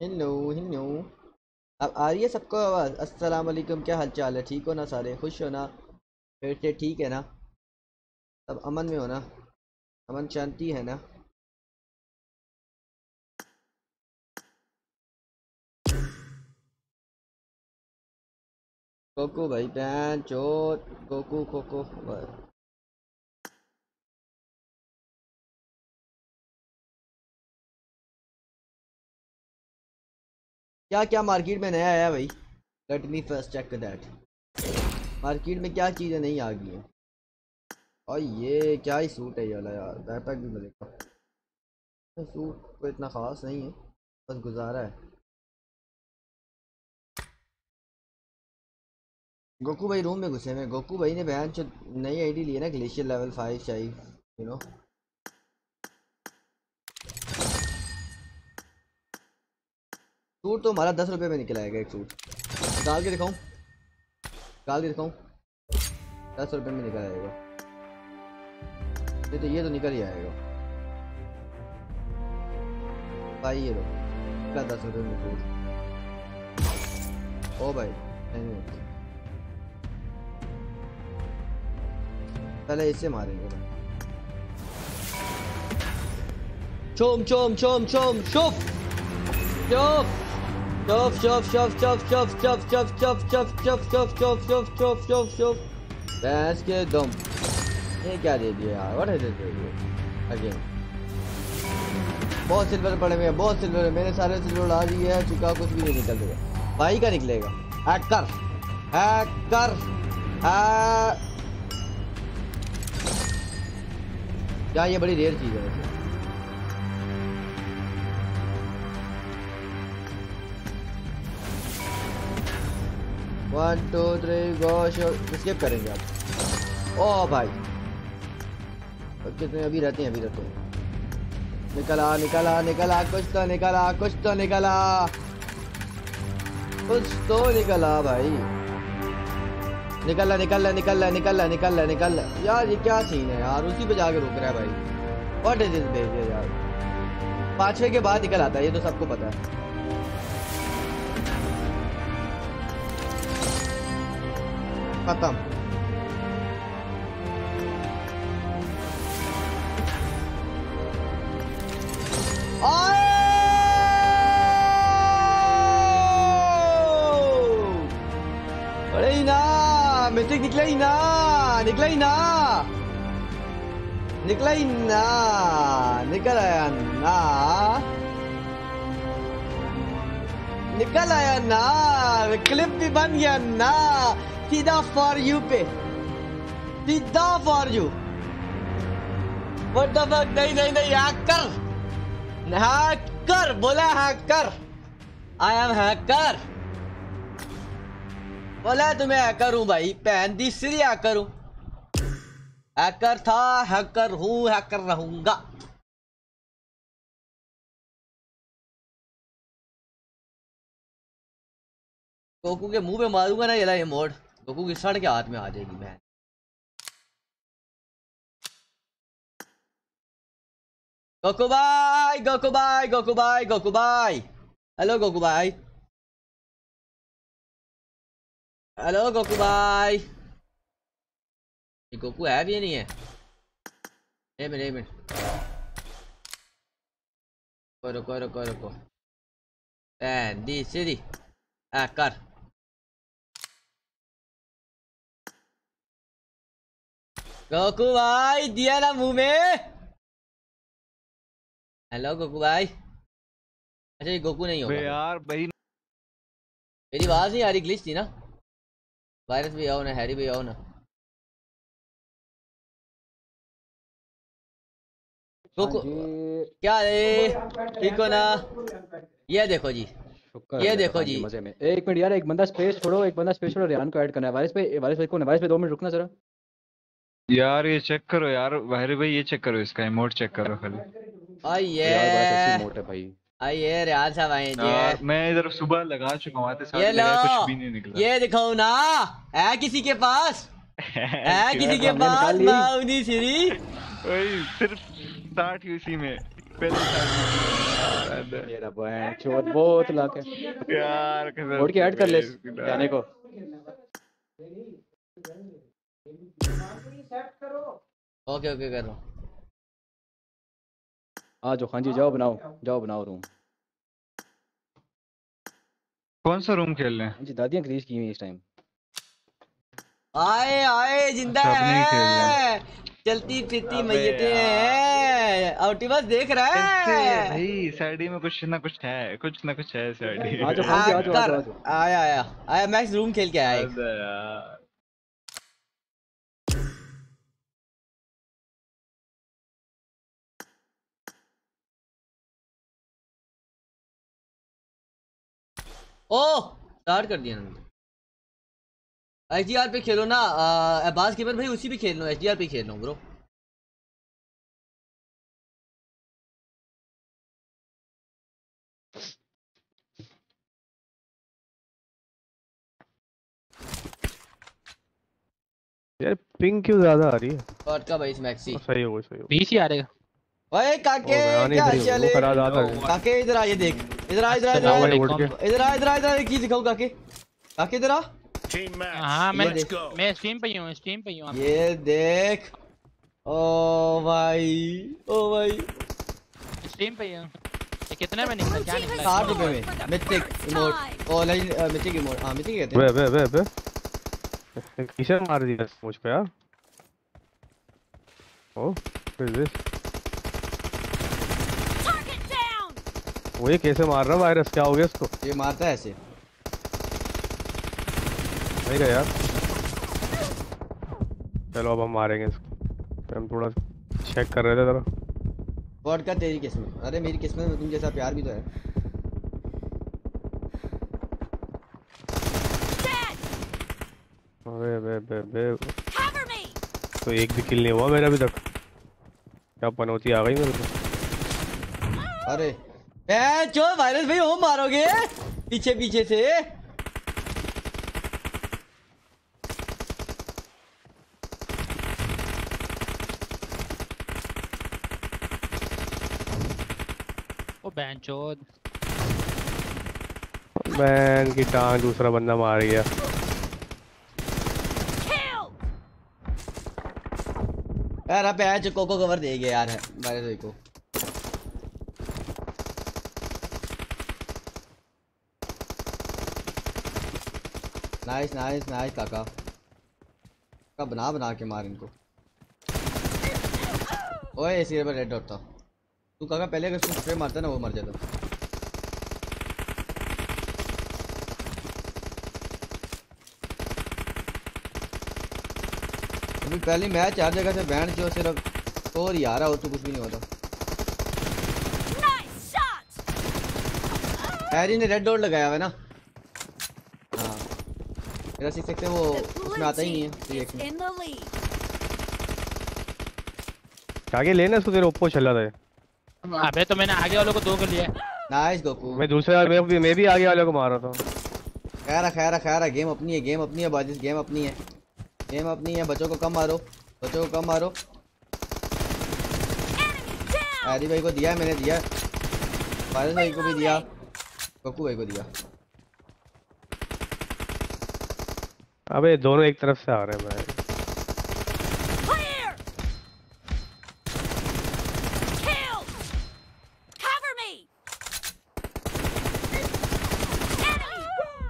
Hello hello अब आ रही है सबको आवाज़? अस्सलाम वालेकुम, क्या हाल चाल है? ठीक हो ना सारे? खुश हो ना? फिर से ठीक है ना? सब अमन में हो ना? अमन शांति है ना? कोको भाई बहन चोट कोको कोको क्या क्या मार्केट में नया आया भाई? Let me first check that market में क्या चीज़ें नहीं आ गई हैं? और ये क्या ही सूट है ये वाला यार? बैकपैक भी मिलेगा सूट कोई इतना ख़ास नहीं है। बस गुजारा है। गोकू भाई रूम में घुसे हुए गोकू भाई ने बयान नई आईडी ली है ना ग्लेशियर लेवल फाइव चाहिए यू नो सूट तो हमारा दस रुपये में निकल आएगा एक सूट? डाल के दिखाऊँ? डाल के दिखाऊँ? दस रुपये में निकल आएगा। ये तो ये तो निकल ही आएगा। भाई ये क्या दस रुपये में सूट। ओ भाई, नहीं पहले इससे मारेंगे चोम चोम चोम चोम शुफ शुफ Chop, chop, chop, chop, chop, chop, chop, chop, chop, chop, chop, chop, chop, chop, chop, chop. भैंस के दम ये क्या दे दिया यार व्हाट इज़ दिस अगेन बहुत सिल्वर पड़े हुए हैं बहुत सिल्वर मैंने सारे सिल्वर उड़ा दिए है चुका कुछ भी नहीं निकल रहा भाई का निकलेगा हैकर हैकर क्या ये बड़ी रेयर चीज़ है वैसे one two three go skip करेंगे आप ओ, भाई। कितने अभी रहते हैं, अभी रहते हैं। निकला निकला निकला, कुछ तो निकला, कुछ तो निकला। कुछ तो निकला, भाई। निकल निकल निकल निकल निकल निकल। यार, ये क्या सीन है यार? उसी पे जाके रुक रहा है भाई। व्हाट इज़ दिस भेजिए यार? पांचवे के बाद निकल आता है, ये तो सबको पता है। खत्म। अरे ना मैट्रिक निकला ही ना निकला ही ना निकला ही ना निकल आया ना निकल आया ना क्लिप भी बन गया ना सीधा फॉर यू पे? सीधा फॉर यू फक नहीं नहीं नहीं हैकर हैकर बोला हैकर आई एम हैकर बोला तुम्हें हैकर हूँ भाई, पहन दी सिरी हैकर हूँ. हैकर था हैकर हूँ हैकर रहूँगा। गोकू के मुँह पे मारूँगा ना, ये मोड़ गोकू की सड़ के हाथ में आ जाएगी मैं गोकू भाई गोकू भाई गोकू भाई गोकू भाई। हेलो, गोकू भाई। हेलो, गोकू भाई। ये गोकू है भी नहीं है? एक मिनट एक मिनट। रुको रुको रुको दी, सीधी। कर। गोकू भाई दिया ना मुँह में हेलो गोकू भाई अच्छा ये गोकू नहीं होगा यार भाई मेरी आवाज़ नहीं आ रही ग्लिच थी ना वायरस भी आओ ना हैरी भी आओ ना गोकू क्या है ठीक हो ना ये देखो जी ये देखो जी मज़े में एक मिनट यार एक बंदा स्पेस छोड़ो एक बंदा स्पेस छोड़ो रियान को ऐड करना है वारिस पे वारिस भाई को वारिस पे दो मिनट रुकना जरा यार ये चेक करो यार वाहिर भाई ये चेक करो इसका इमोट चेक करो खाली। आइए इमोट है भाई। आइए रियाज साहब आए जी मैं इधर सुबह लगा चुका हूँ आते ये लो कुछ भी नहीं निकला। ये दिखाओ ना है किसी के पास? है किसी के पास माउनी श्री वही सिर्फ़ 60 ही उसी में पहले मेरा बहन चोद बहुत लाख है यार कसम छोड़ के ऐड कर ले जाने को। ओके ओके कर रहा हूँ। आ जाओ हाँ जी जाओ बनाओ जाओ बनाओ रूम कौन सा रूम खेल रहे हैं? जी दादियाँ क्रीज की हुई हैं इस टाइम आए आए ज़िंदा नहीं है चलती फिरती मैयतें हैं। आउटिबस देख रहा है भाई साइडी में कुछ ना कुछ है कुछ ना कुछ है साइडी। आ जाओ जी आ जाओ आ जाओ आ जाओ। आया आया। आया मैक्स रूम खेल के आया ओह स्टार्ट कर दिया एच डी आर पे खेलो ना अब्बास केबल भाई उसी पे खेल लो एच डी आर पे खेल लो ब्रो यार पिंग क्यों ज़्यादा आ रही है? कॉट का भाई मैक्सी सही हो सही हो। ही आ रहेगा ओए काके क्या चले? काके इधर आ ये देख। इधर आ इधर आ इधर आ। के। इधर आ इधर आ इधर आ एक चीज़ दिखाऊँ काके। काके इधर आ। Team match. हाँ मैं. मैं स्ट्रीम पे ही हूँ स्ट्रीम पे ही हूँ। ये देख। ओ भाई ओ भाई। स्ट्रीम पे ही हूँ। ये कितने में निकला क्या निकला? साठ रुपए में। मिथिक इमोट ओ नहीं मिथिक इमोट हाँ मिथिक कहते हैं। वे वे वे वे। किसे मार दिया मुझ पे यार? ओ फिर दिस वो ये कैसे मार रहा वायरस? क्या हो गया इसको? ये मारता है ऐसे। नहीं गया यार। चलो अब हम मारेंगे इसको। हम थोड़ा चेक कर रहे थे जरा। गॉड का तेरी किस्मत। अरे मेरी किस्मत में तुम जैसा प्यार भी तो है। अरे बे बे बे तो एक भी किल नहीं हुआ मेरा अभी तक। क्या पनौती आ गई मेरे को? अरे। चो वायरस भाई वो मारोगे? पीछे पीछे से। ओ बैंचोद बैन की टांग दूसरा बंदा मार गया। यार अब कोको कवर दे गया यार वायरस भाई को। नाइस नाइस नाइस काका। का बना बना के मार इनको। ओए इसी पर रेड डॉट था। तू काका पहले अगर उसको स्प्रे मारता ना वो मर जाता। अभी पहली मैच हर जगह से बैंड जो सिर्फ़ स्कोर ही आ रहा हो तो कुछ भी नहीं होता। हैरी ने रेड डॉट लगाया हुआ है ना। मेरा सिक्स एक्स है वो उसमें आता ही नहीं है थ्री एक्स में आगे लेना इसको तेरे ऊपर चला था अबे तो मैंने आगे वालों को दो कर लिया नाइस गोकू मैं दूसरे मैं भी मैं भी आगे वाले को मार रहा था खैर है, खैर है, खैर है, गेम अपनी है गेम अपनी है बाजिश गेम अपनी है गेम अपनी है बच्चों को कम मारो बच्चों को कम मारो हैरी भाई को दिया मैंने दिया फारिस भाई को भी दिया गोकू भाई को दिया अबे दोनों एक तरफ़ से आ रहे हैं मैं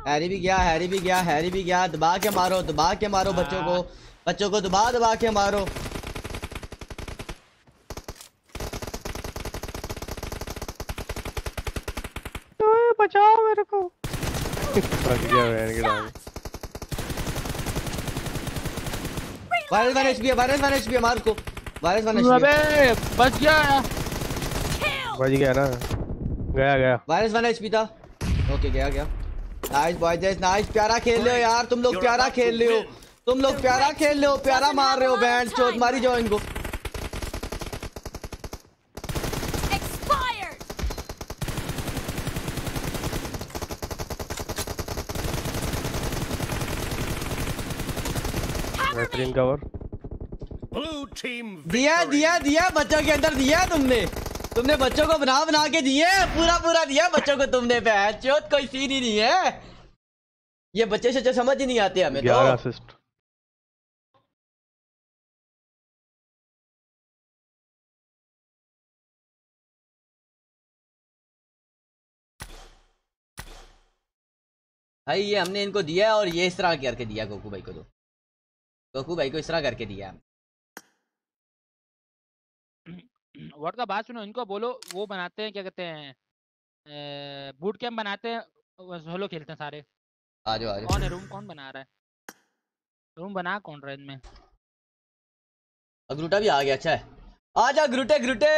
हैरी भी गया हैरी भी गया हैरी भी गया। दबा के मारो दबा के मारो बच्चों को। बच्चों को दबा दबा के मारो। बचाओ मेरे को फंस गया बहन के डाल वायरस वन एचपी है वायरस वन एचपी है मार को वायरस वन एचपी अबे बच गया। बच गया ना। गया गया। वायरस वन एचपी था ओके गया गया। नाइस बॉयज़ नाइस प्यारा खेल रहे हो यार। तुम लोग प्यारा खेल रहे हो। तुम लोग प्यारा खेल रहे हो। प्यारा मार रहे हो बैंड चोट मारी जाओ इनको। बेहतरीन कवर Blue team दिया दिया दिया बच्चों के अंदर दिया तुमने। तुमने बच्चों को बना बना के दिए पूरा पूरा दिया बच्चों को तुमने चोत कोई सीन ही नहीं है। ये बच्चे से समझ ही नहीं आते हमें तो। असिस्ट भाई ये हमने इनको दिया और ये इस तरह करके दिया गोकू भाई को तो। गोकू भाई को इस तरह करके दिया। वर्ड का बात सुनो इनको बोलो वो बनाते हैं क्या कहते हैं बूट कैंप बनाते हैं सोलो खेलते हैं सारे। आ जाओ आ जाओ। कौन है रूम कौन बना रहा है? रूम बना कौन रहा है इनमें? ग्रुटा भी आ गया अच्छा है। आ जा ग्रुटे ग्रुटे।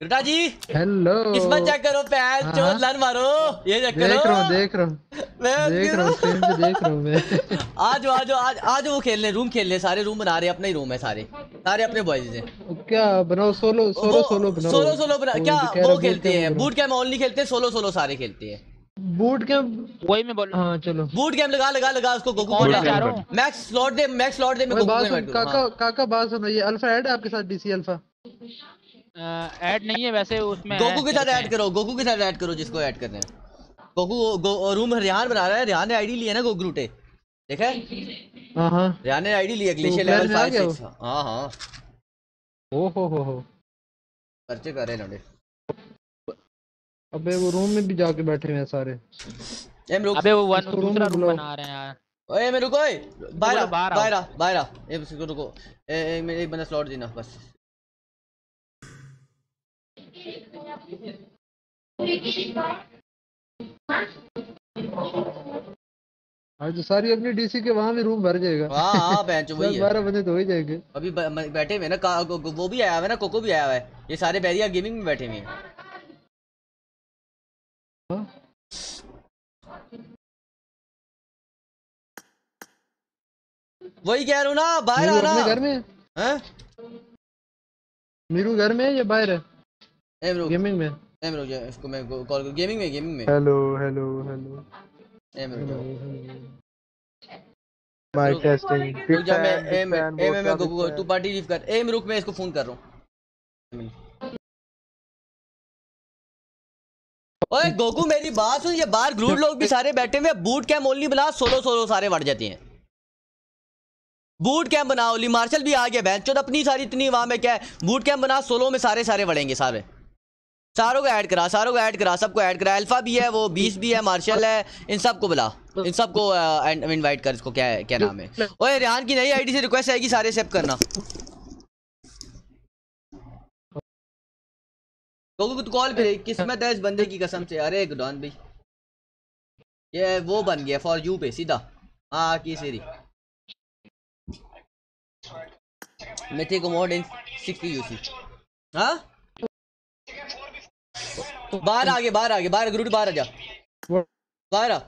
ग्रुटा जी। हेलो किस्मत चेक करो पैर हाँ, चोट हाँ। लन मारो। ये चेक देख रहा करो देख रहा हूँ। मैं देख रहा हूँ स्क्रीन पे देख रहा हूँ मैं। आज आज आज आज वो खेल रहे रूम खेल रहे सारे रूम बना रहे अपना ही रूम है सारे। सारे अपने बॉयज़ हैं। क्या बनाओ सोलो सोलो सोलो बनाओ। सोलो सोलो बना क्या जो वो खेलते हैं? बूट कैम्प ओनली खेलते हैं सोलो सोलो सारे खेलते हैं। बूट कैंप वही मैं बोल हाँ चलो। बूट कैम्प लगा लगा लगा उसको गोकू कौन को। है लगा। मैक्स स्लॉट दे मैक्स स्लॉट दे मैं गोकू को सुन काका हाँ। काका बात सुनो ये अल्फ़ा ऐड है आपके साथ डीसी अल्फ़ा ऐड नहीं है वैसे उसमें गोकू के साथ ऐड करो गोकू के साथ ऐड करो जिसको ऐड करना है। गोकू गो, रूम रिहान बना रहा है रिहान ने आईडी लिया ना गोकू रूटे। देखा है? हाँ हाँ। रिहान ने आईडी लिया ग्लेशियर लेवल 5 6 हाँ हाँ। ओ हो हो हो। पर्चे कर रहे हैं लौंडे अबे वो रूम में भी जाके बैठे हुए हैं सारे। एम रुक। अबे वो वन दूसरा रूम बना रहे हैं यार। ओए मैं रुको ओए। बाहर आ, बाहर बाहर आ, बाहर आ। ए बस रुको। ए, ए, मेरे एक बंदा स्लॉट देना बस। आज तो सारी अपनी डीसी के वहाँ भी रूम भर जाएगा। हाँ हाँ बेंच वही है। बारह बंदे तो हो ही जाएँगे। अभी बैठे हुए हैं ना वो भी आया हुआ है ना कोको भी आया हुआ है। ये सारे बैरिया गेमिंग में बैठे हुए हैं। हाँ? वही कह रहा हूँ ना बाहर मीरू आ अपने घर में है? हैं? मीरू घर में है या बाहर है? एम रुक गेमिंग में? एम रुक जा, इसको मैं कॉल करूँ गेमिंग में गेमिंग में? हेलो हेलो हेलो एम रुक जा माय टेस्टिंग रुक जा मैं एम एम एम गोकू तू पार्टी लीव कर। एम रुक मैं इसको फ़ोन कर रहा हूँ। ओए गोकू मेरी बात सुन। ये बाहर ग्रुप लोग भी सारे बैठे हुए बूट कैम्प ओनली बना सोलो सोलो सारे बढ़ जाते हैं। बूट कैम्प बना ओली मार्शल भी आ गया। बहन चोद अपनी सारी इतनी वहाँ में क्या है? बूट कैम्प बना सोलो में सारे सारे बढ़ेंगे सारे। सारों को ऐड करा, सारों को ऐड करा, सबको ऐड करा। अल्फ़ा भी है, वो बीस भी है मार्शल है, इन सबको बुला। इन सबको इनवाइट कर इसको, क्या क्या नाम है? ओए, रेहान की नई आईडी से रिक्वेस्ट आएगी, सारे एक्सेप्ट करना। गोकू तू कॉल पे, किस्मत है इस बंदे की कसम से। अरे डॉन भाई। ये, वो बन गया फॉर यू पे, सीधा। हाँ की सीरी। मिथिक मोड इन 60 यूसी हाँ? बाहर आगे बाहर आगे बाहर गुरु बाहर आ जा। बाहर आ।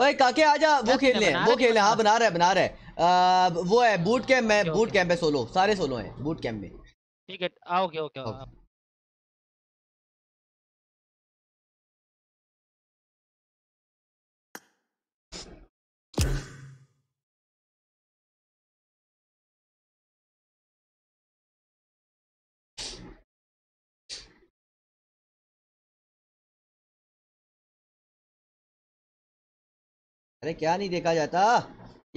ओए काके आजा वो खेल ले वो खेल ले। हाँ बना रहा है बना रहा। है आ, वो है बूट कैम्प में बूट। कैम्प है सोलो सारे सोलो हैं बूट कैम्प में। ठीक है आओ ओके ओके अरे क्या नहीं देखा जाता?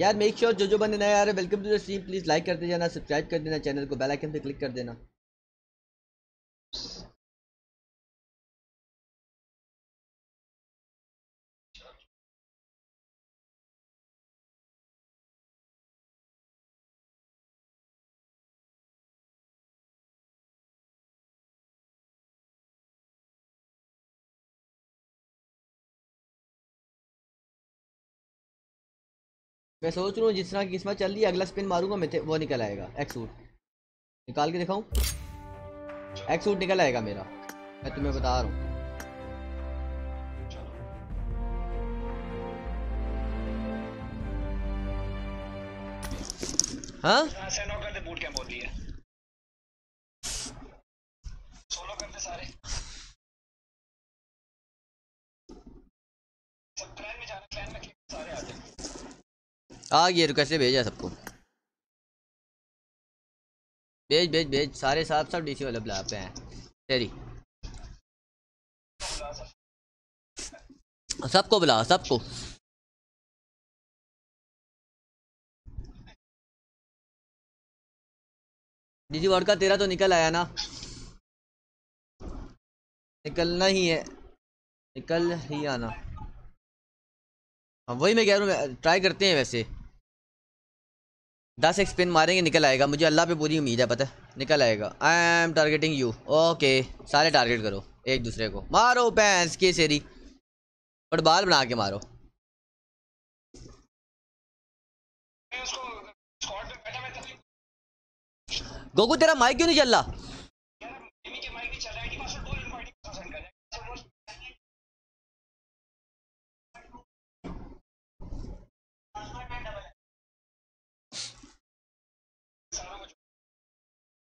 यार मेक श्योर जो जो बंदे नए आ रहे welcome to the stream please like करते जाना सब्सक्राइब कर देना चैनल को बेल आइकन पे क्लिक कर देना। मैं सोच रहा हूँ जिस तरह की किस्मत चल रही है, अगला स्पिन मारूँगा, मैं वो निकल आएगा एक्स सूट निकाल के दिखाऊँ? एक्स सूट निकल आएगा मेरा। मैं तुम्हें बता रहा हूँ। हाँ? सब में जाना में सारे आ आ गए कैसे भेजा सबको। भेज भेज भेज। सारे साहब सब डीसी वाले बुला पे हैं। तेरी। सबको बुला सबको। डीसी वार्ड का तेरा तो निकल आया ना? निकलना ही है। निकल ही आना। हाँ वही मैं कह रहा हूँ ट्राई करते हैं वैसे। दस एक्सपेन मारेंगे, निकल आएगा। मुझे अल्लाह पे पूरी उम्मीद है, पता है? निकल आएगा। I am targeting you okay सारे टारगेट करो, एक दूसरे को। मारो भैंस के सेरी। फुटबॉल बना के मारो। गोकू तेरा माइक क्यों नहीं चल रहा?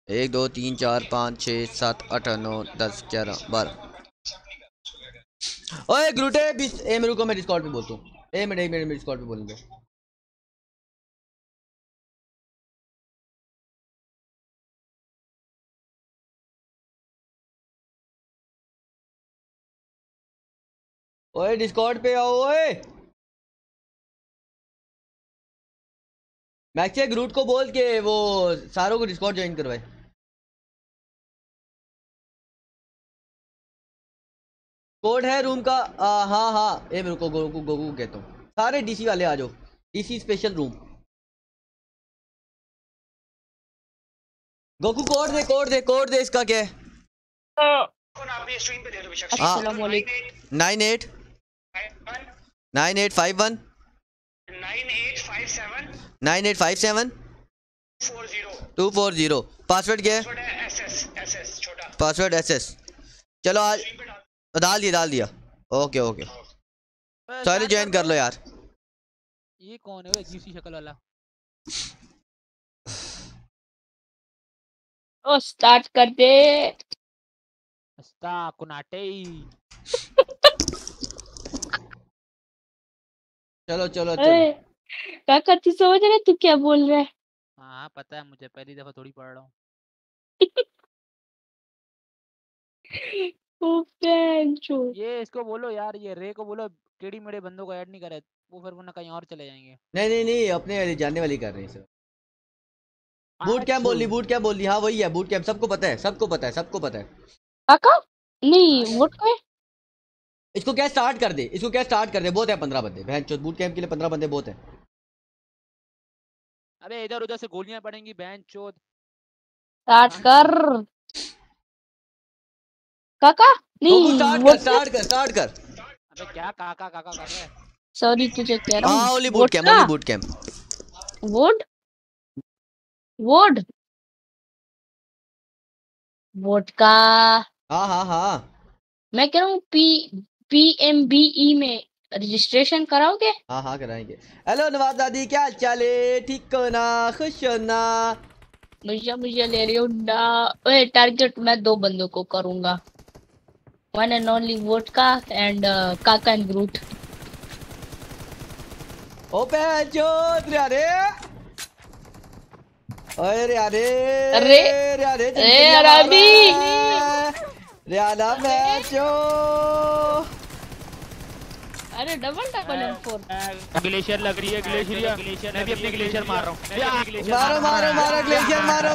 एक, दो, तीन, चार, पाँच, छः, सात, आठ, नौ, दस, ग्यारह, बारह। ओए, ग्लूटे, बीस। ए, मेरे को, मैं डिस्कॉर्ड पे बोलता हूँ। ए मिनट एक मिनट डिस्कॉर्ड पे बोलने ओए डिस्कॉर्ड पे आओ, ओए। मैक्से ग्रूट को बोल के वो सारों को डिस्कॉर्ड ज्वाइन करवाए। कोड है रूम का। आ, हाँ हाँ। ए मेरे को गोकू गोकू कहता हूँ। सारे डीसी वाले आ जाओ। DC special room Goku code दे कोड दे कोड दे इसका क्या है? ये nine eight. Nine eight five one. Nine eight five seven. Nine eight five seven. Four zero. Two four zero. Password क्या है? पासवर्ड एस एस चलो आज पे डाल दिया डाल दिया। Okay okay. सारे ज्वाइन कर लो यार। ये कौन है? अजीब सी शक्ल वाला। ओ स्टार्ट कर दे। अस्ता कुनाटे। चलो चलो चलो। काका तू समझ रहा तू क्या बोल रहा है? हाँ पता है मुझे पहली दफ़ा थोड़ी पढ़ रहा हूँ। बेंचो ये इसको बोलो यार ये रे को बोलो टेढ़ी मेढ़े बंदों को ऐड नहीं करे वो फिर वरना कहीं और चले जाएँगे। नहीं नहीं नहीं अपने वाली जानने वाली कर रहे हैं सर बूट कैंप बोल रही बूट कैंप बोल रही हाँ वही है बूट कैंप सबको पता है सबको पता है सबको पता है। काका? नहीं को है इसको क्या स्टार्ट कर दे इसको क्या स्टार्ट कर दे बहुत है पंद्रह बंदे बहन चोद बूट कैंप के लिए पंद्रह बंदे बहुत है। अबे इधर उधर से गोलियाँ पड़ेंगी बहन चोद स्टार्ट कर। काका? नहीं स्टार्ट कर स्टार्ट कर स्टार्ट कर। अबे क्या काका काका कर रहा है सॉरी तुझे कह रहा हाँ। हूँ only boot camp only boot camp vote vote vote का? हाँ हाँ हाँ। मैं कह रहा हूँ P P M B E में रजिस्ट्रेशन कराओगे? हाँ हाँ कराएँगे। हेलो नवाब दादी क्या हाल चाल है? ठीक हो ना? खुश हो ना? मुझे मुझे ले रही हूँ ना? ओए टारगेट मैं दो बंदों को करूँगा। वन एंड ओनली वोट का एंड काका एंड ग्रूट ओ बहन रे। अरे ओए रे अरे अरे, रे अरे अरे अरबी। रे बहन चोद अरे double double and four glacier लग रही है ग्लेशियर। मैं भी अपने ग्लेशियर मार रहा हूँ। मारो मारो मारो ग्लेशियर मारो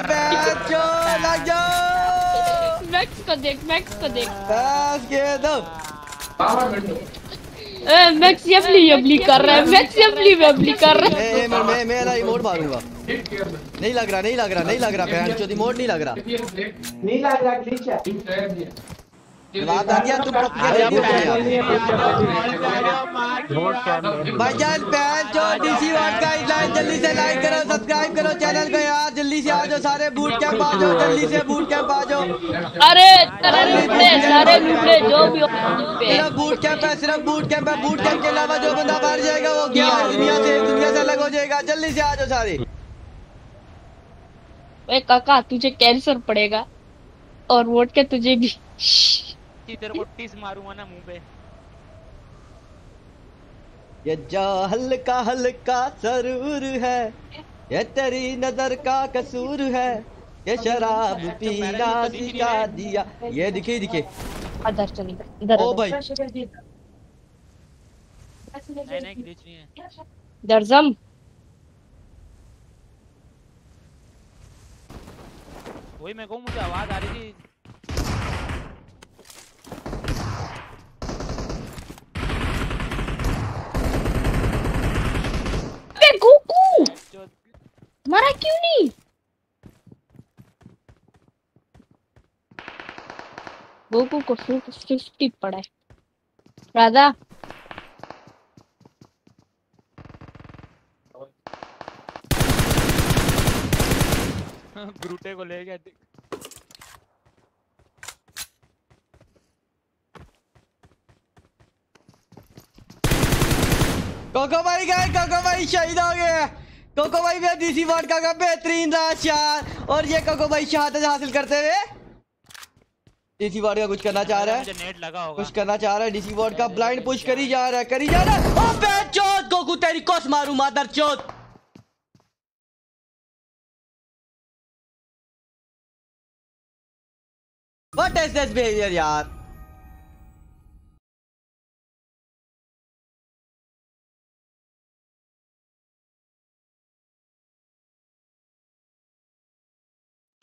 चोद लग जाओ। मैक्स को देख मैक्स को देख। बस के दो। ए मैक्स यबली यबली कर रहा है मैक्स यबली यबली कर रहा है। ए मैं मैं मेरा रिमोट मारूँगा। नहीं लग रहा नहीं लग रहा नहीं लग रहा बहन चोद रिमोट नहीं लग रहा। नहीं लग रहा ग्लिच है। भाईजान जो डीसी वार्ड का जल्दी से लाइक करो सब्सक्राइब करो चैनल को यार जल्दी से आ जाओ सारे बूट कैंप आ जाओ जल्दी से बूट कैंप आ जाओ अरे सारे लुबड़े जो भी सिर्फ़ बूट कैंप है सिर्फ़ बूट कैंप है बूट कैंप के अलावा जो बंदा बाहर जाएगा वो है? दुनिया से दुनिया से अलग हो जाएगा। जल्दी से आ जाओ सारे काका तुझे कैंसर पड़ेगा और वोट के तुझे भी। कि तेरे को टीस मारूँगा ना मुँह पे। ये जा हल्का हल्का सरूर है ये तेरी नज़र का कसूर है ये शराब पीना सिखा दिया। ये दिखे दिखे इधर चली इधर ओ भाई। नहीं नहीं ग्लिच नहीं है। इधर वही मैं कहूँ मुझे आवाज़ आ रही थी। बे गोकू। मारा क्यों नहीं? गोकू को फिफ्टी पड़ा। है राधा। ग्रूटे को ले गया कोको भाई गए कोको भाई शहीद हो गए। कोको भाई में डीसी वार्ड का बेहतरीन राज यार और ये कोको भाई शहादत हासिल करते हुए डीसी वार्ड का कुछ करना चाह रहा है। नेट लगा होगा। कुछ करना चाह रहा है। डीसी वार्ड का ब्लाइंड पुश करी जा रहा है करी जा रहा है। ओ बे चोद गोकू तेरी कोस मारू मादर चोद व्हाट इज़ दिस बिहेवियर यार?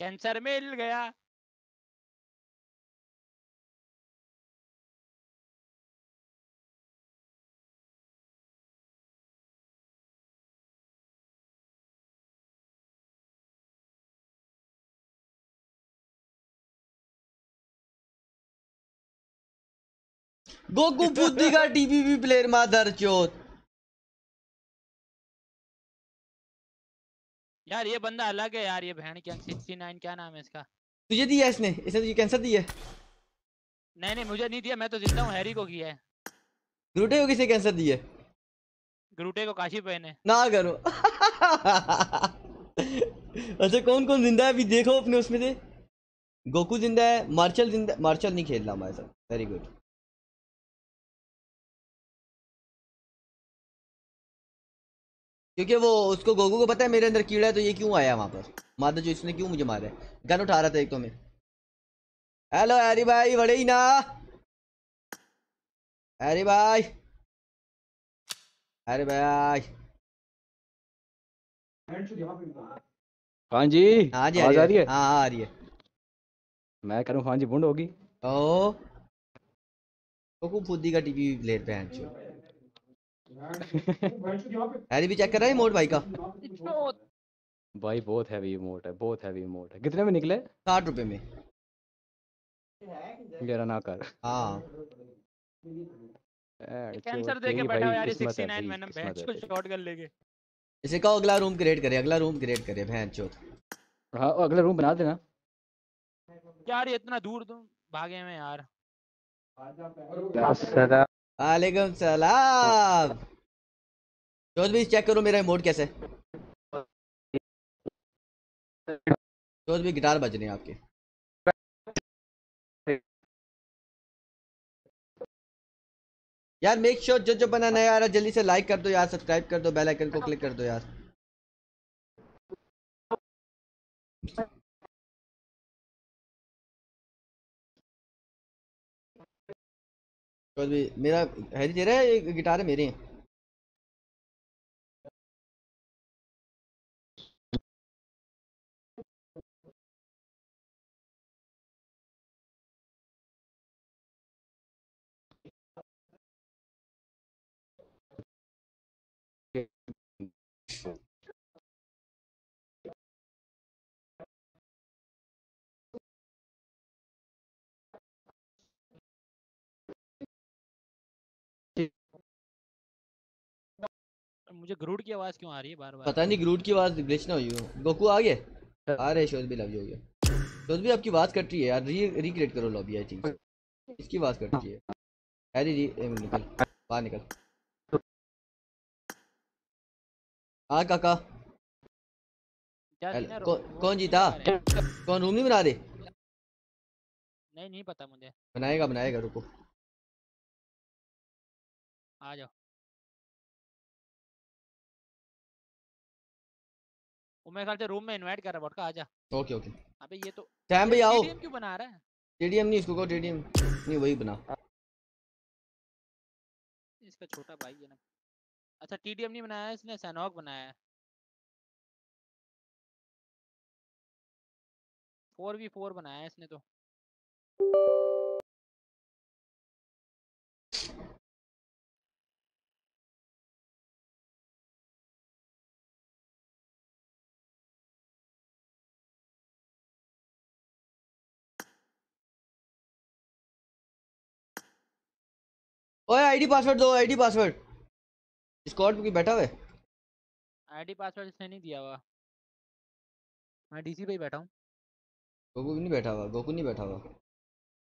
कैंसर मिल गया। गोकू बुद्धि का टीवी टीपीपी प्लेयर मादर चोद यार ये बंदा अलग है यार ये बहन की 69 क्या नाम है इसका? तुझे दिया इसने? इसने तुझे कैंसर दिया नहीं नहीं मुझे नहीं दिया मैं तो ज़िंदा हूँ हैरी को किया है। ग्रूटे को किसे कैंसर दिया ग्रूटे को काशी पहने ना करो। अच्छा कौन कौन ज़िंदा है? अभी देखो अपने उसमें से। गोकू ज़िंदा है मार्शल ज़िंदा मार्शल नहीं खेल रहा हमारे साथ। वेरी गुड क्योंकि वो उसको गोकू को पता है मेरे अंदर कीड़ा है तो ये क्यों आया वहाँ पर? माता जो इसने क्यों मुझे मारा है? गन उठा रहा था एक तो मैं। हेलो हैरी भाई बड़े ही ना। हैरी भाई। हैरी भाई। हाँ जी हाँ जी आ रही है। हाँ? हाँ, आ रही है। मैं करूँ हाँ जी बूंद होगी। ओ गोकू फुद्दी का टीवी प्लेयर पे हैं हैरी भी चेक कर रहा है मोड भाई का? भाई बहुत हैवी इमोट है बहुत हैवी इमोट है। कितने में निकले? साठ रुपए में। मेरा ना कर। हाँ। कैंसर चोद, दे के तेरी बैठा हुआ यार ये 69 मैंने बेंच को शॉट कर लेके। इसे कहो अगला रूम क्रिएट करे अगला रूम क्रिएट करे बहन चोत हाँ अगला रूम बना देना। यार ये इतना दूर तुम भागे हैं यार। वालेकुम सलाम। चोत भी चेक करो मेरा इमोट कैसे? है भी गिटार बज रहे हैं आपके। यार मेक श्योर जो जो बना नया आ रहा जल्दी से लाइक कर दो यार सब्सक्राइब कर दो बेल आइकन को क्लिक कर दो यार। मेरा हैरी तेरा है गिटार है मेरे हैं? मुझे ग्रूड की आवाज़ क्यों आ रही है बार बार पता नहीं ग्रूट की आवाज़ ग्लिच ना हुई हो। गोकू आ गए? आ रहे शोज़ भी लव हो गया। शोज़ भी आपकी आवाज़ कट रही है यार। री रिक्रिएट करो लॉबी आई थिंक इसकी आवाज़ कट रही है। हैरी री निकल। बाहर निकल। हाँ काका वो कौन जीता? कौन रूम नहीं बना दे? नहीं नहीं पता मुझे। बनाएगा बनाएगा रुको। आ जाओ। वो मेरे ख्याल से रूम में इनवाइट कर रहा है वोडका आ जा ओके ओके अबे ये तो सैम भाई आओ। TDM क्यों बना रहा है? टीडीएम नहीं इसको कहो टीडीएम नहीं वही बना। इसका छोटा भाई है ना। अच्छा टीडीएम नहीं बनाया इसने सैनॉक बनाया है। फोर वी फोर बनाया है इसने तो। आईडी पासवर्ड दो आईडी पासवर्ड। स्क्वाड पे कोई बैठा हुआ है? आईडी पासवर्ड इसने नहीं दिया हुआ। मैं डीसी पे ही बैठा हूँ। गोकू भी नहीं बैठा हुआ गोकू नहीं बैठा हुआ।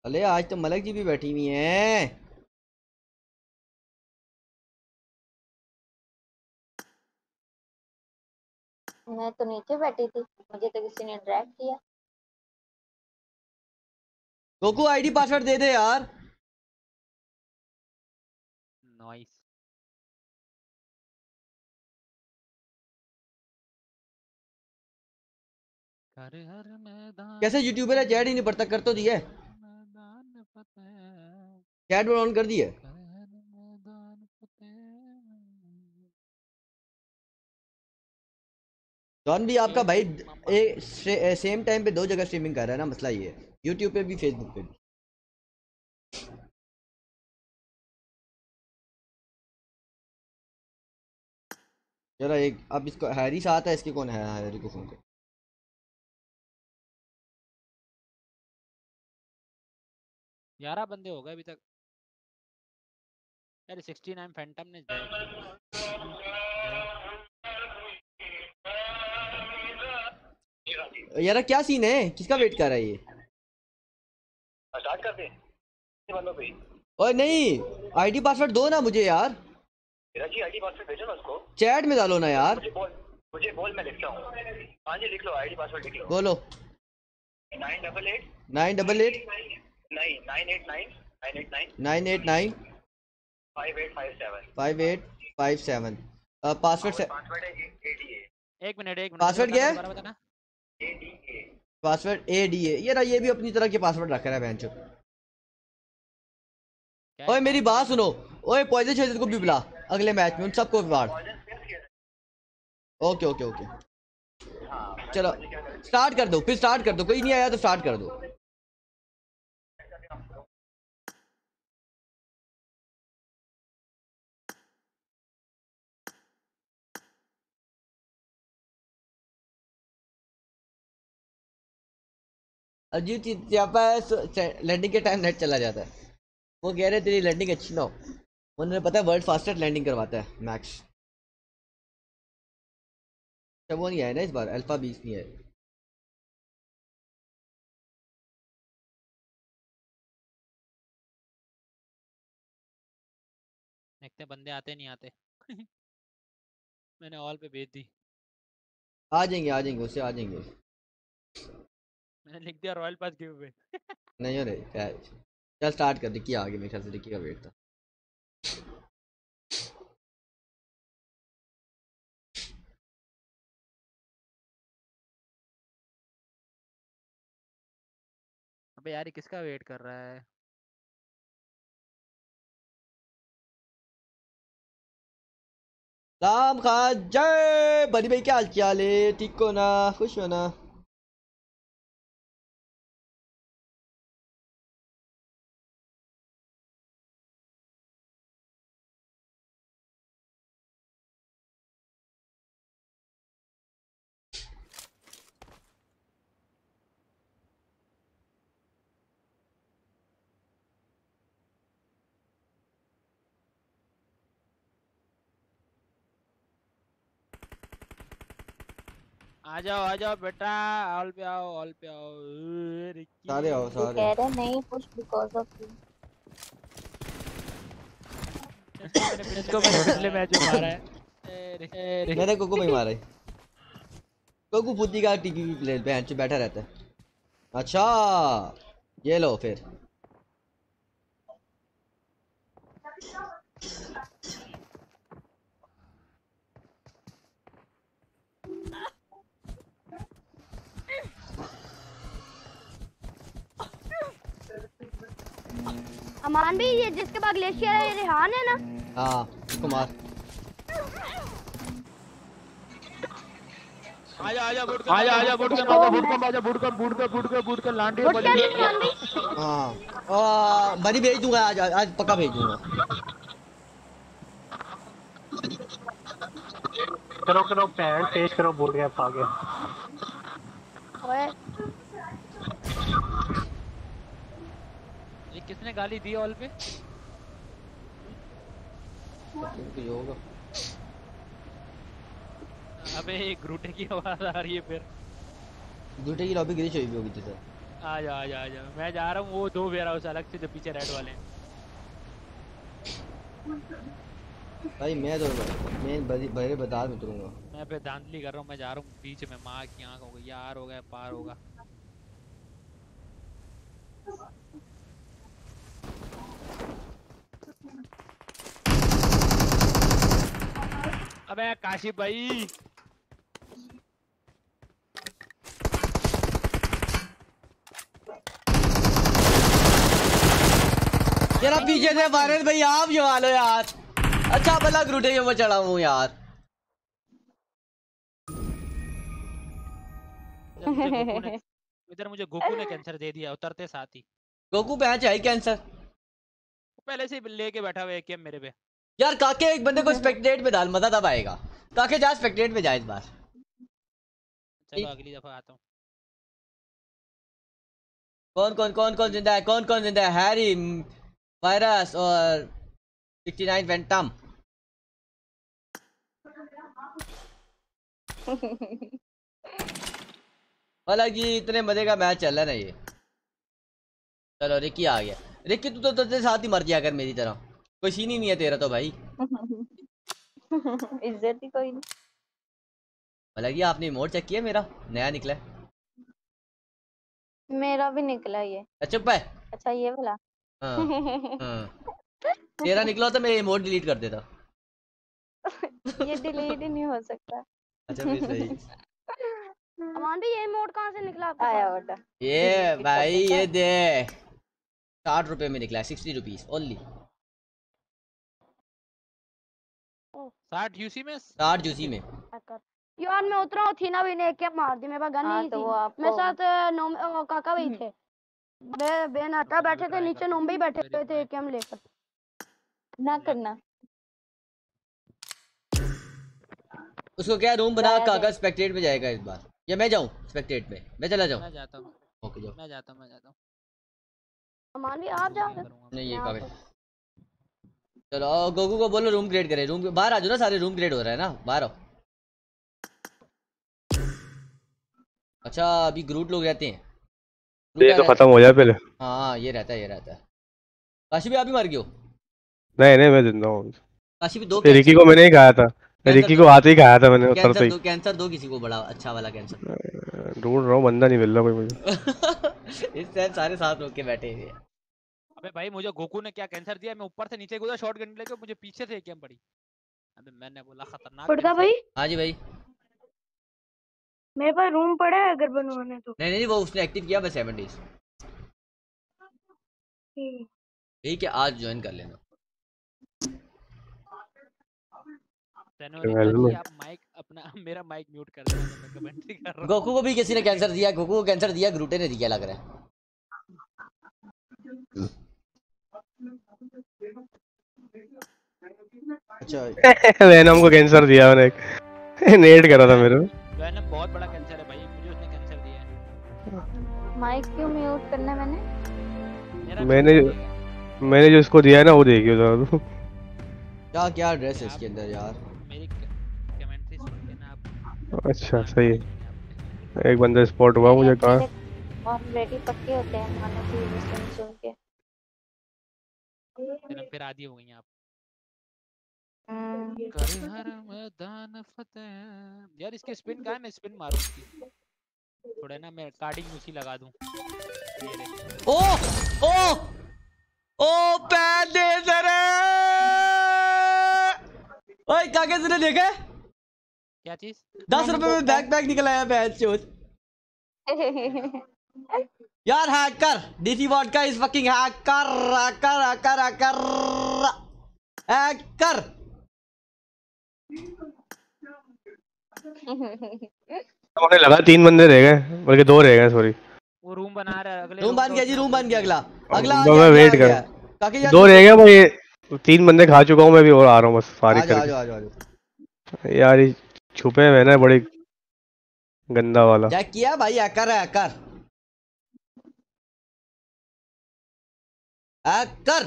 अरे आज तो मलक जी भी बैठी हुई हैं। मैं तो नीचे बैठी थी मुझे तो किसी ने ड्रैग किया। गोकू आईडी पासवर्ड दे दे यार। मैदान कैसे यूट्यूबर है? चैट ही नहीं पड़ता कर तो दिया है। चैट ऑन कर दिया जॉन भी आपका भाई। एक सेम टाइम पे दो जगह स्ट्रीमिंग कर रहा है ना? मसला ये है। यूट्यूब पे भी फेसबुक पे भी। जरा एक अब इसको हैरी साथ है इसके कौन है हैरी को फ़ोन कर ग्यारह बंदे हो गए अभी तक। यार सिक्सटी नाइन फैंटम ने यार क्या सीन है? किसका वेट कर रहा है ये? स्टार्ट कर दे बंदों पे ओए नहीं! आईडी पासवर्ड दो ना मुझे यार। चैट में डालो ना यार। मुझे बोल मुझे बोल मैं लिखता हूँ। हाँ जी लिख लो आईडी पासवर्ड लिख लो। बोलो। Nine double eight. Nine double eight. नहीं nine eight nine nine eight nine. Nine eight nine. Five eight five seven. Five eight five seven. Password से पासवर्ड है ए डी ए एक मिनट एक मिनट। Password क्या है? दोबारा A D A password A D A यार ये भी अपनी तरह के पासवर्ड रख रहा है क्या ओए मेरी बात सुनो। ओए पॉइजन शेजर को भी बुला। अगले मैच में उन सबको किया ओके ओके ओके। चलो, स्टार्ट कर दो, फिर स्टार्ट कर दो, कोई नहीं आया तो स्टार्ट कर दो। यहाँ पर लैंडिंग के टाइम नेट चला जाता है। वो कह रहे, तेरी लैंडिंग अच्छी ना हो। उन्होंने पता है वर्ल्ड फास्टेस्ट लैंडिंग करवाता है मैक्स अच्छा वो नहीं आया ना इस बार? अल्फ़ा बीस नहीं आया देखते बंदे आते नहीं आते। मैंने ऑल पे भेज दी। आ जाएँगे आ जाएँगे उससे आ जाएँगे। मैंने लिख दिया रॉयल पास गिव अवे नहीं हो रहे चल स्टार्ट कर रिक्की आ गई मेरे ख्याल से रिक्की का वेट था। अबे यार ये किसका वेट कर रहा है? राम खान, जय! बड़ी भाई, क्या हाल चाल है? ठीक हो ना? खुश हो ना? आ जाओ आ जाओ बेटा ऑल पे आओ ऑल पे आओ। रिक्की। सारे आओ सारे। कह रहे नहीं पुश बिकॉज़ ऑफ़ यू इसको मैंने पिछले मैच में मारा है। मैंने कोको भाई मारा है। गोकू बुद्धि का टीवी भी प्ले बेंच पे बैठा रहता है। अच्छा ये लो फिर। अमान भी ये जिसके पास ग्लेशियर है ये रेहान है ना? हाँ कुमार। आजा आजा बुट कर आजा आजा बुट कर आजा बुट कर आजा बुट कर बुट कर बुट कर बुट कर लांडी बुट क्या है हाँ बनी भेज दूँगा आज आज पक्का भेज दूँगा करो करो पैंट पेश करो बोल गया आ गया ओए किसने गाली दी ऑल पे? तो होगा। अबे ग्रूटे की आवाज़ आ रही है फिर। दूटे की लॉबी गिरी चाहिए होगी तुझे आजा आजा आजा। मैं जा रहा हूँ वो दो वेयर हाउस अलग से जो पीछे रेड वाले हैं। भाई मैं तो मैं बड़े बाज़ार में उतरूँगा मैं पे धांधली कर रहा हूँ मैं जा रहा हूँ बीच में माँ की आँख हो गई यार हो गया पार होगा अबे काशिफ भाई। यार अब पीछे से भारत भाई आप जवा लो यार। अच्छा भला ग्रुटे के ऊपर चढ़ा हूँ यार। इधर मुझे गोकू ने कैंसर दे दिया उतरते साथ ही। गोकू पैच है कैंसर वो पहले से लेके बैठा हुआ है मेरे पे। यार काके एक बंदे को स्पेक्टेट पे डाल मज़ा तब आएगा। काके जा स्पेक्टेट पे जा इस बार। चलो अगली दफ़ा आता हूँ। कौन कौन कौन कौन ज़िंदा है? कौन कौन ज़िंदा है? हैरी वायरस और 69 वेंटम हालाँकि इतने मज़े का मैच चल रहा है ना ये। चलो रिकी आ गया। रिकी तू तो तेरे साथ ही मर गया कर मेरी तरह। कोई सीन ही नहीं है तेरा तो भाई। इज़्ज़त ही कोई नहीं। हालाँकि आपने मोड चेक किया मेरा? नया निकला है। मेरा भी निकला ये। अच्छा, चुप है। अच्छा ये वाला। हाँ हाँ। तेरा निकला तो मैं ये मोड डिलीट कर देता। ये डिलीट ही नहीं हो सकता। अच्छा फिर सही। अमान भी ये मोड कहाँ से निकला आपके आया बेटा। ये भाई ये दे। साठ रुपए में निकला है सिक्सटी रुपीज़ ओनली साठ यूसी में? साठ जूसी में। यार मैं उतरा हूँ थी ना भी ने क्या मार दी मेरे पास गन हाँ, नहीं तो थी। मेरे साथ नोम काका भी थे। बे बेन अटा बैठे थे नीचे नोम भी बैठे हुए थे एकेएम लेकर ना करना। उसको क्या रूम बना काका स्पेक्टेट में जाएगा इस बार। या मैं जाऊँ स्पेक्टेट में मैं चला जाऊँ। मैं जाता हूँ। ओके जाओ। मैं जाता हूँ मैं जाता हूँ। आप जाओ ये चलो गोगू को बोलो रूम क्रिएट करे। रूम बाहर आ जाओ ना सारे रूम क्रिएट हो रहा है ना बाहर आओ। अच्छा अभी ग्रूट लोग रहते हैं। ये तो खत्म हो जाए पहले। हाँ ये रहता है ये रहता है। काशी भी आप ही मर गए हो? नहीं नहीं मैं ज़िंदा हूँ। काशी भी दो रिकी को मैंने ही खाया था। रिकी को आते ही खाया था मैंने उतरते कैंसर ही। दो कैंसर दो किसी को बड़ा अच्छा वाला कैंसर ढूंढ रहा हूँ बंदा नहीं मिल रहा कोई मुझे। इस टाइम सारे साथ रोक के बैठे हैं अबे भाई मुझे गोकू ने क्या कैंसर दिया? मैं ऊपर से नीचे कूदा शॉट गन लेके मुझे पीछे से एकेएम पड़ी। अबे मैंने बोला खतरनाक फुटका cancer। भाई? हाँ जी भाई। मेरे पास रूम पड़ा है अगर बनवाने तो। नहीं नहीं वो उसने एक्टिव किया बस सेवन डेज़ ठीक। है आज ज्वाइन कर लेना। सेनोरिटा आप माइक अपना मेरा माइक म्यूट कर देना जब मैं कमेंट्री कर रहा गोकू को भी किसी ने कैंसर दिया गोकू को कैंसर दिया ग्रूटे ने दिया लग रहा है। अच्छा। मैंने हमको कैंसर दिया मैंने नेट करा था मेरे को। वैनम बहुत बड़ा कैंसर है भाई मुझे उसने कैंसर दिया है। माइक क्यों म्यूट करना मैंने? मैंने। मैंने जो उसको दिया है ना वो देखियो जरा तो क्या क्या ड्रेस है इसके अंदर यार? मेरी कमेंट्री सुन के ना आप अच्छा सही है। एक बंदा स्पॉट हुआ मुझे कहा? ऑलरेडी पक्के होते हैं मानो कि ये सुन सुन के। फिर फिर आदि हो गई आप करे हर मैदान फतेह। यार इसके स्पिन कहाँ है? मैं स्पिन मारूं इसकी। थोड़ा ना मैं कार्डिंग उसी लगा दूँ। ओ ओ ओ पैर दे सर ओए काके तूने देखा क्या चीज़? दस रुपए में बैग पैक निकल आया बैग यार hacker DC is fucking hacker hacker hacker hacker hacker मुझे लगा तीन बंदे रह गए बल्कि दो रह गए सॉरी वो रूम बना रहा है अगले रूम बन गया जी रूम बन गया अगला। अगला वेट कर। काके दो रह गए भाई। तीन बंदे खा चुका हूँ मैं भी और आ रहा हूँ बस सारी आ जाओ आ करके। जाओ आ जाओ आ जाओ यार छुपे हुए हैं ना बड़े गंदा वाला। चेक किया भाई हैकर है हैकर हैकर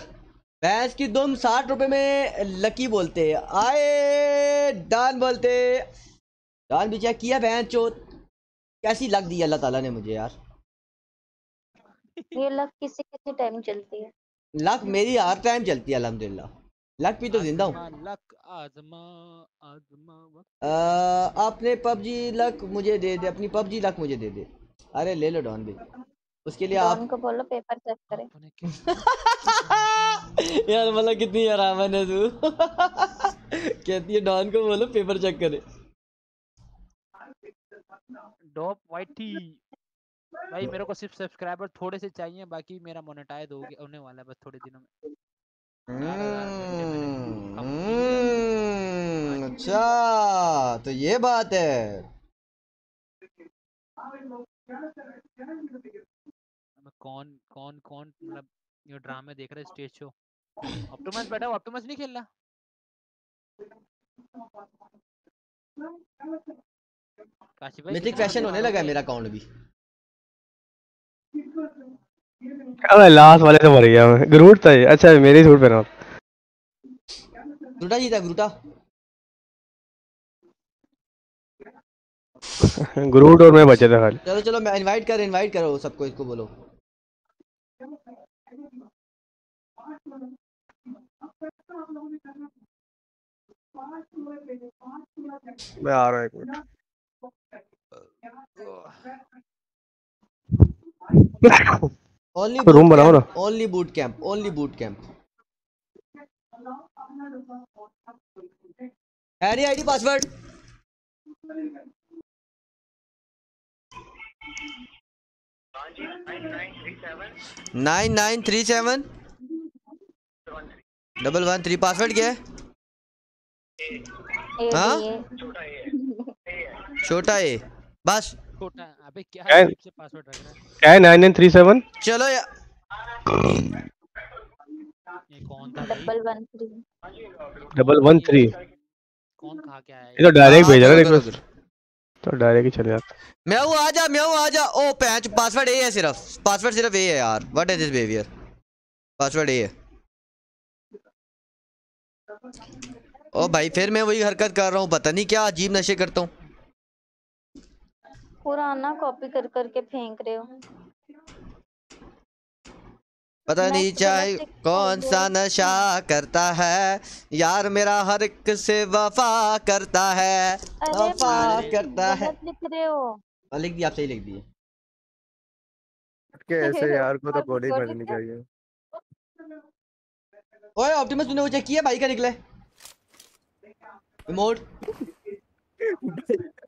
भैंस की दुम साठ रुपए में लकी बोलते। आए डान बोलते। डान भी चेक किया भैंस चोत। कैसी लग दी अल्लाह ताला ने मुझे यार। ये लक किसी किसी टाइम चलती है। लक मेरी हर टाइम चलती है अल्हम्दुलिल्लाह। लक भी तो ज़िंदा हूँ। आजमा लक आजमा आजमा वक्त। पबजी लक मुझे दे दे अपनी पबजी लक मुझे दे दे। अरे ले लो डॉन भी उसके लिए आप डॉन को बोलो पेपर चेक करे। यार मतलब कितनी आराम है तू। कहती है डॉन को बोलो पेपर चेक करे। डॉप वाइट। भाई मेरे को सिर्फ़ सब्सक्राइबर थोड़े से चाहिए बाकी मेरा मोनेटाइज हो गया होने वाला है बस थोड़े दिनों में। हम्म, अच्छा तो ये बात है। कौन कौन कौन मतलब ये ड्रामे देख रहे स्टेज शो ऑप्टिमस बैठा हो ऑप्टिमस नहीं खेल रहा? काशी भाई मिथिक फ़ैशन होने लगा है है? मेरा अकाउंट भी अबे लास्ट वाले से मर गया मैं। ग्रूट था ये। अच्छा मेरे ही सूट पहना ग्रुटा जीता ग्रुटा। ग्रूट और मैं बचे थे खाली। चलो चलो मैं इनवाइट कर इनवाइट करो सबको इसको बोलो। मैं आ रहा हूँ एक मिनट। ओनली रूम बनाओ ना only boot camp only boot camp Harry ID password nine nine three seven double one three password क्या है हाँ? छोटा ए बस छोटा अबे क्या क्या है? से पासवर्ड रख रहा है? क्या है नाइन नाइन थ्री सेवन? चलो या। ये कौन था double one three. Double one three. ये कौन खा के आया तो डायरेक्ट हाँ, भेजा ना करो, रिक्वेस्ट तो डायरेक्ट ही चले जाता। म्याऊ आजा म्याऊ आजा ओ पैच पासवर्ड ए है सिर्फ़। पासवर्ड सिर्फ़ ए है यार। What is this behaviour password A है। ओ भाई फिर मैं वही हरकत कर रहा हूँ। पता नहीं क्या अजीब नशे करता हूँ। पुराना कॉपी कर करके फेंक रहे हो। पता नहीं चाहे कौन सा नशा करता है यार मेरा हर एक से वफा करता है वफा करता है। लिख रहे हो। हाँ, लिख दिया आप सही लिख दिए। के ऐसे यार को तो मारनी क्या? चाहिए। ओए ऑप्टिमस तूने वो चेक किया? भाई का निकला रिमोट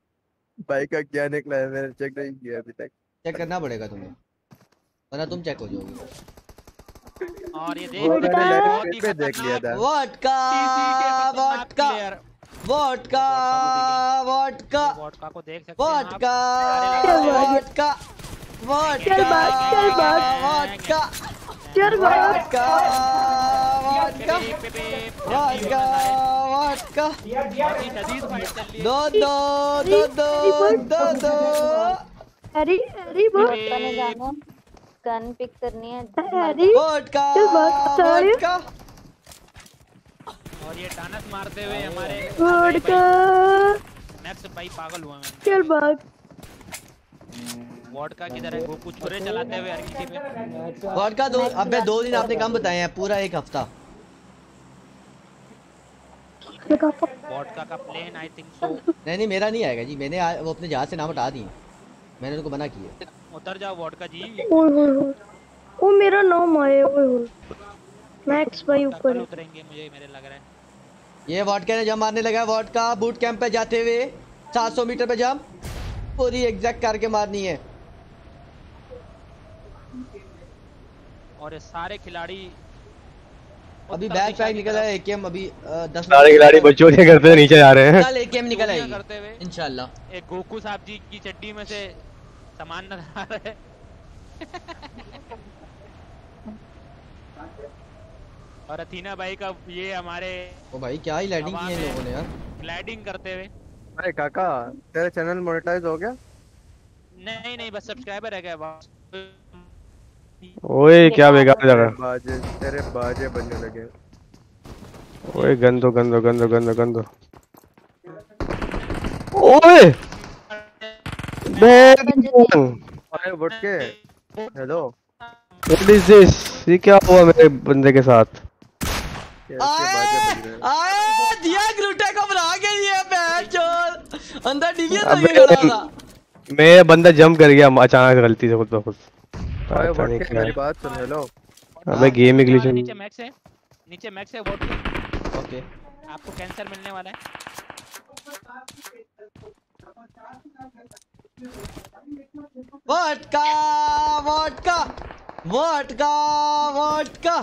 भाई का क्या निकला है? मैंने चेक नहीं किया अभी तक। चेक करना पड़ेगा तुम्हें। वरना तुम चेक हो जाओगे। और ये देख बहुत ही देख लिया था। Vodka vodka player। Vodka vodka vodka को देख सकते हैं आप। वोडका सारे लड़के। वोडका चल वोडका भाग, चल वोडका दो दो दो दो दो दो बोल वोडका ने जाना गन पिक करनी है और ये टानस मारते हुए हमारे वोडका मैक्स भाई। पागल हुआ मैं चल भाग वोडका की तरह वो कुछ छुरे चलाते हुए हर किसी पे। वोडका दो अबे दो दिन आपने कम बताए हैं पूरा एक हफ़्ता। वोडका का प्लेन आई थिंक सो नहीं नहीं मेरा नहीं आएगा जी। मैंने आ, वो अपने जहाज़ से नाम हटा दिए। मैंने उनको मना किया। उतर जाओ वोडका जी। ओए होए होए ओ मेरा नाम आए ओए होए मैक्स भाई ऊपर उतरेंगे मुझे मेरे लग रहा है। ये वॉडका ने जम मारने लगा है। वॉडका बूट कैंप पे जाते हुए 700 मीटर पे जम पूरी एग्जैक्ट करके मारनी है। और ये सारे खिलाड़ी अभी बैक पैक निकला है एकेएम अभी 10 सारे खिलाड़ी बच्चों करते हुए नीचे जा रहे हैं। कल एकेएम निकल आएगी। करते हुए इंशाल्लाह। एक गोकू साहब जी की चड्डी में से सामान नज़र आ रहा है। और अथीना भाई का ये हमारे ओ भाई क्या ही लैंडिंग की है लोगों ने यार। ग्लाइडिंग करते हुए। अरे काका तेरा चैनल मोनेटाइज हो गया? नहीं नहीं बस सब्सक्राइबर रह गया बस ओए क्या बेकार जगह। बाजे तेरे बाजे बनने लगे। ओए गंदो गंदो गंदो गंदो गंदो। ओए! अरे उठ के। हेलो। व्हाट इज़ दिस ये क्या हुआ मेरे बंदे के साथ? आए दिया ग्लूटे को बना के दिया बैठ चोर। अंदर डिवियन अबे, लगे खड़ा था। मैं बंदा जंप कर गया अचानक गलती से खुद ब खुद। नहीं के मेरी बात सुन हेलो अबे गेम में ग्लिच नीचे मैक्स है। नीचे मैक्स है वोट ओके आपको कैंसर मिलने वाला है। Vodka vodka vodka vodka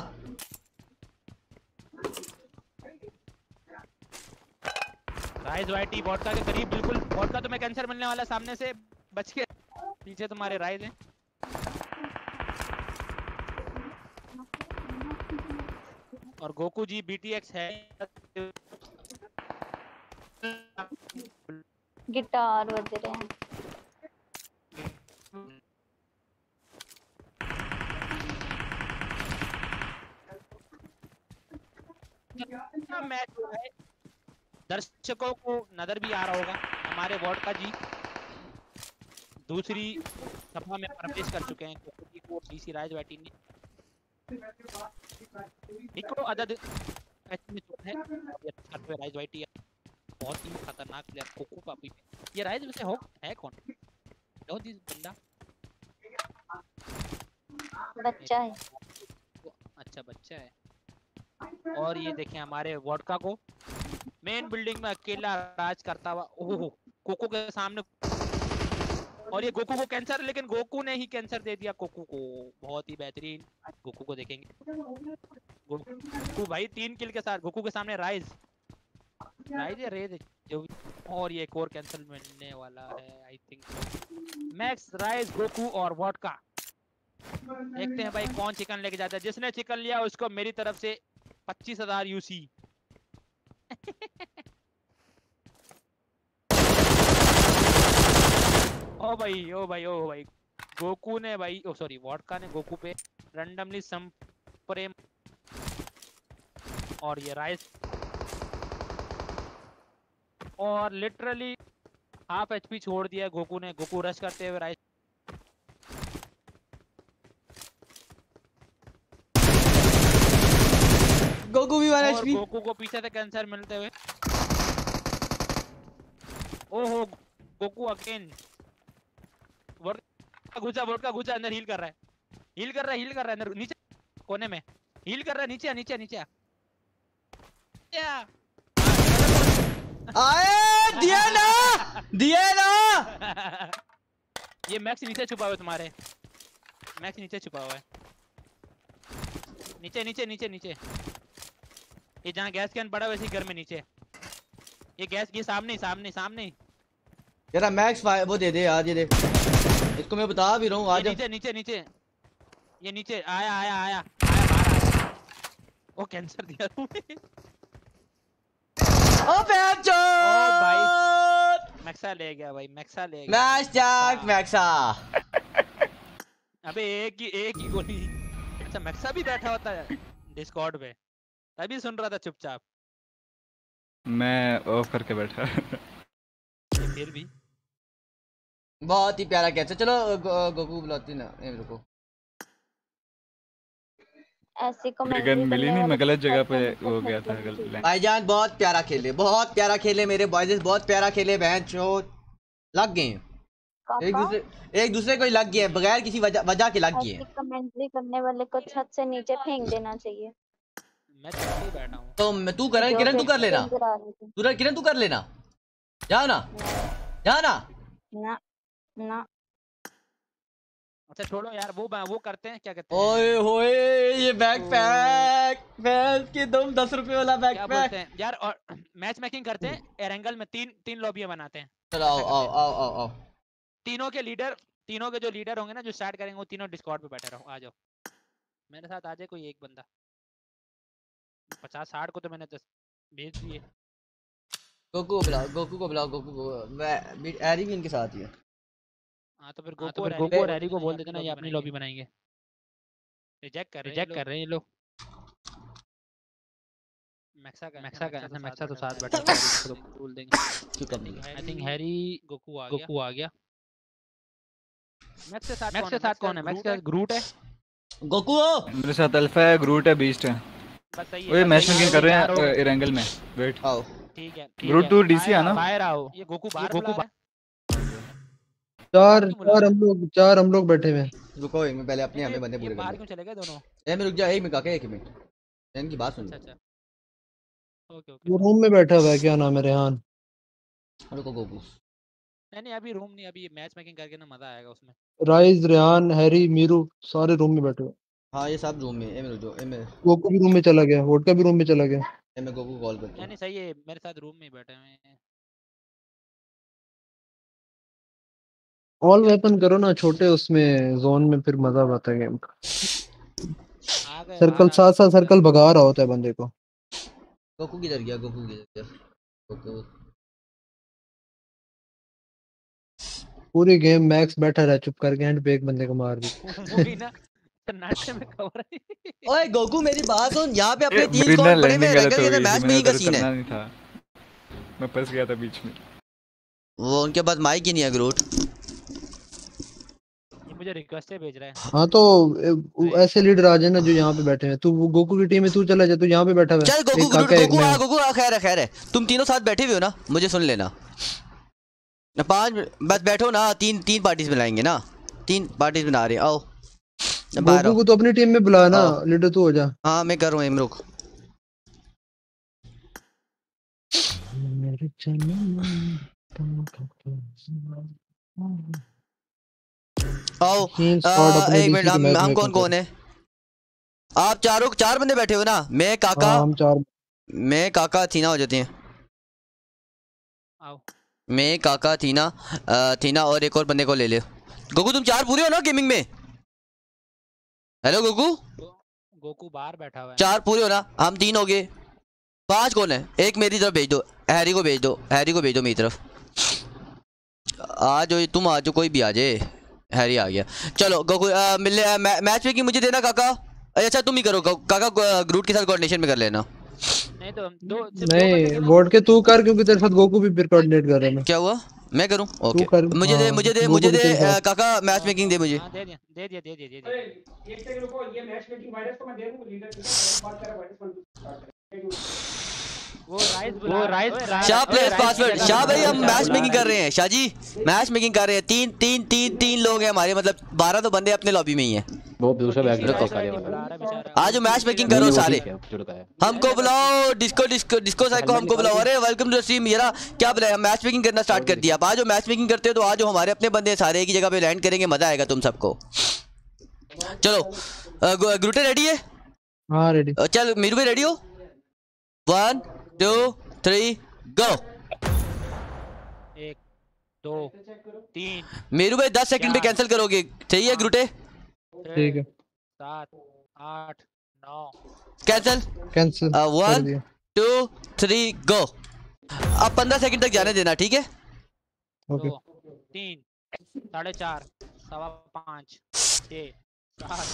rise वाइटी वोडका के करीब बिल्कुल वोडका तुम्हें कैंसर मिलने वाला सामने से। बच के पीछे तुम्हारे राइज हैं। और गोकू जी बीटीएक्स है गिटार बज रहे हैं मैच हो रहा है दर्शकों को नज़र भी आ रहा होगा हमारे वोडका जी। दूसरी सभा में प्रवेश कर चुके हैं जी राज वाटी ने इको अदद मैच में जो है ये करते हुए राइज वाइटी बहुत ही खतरनाक प्लेयर कोको पापी। ये राइज वैसे हो है कौन? नो दिस बंदा। बच्चा है। अच्छा बच्चा है। और ये देखें हमारे वोडका को। मेन बिल्डिंग में अकेला राज करता हुआ ओहो कोको के सामने और ये गोकू को कैंसर लेकिन गोकू ने ही कैंसर दे दिया। कोकू को बहुत ही बेहतरीन। गोकू को देखेंगे। गोकू भाई, तीन किल के साथ। गोकू के सामने राइज राइज या रेज जो और ये एक और कैंसल मिलने वाला है I think max rise Goku और वोडका देखते हैं भाई, कौन चिकन लेके जाता है। जिसने चिकन लिया, उसको मेरी तरफ़ से पच्चीस हज़ार यूसी ओ भाई ओ भाई ओ भाई। गोकू ने भाई ओ सॉरी वॉडका ने गोकू पे रैंडमली संप्रे और ये राइस और लिटरली हाफ़ एचपी छोड़ दिया गोकू ने। गोकू रश करते हुए राइस गोकू भी वन एचपी गोकू को पीछे से कैंसर मिलते हुए। ओहो गोकू अगेन घुसा वोट का घुसा अंदर हील कर रहा है। हील कर रहा है हील कर रहा है अंदर नीचे कोने में। हील कर रहा है नीचे नीचे नीचे आ। आए दिया ना दिया ना। ये मैक्स नीचे छुपा हुआ है तुम्हारे। मैक्स नीचे छुपा हुआ है। नीचे नीचे नीचे नीचे। ये जहाँ गैस कैन पड़ा वैसे घर में नीचे। ये गैस ये सामने सामने सामने। जरा मैक्स वो दे दे यार ये दे। इसको मैं बता भी रहा हूँ ये नीचे नीचे नीचे। ये नीचे आया आया आया। आया बाहर आया। ओ कैंसर दिया तूने। ओ बेचो ओ भाई मैक्सा ले गया भाई मैक्सा ले गया। मैच मैक्सा अबे एक ही एक ही गोली। अच्छा मैक्सा भी बैठा होता है डिस्कॉर्ड पे। तभी सुन रहा था चुपचाप। मैं ऑफ़ करके बैठा। फिर भी। बहुत ही प्यारा कैच है। चलो गोकू बुलाती ना। ए रुको। ऐसी गन मिली नहीं मैं गलत को जगह पे हो गया था चाहिए भाईजान बहुत प्यारा खेले बहुत प्यारा खेले मेरे बॉयज़ बहुत प्यारा खेले बहन चो लग गए एक दूसरे एक दूसरे को ही लग गए हैं, बगैर किसी वजह वजह के लग गए कमेंट्री करने वाले को छत से नीचे फेंक देना चाहिए। मैं ही बैठा हूँ। तो मैं- तू कर किरण तू कर लेना। तू किरण तू कर लेना। जा ना। जा ना। ना। अच्छा छोड़ो यार वो वो करते हैं क्या कहते हैं? ओए होए ये बैकपैक फैंस की तुम दस रुपए वाला क्या बोलते बैकपैक हैं? यार और मैच मेकिंग करते हैं एरेंगल में तीन तीन लॉबियाँ बनाते हैं। चलो आओ आओ आओ आओ आओ। तीनों के लीडर तीनों के जो लीडर होंगे ना जो स्टार्ट करेंगे वो तीनों डिस्कॉर्ड पे बैठे रहो आ जाओ। मेरे साथ आ जाए कोई एक बंदा। पचास साठ को तो मैंने दस भेज दिए। गोकू को बुलाओ गोकू को बुलाओ गोकू को मैं एरी भी इनके साथ ही है। हाँ तो फिर हाँ, गोकू तो और फिर को और हैरी को बोल देते ना ये अपनी लॉबी बनाएँगे। रिजेक्ट कर रिजेक्ट कर रहे हैं ये लोग। मैक्सा का मैक्सा का अच्छा मैक्सा तो साथ बैठा है इसको तो बोल देंगे। क्यों करने के आई थिंक हैरी गोकू आ गया। गोकू आ गया। मैक्स के साथ मैक्स के साथ कौन है? मैक्स के ग्रूट है? गोकू मेरे साथ अल्फ़ा है ग्रूट है बीस्ट है। ओए मैच मेकिंग कर रहे हैं इरेंगल में। वेट आओ। ठीक है ग्रूट टू डीसी आना बाहर आओ ये गोकू बाहर गोकू बाहर चार चार हम लोग चार हम लोग बैठे हुए हैं। रुको एक मिनट पहले अपने हमें बंदे पूरे कर बाहर क्यों चले गए दोनों? ए मैं रुक जा एक मिनट काका एक मिनट। इनकी बात सुन अच्छा ओके वो रूम में बैठा हुआ है क्या नाम है रेहान? रुको गोकू नहीं नहीं अभी रूम नहीं अभी मैच मेकिंग करके ना मज़ा आएगा उसमें। राइज रेहान हैरी मीरू सारे रूम में बैठे हुए हैं। हाँ ये सब रूम में ए मैं रुक जाओ ए मैं गोकू भी रूम में चला गया वोटका भी रूम में चला गया। ए मैं को कॉल करता नहीं नहीं सही है मेरे साथ रूम में ही बैठे हुए हैं। ऑल वेपन करो ना छोटे उसमें जोन में फिर मज़ा आता है गेम का। सर्कल साथ साथ सर्कल भगा रहा होता है बंदे को। गोकू किधर गया? गोकू किधर गया? गोकू पूरी गेम मैक्स बैठा रहा चुप करके एंड पे एक बंदे को मार दी। वही ना सन्नाटे में कवर ओए गोकू मेरी बात सुन यहाँ पे अपने तीन स्क्वाड पड़े हुए हैं हो के मैच में ही का सीन है। मैं फंस गया था बीच में। वो उनके पास माइक ही नहीं है ग्रूट मुझे रिक्वेस्ट भेज रहा है। हाँ तो ऐसे लीडर आ जाए ना जो यहाँ पे बैठे हैं। तू गोकू की टीम में तू चला जा तू यहाँ पे बैठा हुआ चल गोकू गोकू आ गोकू आ खैर है खैर है। तुम तीनों साथ बैठे हुए हो ना? मुझे सुन लेना। ना पाँच बस बैठो ना तीन तीन पार्टीज़ बनाएँगे ना। तीन पार्टीज़ बना रहे आओ। गोकू को तो अपनी टीम में बुला ना हाँ। लीडर तू हो जा। हाँ मैं कर रहा हूँ इमरुक मेरे आओ एक मिनट हम हम कौन कौन है? आप चारों चार बंदे बैठे हो ना? मैं काका। हाँ हम चार। मैं काका थीना हो जाते हैं। आओ। मैं काका थीना थीना और एक और बंदे को ले ले गोकू तुम चार पूरे हो ना गेमिंग में? Hello Goku? गोकू बाहर बैठा हुआ है। चार पूरे हो ना? हम तीन हो गए। पाँच कौन है? एक मेरी तरफ़ भेज दो। हैरी को भेज दो। हैरी को भेज दो मेरी तरफ़। आ जाओ तुम आ जाओ कोई भी आ जाए। हैरी आ गया। चलो मिलने मै, मैच में की मुझे देना काका? अच्छा तुम ही करो काका ग्रूट के साथ कोऑर्डिनेशन में कर लेना। नहीं तो हम दो दो नहीं के वोट के तू कर क्योंकि तेरे साथ गोकू भी फिर कोऑर्डिनेट कर रहा है। क्या हुआ? मैं करूँ? ओके कर, मुझे दे हाँ, मुझे दे मुझे दे। काका मैच मेकिंग दे मुझे। हाँ दे दिया दे दे दे एक सेकंड रुको ये मैच मेकिंग वायरस को मैं दे दूँ लीडर के साथ बात कर वायरस कौन वो rice Shah place password Shah भाई हम मैच मेकिंग कर रहे हैं। शाह जी मैच मेकिंग कर रहे हैं। तीन तीन तीन तीन लोग हैं हमारे। मतलब बारह तो बंदे अपने लॉबी में ही हैं। वो दूसरा बैग रुको। वाला आज मैच मेकिंग करो सारे हमको बुलाओ डिस्को डिस्को डिस्को साइको हमको बुलाओ। अरे वेलकम टू स्ट्रीम यारा क्या बुलाया? मैच मेकिंग करना स्टार्ट कर दिया। अब आज मैच मेकिंग करते हो तो आज हमारे अपने बंदे सारे एक ही जगह पे लैंड करेंगे मज़ा आएगा तुम सबको। चलो ग्रुटे रेडी है? हाँ रेडी चल मीरू भाई रेडी हो? वन टू थ्री गो एक दो तीन मीरू भाई दस सेकंड पे कैंसिल करोगे। ठीक है ग्रुटे? ठीक है। सात आठ नौ। Cancel cancel one two three go अब पंद्रह सेकंड तक जाने देना ठीक है? ओके। तीन साढ़े चार सवा पाँच छः सात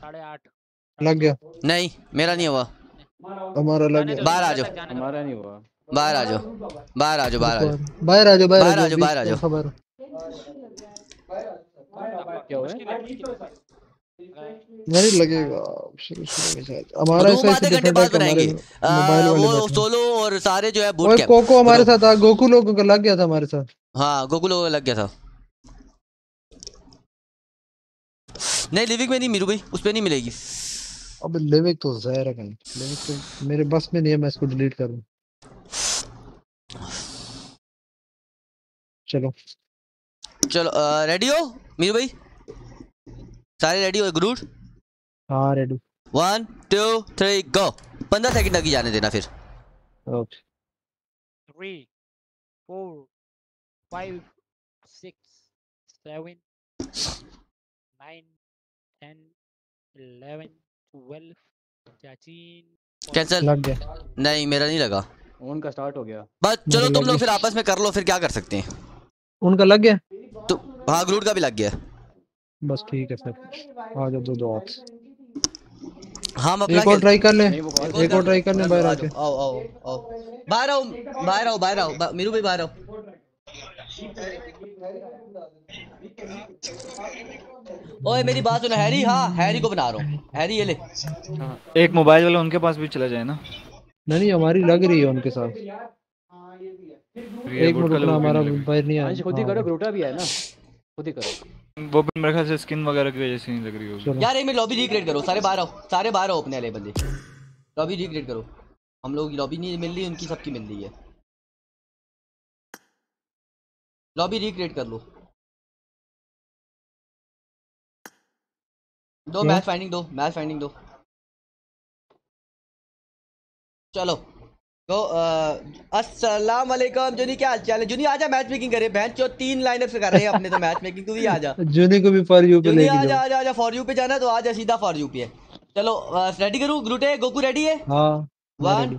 साढ़े आठ लग गया। नहीं मेरा नहीं हुआ। हमारा लग गया। बाहर आ जाओ। हमारा नहीं हुआ। बाहर आ जाओ। बाहर आ जाओ बाहर आ जाओ। बाहर आ जाओ बाहर बाहर आ आ जाओ बाहर आ जाओ। खबर? नहीं लगेगा शुरू शुरू में शायद। हमारा ऐसा आधे ऐसे घंटे बाद बनाएँगे। मोबाइल वाले वो सोलो और सारे जो है बूट कैंप कोको हमारे साथ आ गोकू लोगों का लग गया था हमारे साथ। हाँ गोकू लोगों का लग गया था। नहीं लिविंग में नहीं मीरू भाई उस पे नहीं मिलेगी। अब लिविक तो जहर है कहीं। लिविक तो मेरे बस में नहीं है मैं इसको डिलीट करूँ चलो। चलो रेडी हो? मीरू भाई? सारे रेडी हो? ग्रुड हाँ ready one two three go पंद्रह सेकंड तक ही जाने देना फिर। Okay five, six, seven, nine, ten, eleven, twelve, thirteen. Cancel. नहीं मेरा नहीं लगा। ऑन का स्टार्ट हो गया। बस चलो तुम लोग फिर आपस में कर लो फिर क्या कर सकते हैं? उनका लग गया? तो हाँ ग्रुड का भी लग गया। बस ठीक है सर। आ जाओ दो दो ऑप्स हम अपना एक और ट्राई कर ले। एक और ट्राई कर ले बाहर आके आओ आओ आओ। बाहर आओ बाहर आओ। बाहर आओ मीरू भाई बाहर आओ। ओए मेरी बात सुनो हैरी हाँ हैरी को बना रहा हूँ। हैरी ये ले। एक मोबाइल वाला उनके पास भी चला जाए ना। नहीं नहीं हमारी लग रही है उनके साथ। एक रुकना हमारा। बाहर नहीं अंश खुद ही करो हाँ, ग्रोटा भी है ना। खुद ही करो। वो भी मेरे ख्याल से स्किन वगैरह की वजह से नहीं लग रही होगी। यार एक मिनट लॉबी रिक्रिएट करो। सारे बाहर आओ सारे बाहर आओ अपने वाले बंदे। लॉबी रिक्रिएट करो। हम लोग लॉबी नहीं मिल रही उनकी सबकी मिल रही है। लॉबी रिक्रिएट कर लो। दो? मैच फाइंडिंग दो मैच फाइंडिंग दो। चलो। तो अस्सलाम वालेकुम जुनी क्या हाल चाल है? जुनी आजा मैच मेकिंग करे। बहन चो तीन लाइनअप से कर रहे हैं अपने तो मैच मेकिंग तू भी आजा। जूनी को भी फॉर यू पे जुनी लेके आजा आजा आजा फॉर यू पे जाना तो आजा सीधा फॉर यू पे। चलो रेडी करूँ? ग्रुटे गोकू रेडी है? हाँ मैं one ready।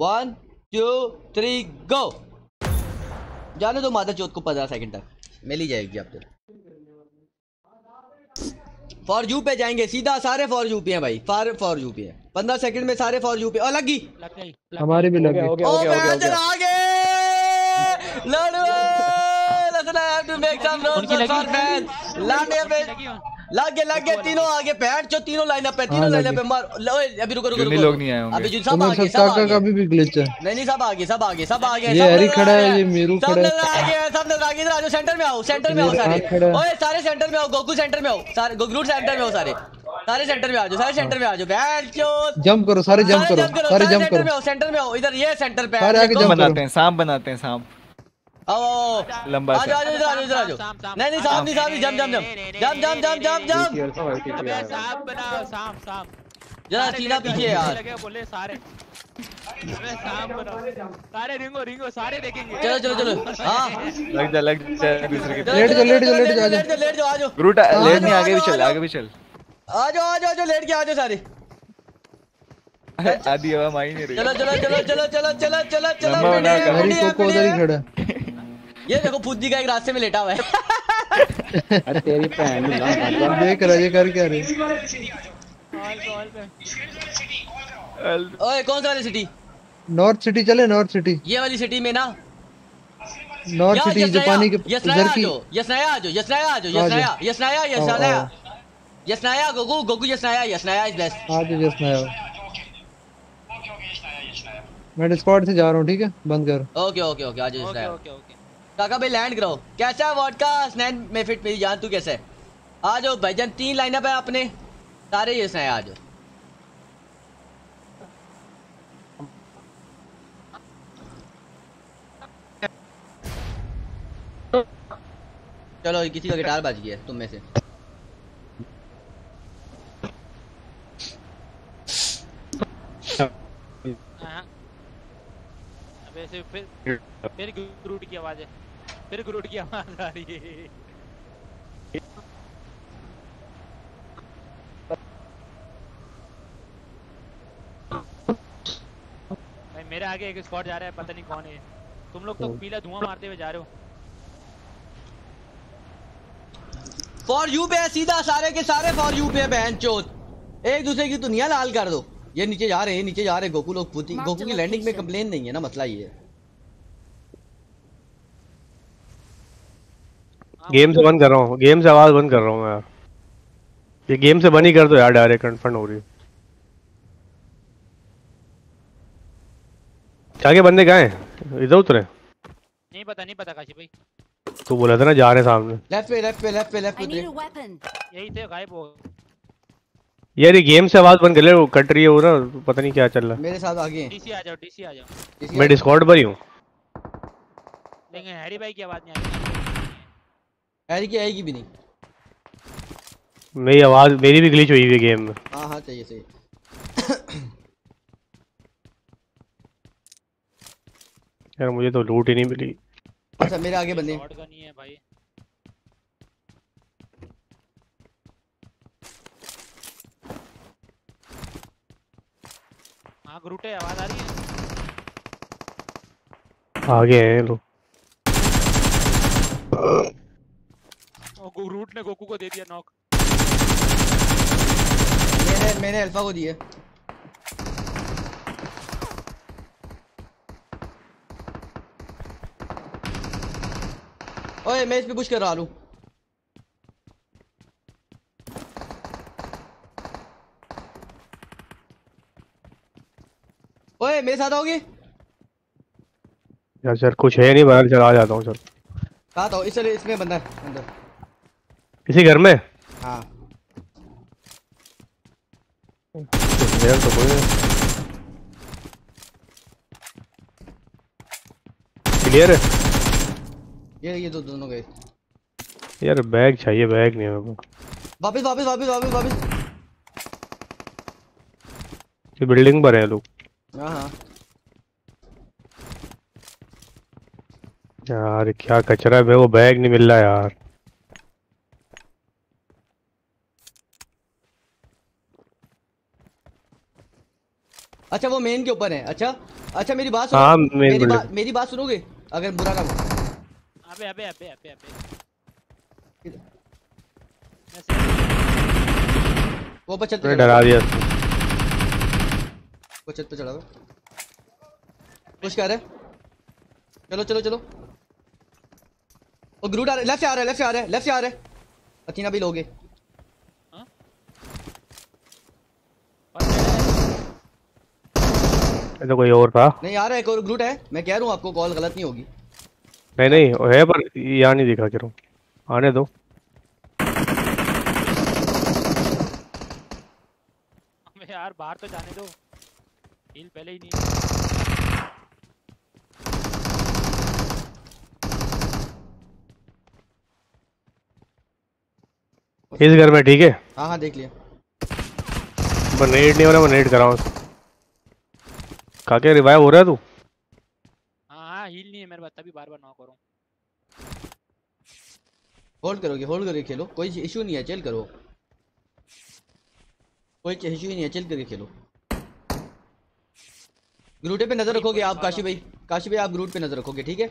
One two three go जाने दो माता चौथ को पंद्रह सेकंड तक मिल ही जाएगी आपको फॉर यू पे जाएँगे सीधा सारे फॉर यू पे हैं भाई फार फॉर यू पे हैं पंद्रह सेकंड में सारे फॉर यू पे और लगी गई हमारी भी लग हो गई हो ओ हो हो मैच आगे लड़ो room उनकी लगी fans लाने पे लगी हो? लग तीनों आगे पैंट जो तीनों लाइनअप है तीनों लाइन लाइनअप लगे। पे मार ओए, अभी रुको रुको जुनी रुको। लोग नहीं आए होंगे। अभी जो तो सब मेरे आगे सब काका का आगे भी भी ग्लिच है। नहीं नहीं सब आगे सब आगे सब आगे ये सब हैरी नज़र खड़ा आ है, हैं। ये मीरू सब खड़ा है। नज़र आगे हैं सब नज़र आगे। इधर आ जाओ सेंटर में आओ सेंटर में आओ सारे। है। ओए सारे सेंटर में आओ गोकू सेंटर में आओ सारे गोग्रूट सेंटर में आओ सारे। सारे सेंटर में आ जाओ सारे सेंटर में आ जाओ। बैठ चोद जंप करो सारे जंप सारे करो जंप करो सारे जंप सेंटर में करो। आओ सेंटर में आओ। इधर ये सेंटर पे सारे आगे जंप बनाते हैं सांप बनाते हैं सांप आओ लंबा आ जाओ आ जाओ आ जाओ नहीं नहीं साहब नहीं साहब नहीं jump jump jump jump TT alpha Y TT अबे सांप बनाओ सांप सांप जरा देख- पीछे यार। लगे बोले सारे। अबे सांप बनाओ सारे रिंगो रिंगो सारे देखेंगे। चलो चलो चलो। हाँ। लग जा लग जा दूसरे के चलो, लेट चलो, जाओ, लेट चलो, जाओ, लेट जाओ, लेट जाओ लेट जाओ आ जाओ। ग्रूट लेट नहीं आगे भी चल आगे भी चल। आ जाओ आ जाओ आ जाओ लेट के आ जाओ सारे। आधी हवा माही नहीं रही। चलो चलो चलो चलो चलो चलो चलो चलो लंबा बना। हैरी उधर ही। खड़ा है। ये देखो फुद्दी का एक रास्ते में लेटा हुआ है। अरे तेरी भैन नी लान मार अब देख रहा ये कर क्या पे ओए कौन सा वाली सिटी नॉर्थ सिटी चले नॉर्थ सिटी ये वाली सिटी में ना। नॉर्थ सिटी जो पानी के इधर आ की जाओ यशनाया आ जाओ यशनाया आ जाओ आ यशनाया जाओ। यशनाया आओ, यशनाया आओ। यशनाया गोकू गोकू यशनाया यशनाया इज़ बेस्ट आज जस्ट मैं मैं डिस्कॉर्ड से जा रहा हूँ ठीक है? बंद कर। ओके ओके ओके आ जाओ ओके ओके ओके। काका भाई लैंड करो कैसा है वॉट का स्नैन में फिट मेरी जान तू कैसे? आ जाओ भाईजान तीन लाइनअप है अपने सारे यशनाया आ जाओ। चलो किसी का गिटार बज गया, तुम में से। हाँ। अबे फिर फिर की आवाज़ है। फिर ग्रूट की आवाज़ आ रही है भाई मेरे आगे एक स्क्वाड जा रहा है पता नहीं कौन है। तुम लोग तो पीला धुआँ मारते हुए जा रहे हो। फॉर यू पे सीधा सारे के सारे फॉर यू पे बहन चोत एक दूसरे की दुनिया लाल कर दो। ये नीचे जा रहे हैं नीचे जा रहे हैं। गोकू लोग गोकू की लैंडिंग में कंप्लेन नहीं है ना मसला ये है। गेम्स बंद कर रहा हूँ गेम से आवाज़ बंद कर रहा हूँ मैं यार। ये गेम से बनी कर दो यार डायरेक्ट कन्फर्म हो रही है। आगे बंदे कहाँ हैं? इधर उतरे। नहीं पता नहीं पता काशी भाई। तू बोला था ना जा रहे सामने। लेफ़्ट पे लेफ़्ट पे लेफ़्ट पे लेफ़्ट पे यही थे गायब हो यार ये गेम से आवाज़ बंद कर ले वो कट रही है वो ना पता नहीं क्या चल रहा मेरे साथ आगे हैं। डीसी आ जाओ डीसी आ जाओ। मैं डिस्कॉर्ड पर ही हूँ। लेकिन हैरी भाई की आवाज़ नहीं आ रही। हैरी की आएगी भी नहीं। मेरी आवाज़ मेरी भी ग्लिच हुई हुई है गेम में। हाँ हाँ चाहिए सही यार मुझे तो लूट ही नहीं मिली। अच्छा मेरे आगे बंदे। शॉट गन ही है भाई। हाँ ग्रुटे आवाज़ आ रही है। आगे हैं लोग। ओ ग्रूट ने गोकू को दे दिया नॉक मैंने मैंने अल्फ़ा को दिए ओए मैं इस पे पुश कर रहा हूँ। ओए मेरे साथ आओगे? यार सर कुछ है नहीं बाहर चला जाता हूँ सर। कहा था? इस इसमें बंदा है अंदर। इसी घर में? हाँ। तो कोई क्लियर है? ये ये दो दोनों गए। यार बैग चाहिए बैग नहीं है मेरे को। वापस वापस वापस वापस वापस। ये बिल्डिंग पर है लोग। हाँ हाँ। यार क्या कचरा है? वो बैग नहीं मिल रहा यार। अच्छा वो मेन के ऊपर है। अच्छा अच्छा मेरी बात सुनो। हाँ, मेरी। बात मेरी बात सुनोगे? अगर बुरा ना अबे अबे अबे अबे अबे। वो ऊपर छत पे चढ़ा डरा। दिया। वो छत पे चढ़ा हुआ पुश कर रहा? है चलो चलो चलो। वो ग्रूट आ रहा। है लेफ़्ट से आ रहा है लेफ़्ट से आ रहा है लेफ़्ट से आ रहा। है अथीना भी लोगे। ये तो कोई और था? नहीं आ रहा एक और ग्रूट है। मैं कह रहा हूँ आपको कॉल गलत नहीं होगी। नहीं नहीं वो है पर यहाँ नहीं दिखा कह रहा हूँ। आने दो। अबे यार बाहर तो जाने दो। हील पहले ही नहीं इस घर में ठीक है? हाँ हाँ देख लिया। पर नेट नहीं हो रहा मैं नेट कराऊँ काके रिवाइव हो रहा है तू? हाँ हाँ हील नहीं है मेरे पास तभी बार बार नॉक हो रहा हूँ होल्ड करोगे होल्ड करके खेलो। कोई इशू नहीं है चल करो। कोई इशू ही नहीं है चल करके खेलो। ग्रूटे पे नज़र रखोगे आप काशी भाई। काशी भाई आप ग्रूट पे नज़र रखोगे ठीक है?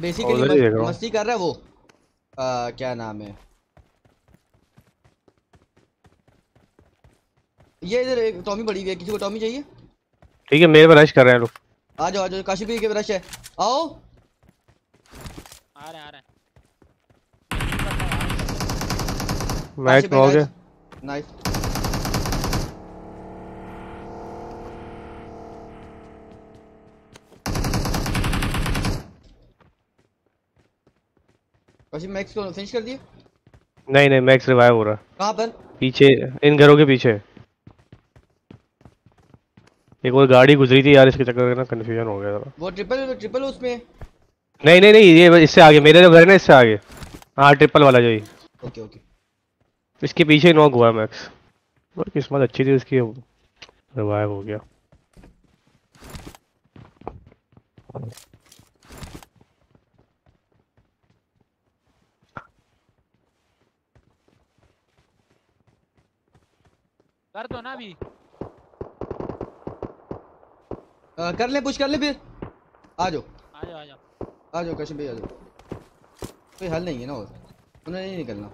बेसिकली मस्ती कर रहा है वो? अ, क्या नाम है? ये इधर टॉमी पड़ी हुई है किसी को टॉमी चाहिए? ठीक है मेरे पर रश कर रहे हैं लोग। आ जाओ आ जाओ काशी भाई के रश है। आओ। आ रहे आ रहे मैच हो गया। नाइस काशी मैक्स को फिनिश कर दिए? नहीं नहीं मैक्स रिवाइव हो रहा। है कहाँ पर? पीछे इन घरों के पीछे। एक और गाड़ी गुजरी थी यार इसके चक्कर में ना कंफ्यूजन हो गया था। वो ट्रिपल ट्रिपल उसमें? नहीं नहीं नहीं ये इससे आगे मेरे जो घर है ना इससे आगे। हाँ ट्रिपल वाला जो ही। Okay okay. इसके पीछे नॉक हुआ मैक्स और किस्मत अच्छी थी उसकी रिवाइव हो गया। कर दो ना अभी। अ, कर ले पुश कर ले फिर। आ जाओ। आ जाओ आ जाओ। आ जाओ कश्यप भाई आ जाओ। कोई हल नहीं है ना और। उन्हें नहीं निकलना।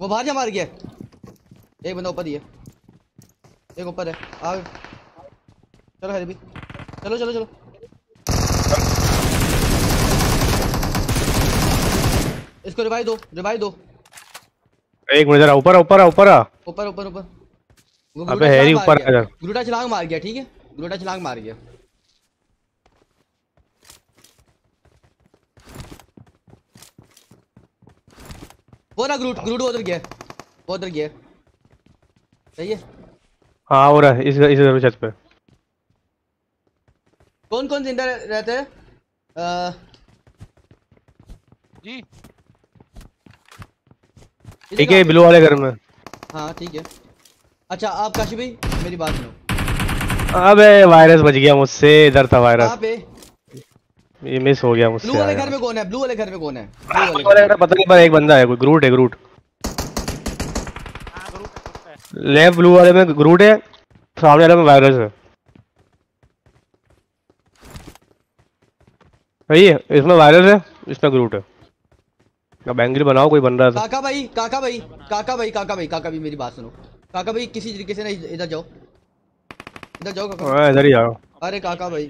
वो बाहर जा मार गया एक बंदा ऊपर ही है। एक ऊपर है। आ चलो हरी भी चलो चलो चलो। इसको रिवाइव दो रिवाइव दो। एक मिनट जरा ऊपर आ, ऊपर आ, ऊपर आ। ऊपर ऊपर ऊपर। अबे हैरी ऊपर आ जा। ग्लूटा छलांग मार गया ठीक है? ग्लूटा छलांग मार गया। वो ना ग्लूट ग्लूट उधर गया। वो उधर गया। सही है? हाँ हो रहा है इस इस छत पे। कौन कौन ज़िंदा रहते हैं? अ, जी। ठीक है ब्लू वाले घर में? हाँ ठीक है। अच्छा आप काशी भाई मेरी बात सुनो। अबे वायरस बच गया मुझसे इधर था वायरस ये मिस हो गया मुझसे ब्लू वाले घर में कौन है? ब्लू वाले घर में कौन है? ब्लू वाले घर में। पता नहीं पर एक बंदा है कोई ग्रूट है ग्रूट लेफ़्ट ब्लू वाले में ग्रूट है सामने वाले में वायरस है। है इसमें वायरस है इसमें ग्रूट है। अब एंगल बनाओ कोई बन रहा था काका भाई काका भाई काका भाई काका भाई काका भाई मेरी बात सुनो। काका भाई किसी तरीके से ना इधर जाओ। इधर जाओ काका। हाँ, इधर ही जाओ अरे काका भाई।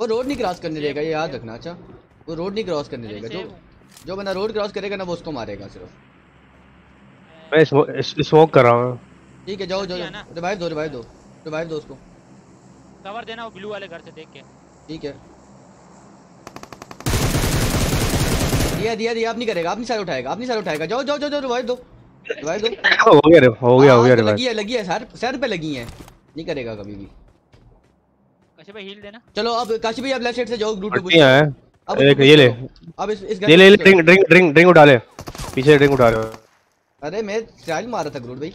वो रोड नहीं क्रॉस करने देगा ये याद रखना अच्छा? वो रोड नहीं क्रॉस करने देगा जो जो बंदा रोड क्रॉस करेगा ना वो उसको मारेगा सिर्फ़। मैं इस- स्मोक कर रहा हूँ। ठीक है जाओ जाओ रिवाइव दो रिवाइव दो। रिवाइव दो उसको। कवर देना वो ब्लू वाले घर से देख के। ठीक है। दिया दिया दिया आप नहीं करेगा आप नहीं सर उठाएगा आप नहीं सर उठाएगा। जाओ जाओ जाओ जाओ रिवाइव दो रिवाइव दो हो गया रे हो गया हो हाँ, गया रे लगी है लगी है सर सर पे लगी है। नहीं करेगा कभी भी। कश्यप भाई हील देना। चलो अब काशी भाई अब लेफ़्ट साइड से जाओ ग्लू टू अब एक ये ले। अब इस इस ले ले ड्रिंक ड्रिंक ड्रिंक ड्रिंक उठा ले। पीछे ड्रिंक उठा ले अरे मैं स्टाइल मारा था ग्रूट भाई।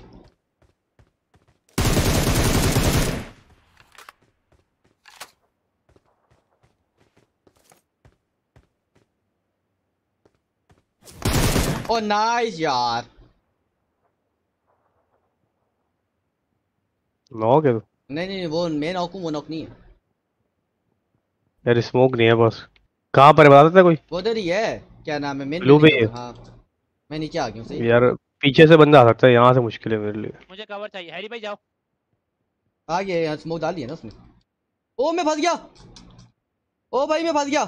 ओ नाइस यार। नॉक है तो। नहीं नहीं वो मैं नॉक हूँ वो नॉक नहीं है। यार स्मोक नहीं है बस। कहाँ पर है बता है कोई? वो उधर ही है। क्या नाम है? मैं Blue पे ही। मैं नीचे आ गया हूँ सही? यार पीछे से बंदा आ सकता है यहाँ से मुश्किल है मेरे लिए। मुझे कवर चाहिए। हैरी भाई जाओ। आ गया यहाँ स्मोक डाल दिया ना उसने। ओ मैं फंस गया। ओ भाई मैं फंस गया।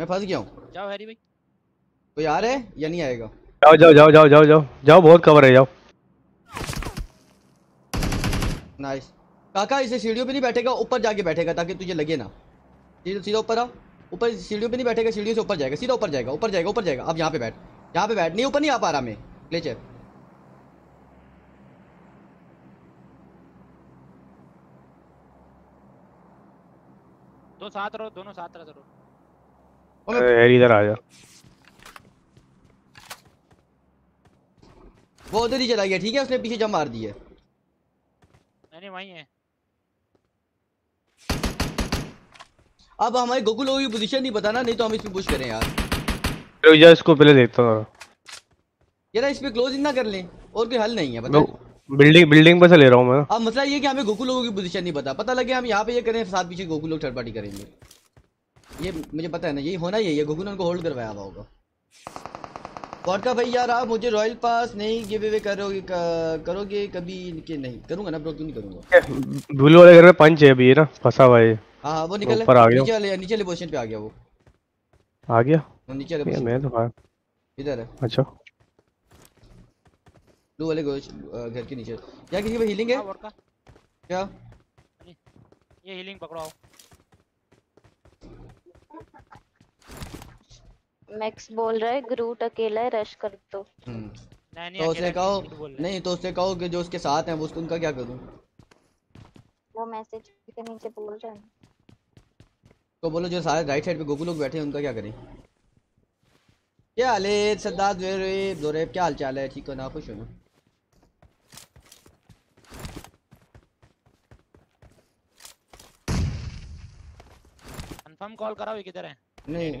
मैं फंस गया हूँ। जाओ हैरी भाई। कोई आ रहा है? या नहीं आएगा? जाओ जाओ जाओ जाओ जाओ जाओ। जाओ बहुत कवर है जाओ। नाइस काका इसे सीढ़ियों पे नहीं बैठेगा ऊपर जाके बैठेगा ताकि तुझे लगे ना। सीधा सीधा ऊपर आ। ऊपर सीढ़ियों पे नहीं बैठेगा सीढ़ियों से ऊपर जाएगा सीधा ऊपर जाएगा ऊपर जाएगा ऊपर जाएगा। अब यहाँ पे बैठ। यहाँ पे बैठ। नहीं ऊपर नहीं आ पा रहा मैं। ग्लेचर दो साथ रहो दोनों साथ रहो इधर आ जा वो उधर ही चला गया ठीक है? उसने पीछे जम मार दी है। नहीं नहीं वहीं है। अब हमारे गोकुल लोगों की पोजीशन नहीं पता ना नहीं तो हम इसमें पुश करें यार। रुक जा इसको पहले देखता हूँ। ये ना इस पे क्लोज ना कर लें और कोई हल नहीं है पता बिल्डिंग बिल्डिंग पे से ले रहा हूँ मैं। अब मसला ये है कि हमें गोकुल लोगों की पोजीशन नहीं पता। पता लगे हम यहाँ पे ये करें साथ पीछे गोकुल लोग थर्ड पार्टी करेंगे। ये मुझे पता है ना यही होना ही है गोकुल ने उनको होल्ड करवाया हुआ होगा। वॉडका भाई यार आप मुझे रॉयल पास नहीं गिव अवे करोगे करोगे कभी कि नहीं। करूँगा ना ब्रो क्यों नहीं करूँगा। ब्लू वाले घर में पंच है अभी ये ना फंसा हुआ है ये। हाँ हाँ वो निकल ऊपर आ गया। नीचे वाले नीचे वाले पोजीशन पे आ गया वो। आ गया? वो नीचे वाले ये मैं तो हाँ। इधर है। अच्छा। ब्लू वाले घर के नीचे। क्या किसी पे हीलिंग है? हाँ, क्या? ये हीलिंग पकड़ाओ मैक्स बोल रहा है ग्रूट अकेला है रश कर दो। हम्म। नहीं नहीं तो अकेला कहो नहीं तो उसने कहो कि जो उसके साथ हैं वो उसको उनका क्या करूँ? वो मैसेज के नीचे बोल रहा है। तो बोलो जो सारे राइट साइड पे गोकुल लोग बैठे हैं उनका क्या करें? क्या हाल है सरदार जोरेब जोरेब क्या हाल चाल है? ठीक हो ना खुश हो ना? कंफर्म कॉल कराओ ये किधर है? नहीं।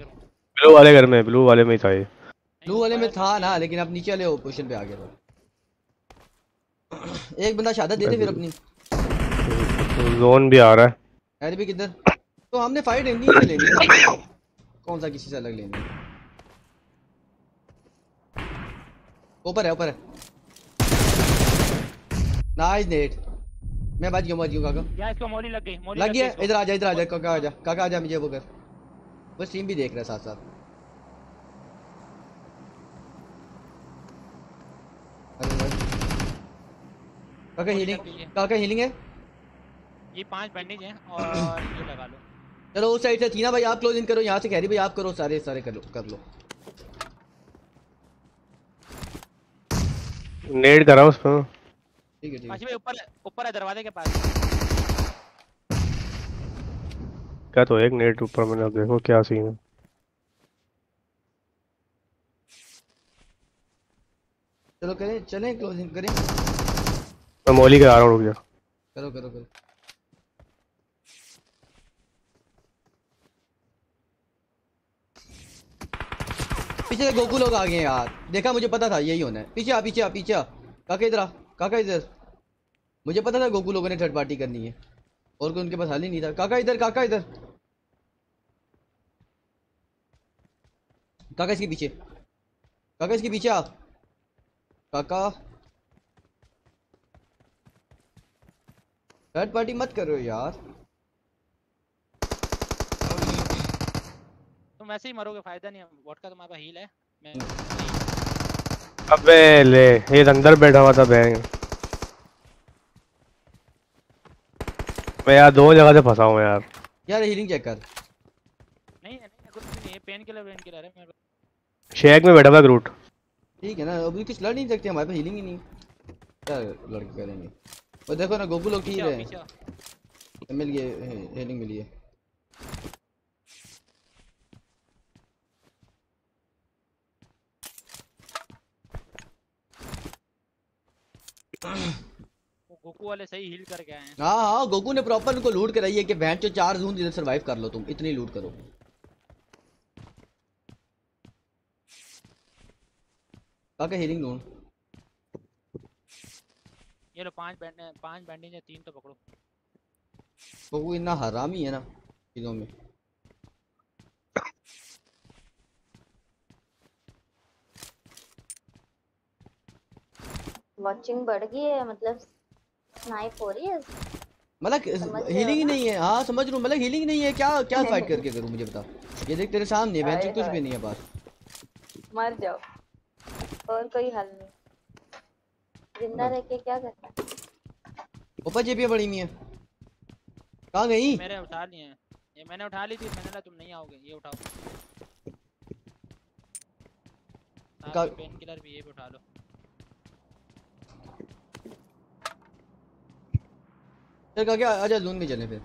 ब्लू वाले घर में ब्लू वाले में ही था ये। ब्लू वाले में था ना लेकिन अब नीचे वाले पोजीशन पे आ गया था एक बंदा शहादत दे दे फिर अपनी। जोन भी आ रहा है। अरे भी किधर? तो हमने फाइट इंडियन से लेनी है। कौन सा किसी से अलग लेनी ऊपर है ऊपर है। नाइस नेट मैं बच गया बच गया काका। या इसको मोली लग गई मोली लग गया? इधर आ जा इधर आ जा काका आ जा काका आ जा मुझे वो कर। वो स्ट्रीम भी देख रहा है साथ साथ। अरे भाई। काका हीलिंग काका हीलिंग है? ये पाँच बैंडेज हैं और ये लगा लो। चलो उस साइड से थी भाई आप क्लोज इन करो यहाँ से कैरी भाई आप करो सारे सारे कर लो कर लो। नेड करा उस पर ठीक है ठीक है। ऊपर ऊपर है दरवाजे के पास। क्या तो एक नेट ऊपर मैंने देखो क्या सीन है? चलो करें चलें क्लोज इन करें। मैं मौली के आ रहा हूँ रुक जा। करो करो करो। पीछे से गोकू लोग आ गए यार। देखा मुझे पता था यही होना है। पीछे आ पीछे आ पीछे आ। काका इधर आ काका इधर। मुझे पता था गोकू लोगों ने थर्ड पार्टी करनी है। और कोई उनके पास हाल ही नहीं था। काका इधर काका इधर। काका इसके पीछे। काका इसके पीछे आ। काका। थर्ड पार्टी मत करो यार। तुम वैसे ही मरोगे फ़ायदा नहीं है। वोट का तुम्हारे पास हील है। मैं अबे ले ये अंदर बैठा हुआ था बैंक मैं यार दो जगह से फंसा हूँ यार। यार हीलिंग चेक कर। नहीं है नहीं है, कुछ भी नहीं है पेन किलर पेन किलर है मेरे शेक में बैठा हुआ ग्रूट ठीक है ना अभी कुछ लड़ नहीं सकते हमारे पास हीलिंग ही नहीं। क्या लड़के करेंगे? और देखो ना गोकू लोग ठीक है। मिल गए हीलिंग मिली है। वो गोकू वाले सही हील करके आए हैं। हाँ हाँ गोकू ने प्रॉपर उनको लूट कराई है कि बहन चो चार जून इधर सरवाइव कर लो तुम इतनी लूट करो। काका हीलिंग ढूंढ ये लो पाँच बैंड पाँच बैंडेज है तीन तो पकड़ो। गोकू इतना हरामी है ना चीज़ों में। वॉचिंग बढ़ गई है मतलब स्नाइप हो रही है? मतलब हीलिंग ही नहीं है। हाँ समझ रहा हूँ। मतलब हीलिंग नहीं है। क्या क्या फाइट करके करूँ मुझे बता। ये देख तेरे सामने है, कुछ भी नहीं है पास। मर जाओ। और कोई हल नहीं। ज़िंदा रह के क्या करना है? ऊपर जेबियाँ बड़ी हैं। कहाँ गई? मेरे उठा लिए हैं। ये मैंने उठा ली थी मैंने कहा तुम नहीं आओगे ये उठाओ। पेन किलर भी ये भी उठा लो। चल काका आजा जून में चले फिर।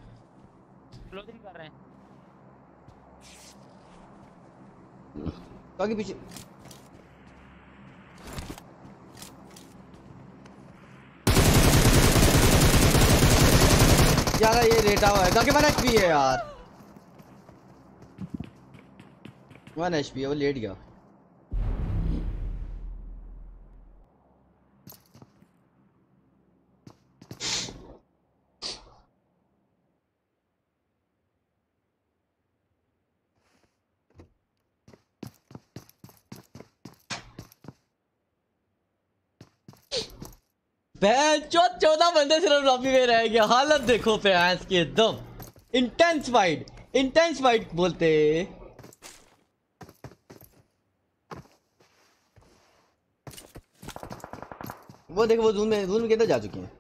क्लोजिंग कर रहे हैं। काके पीछे? यार ये रेटा हुआ है। काके वन एचपी है यार? वन एचपी है वो लेट गया। चौदह बंदे सिर्फ़ लॉबी में रह गए, हालत देखो फैंस की एकदम। इंटेंस फाइट इंटेंस फाइट बोलते। वो देखो, वो धूम में धूम में किधर जा चुके हैं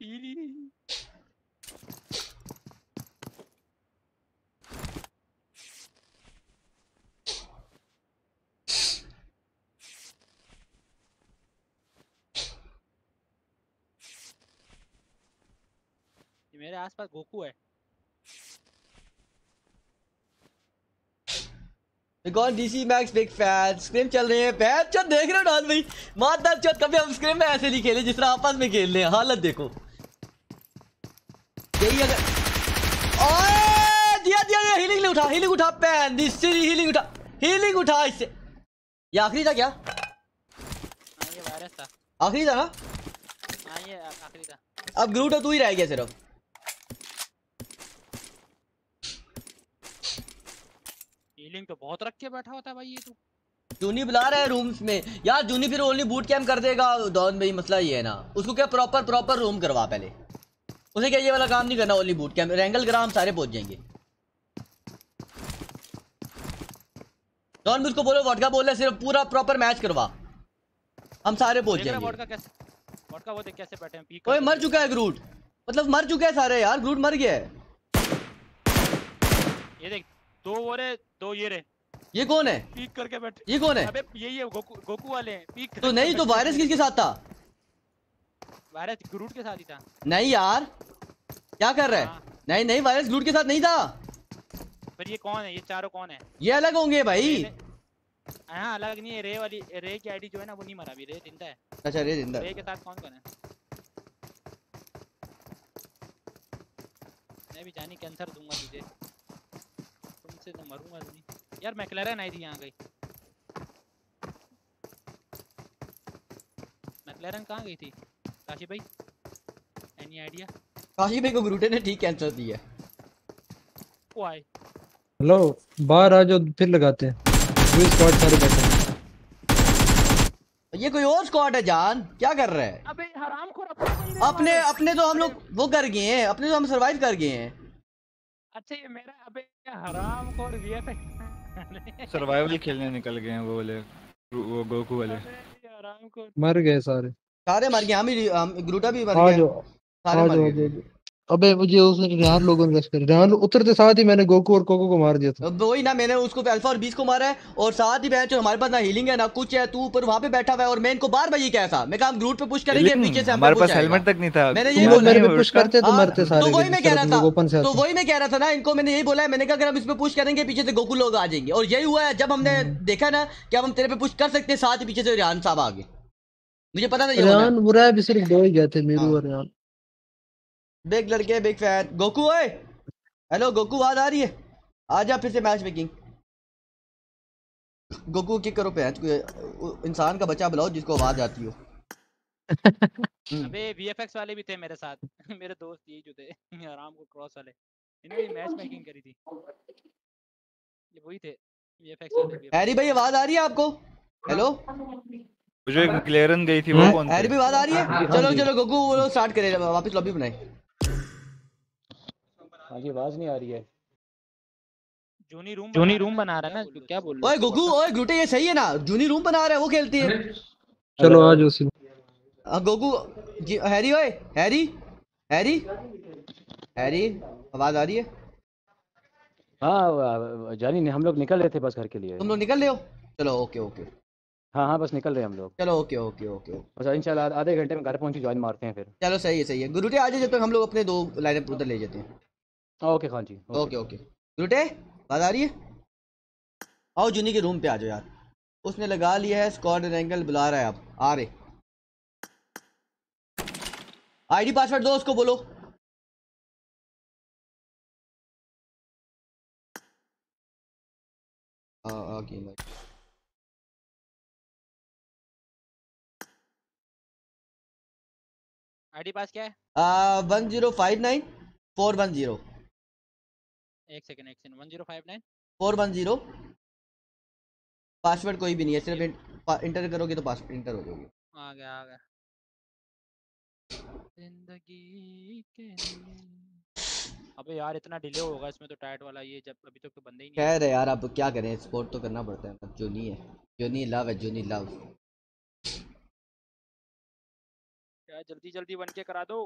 पीली ये मेरे आसपास गोकू है। कौन DC max big fan scream चल रहे हैं फ़ैन चल देख रहे हो डाल भाई। मादर चौथ कभी हम स्क्रीम में ऐसे नहीं खेले जिस तरह आपस में खेल रहे हैं। हालत देखो। यही अगर ओए दिया दिया दिया हीलिंग ले उठा हीलिंग उठा पैन दिस हीलिंग उठा हीलिंग उठा इससे। ये आखिरी था क्या? हाँ ये वायरस था। आखिरी था ना? हाँ ये आखिरी था। अब ग्रूटो तू ही रह गया सिर्फ़। हीलिंग तो बहुत रख के बैठा होता है भाई ये तो। जूनी बुला रहा है रूम्स में। यार जूनी फिर ओनली बूट कैम्प कर देगा। डॉन भाई मसला ये है ना। उसको क्या प्रॉपर प्रॉपर रूम करवा पहले। उसे क्या ये वाला काम नहीं करना ओनली बूट कैम्प रेंगल ग्राम सारे पहुँच जाएँगे। डॉन भी उसको बोलो वोडका बोल रहा है सिर्फ़ पूरा प्रॉपर मैच करवा। हम सारे पहुँच जाएँगे। वोडका कैसे वोडका वो देख कैसे बैठे हैं पीक ओए मर चुका है ग्रूट मतलब मर चुके हैं सारे यार ग्रूट मर गया है। ये देख दो वो रे दो ये रे। ये कौन है? पीक करके बैठे। ये कौन है? अबे यही है गोकू गोकू वाले हैं पीक तो नहीं तो वायरस किसके साथ था? वायरस ग्रूट के साथ ही था। नहीं यार क्या कर रहा है? नहीं नहीं वायरस ग्रूट के साथ नहीं था। पर ये कौन है? ये चारों कौन है? ये अलग होंगे भाई। हाँ अलग नहीं है रे वाली रे की आईडी जो है ना वो नहीं मरा अभी रे ज़िंदा है। अच्छा रे ज़िंदा रे के साथ कौन कौन है? मैं भी जानी कैंसर दूँगा तुझे। तुमसे तो मरूँगा नहीं। यार मैकलरन आई थी यहाँ गई। मैकलरन कहाँ गई थी? काशी भाई एनी आइडिया काशी भाई को ग्रूटे ने ठीक कैंसर दिया। है वो हेलो बाहर आ जाओ फिर लगाते हैं। स्क्वाड सारे बैठे हैं। ये कोई और स्क्वाड है जान। क्या कर रहा है? अबे हराम खोर अपने अपने तो हम लोग वो कर गए हैं अपने तो हम सरवाइव कर गए हैं। अच्छा ये मेरा अबे हराम खोर वीएफएक्स सर्वाइवल खेलने निकल गए हैं वो वाले वो गोकू वाले। हराम खोर मर गए सारे। सारे मर गए हम ही हम ग्रूटा भी मर गए गया। सारे मर गए। अबे मुझे उसने रेहान लोगों ने कर। रेहान उतरते साथ ही मैंने गोकू और कोको को मार दिया था। अब वही ना मैंने उसको अल्फ़ा और बीस को मारा है और साथ ही बेंच हमारे पास ना हीलिंग है ना कुछ है तू ऊपर वहाँ पे बैठा हुआ है और मैं इनको बार बार ये कहा था। मैं कहा हम ग्रूट पे पुश करेंगे पीछे से हमारे पास हेलमेट तक नहीं था। मैंने यही बोला मेरे पे पुश करते तो हाँ, मरते सारे तो वही मैं कह रहा था। ओपन से तो वही मैं कह रहा था ना इनको मैंने यही बोला है मैंने कहा अगर हम इस पे पुश करेंगे पीछे से गोकू लोग आ जाएँगे। और यही हुआ है जब हमने देखा ना कि हम तेरे पे पुश कर सकते हैं साथ ही पीछे से रिहान साहब आ गए मुझे पता था ये रेहान बुरा है सिर्फ़ दो ही गए थे मेरू और रेहान बिग लड़के बिग फ़ैन गोकू ओए! हेलो गोकू आवाज़ आ रही है? आ जा फिर से मैच मेकिंग गोकू किक करो पैच इंसान का बच्चा बुलाओ जिसको आवाज़ आती हो। अबे वीएफएक्स वाले भी थे मेरे साथ। मेरे दोस्त यही जो थे। आराम को क्रॉस वाले। इन्होंने मैच मेकिंग करी थी। ये वही थे वीएफएक्स वाले हैरी भाई आवाज़ आ रही है आपको? हेलो जो एक क्लियरन गई थी वो कौन हैरी भाई आवाज़ आ रही है? चलो चलो गोकू वो लोग स्टार्ट करें वापस लॉबी बनाए। हाँ जी आवाज़ नहीं आ रही है। जूनी रूम जूनी रूम बना रहा है ना? क्या बोल ओए गोकू ओए ग्लूटे ये सही है ना? जूनी रूम बना रहा है वो खेलती है। चलो आ जाओ सिम हाँ, गोकू जी हैरी ओए हैरी हैरी हैरी आवाज़ आ रही है? हाँ जानी नहीं हम लोग निकल रहे थे बस घर के लिए। तुम लोग निकल रहे हो? चलो ओके ओके। हाँ हाँ बस निकल रहे हैं हम लोग। चलो ओके ओके ओके ओके। बस इंशाल्लाह आधे घंटे में घर पहुँच के ज्वाइन मारते हैं फिर। चलो सही है सही है। गुरुटे आ जाए जब तक हम लोग अपने दो लाइनअप उधर ले जाते हैं। Okay Khan ji okay okay. गुरुटे बात आ रही है? आओ जूनी के रूम पे आ जाओ यार। उसने लगा लिया है स्क्वाड एंगल बुला रहा है अब। आ रहे। आईडी पासवर्ड दो उसको बोलो। आ, आ गई आईडी पास क्या है? One zero five nine four one zero एक सेकंड एक second. 1059 four one zero. Password कोई भी नहीं है सिर्फ़ इंटर करोगे तो पासवर्ड इंटर हो जाओगे आ गया आ गया। ज़िंदगी के अबे यार इतना डिले होगा इसमें तो टाइट वाला ये जब अभी तक तो बंदे ही नहीं खैर है यार अब क्या करें सपोर्ट तो करना पड़ता है जो नहीं है जो नहीं लव है जो नहीं लव क्या जल्दी जल्दी बन के करा दो।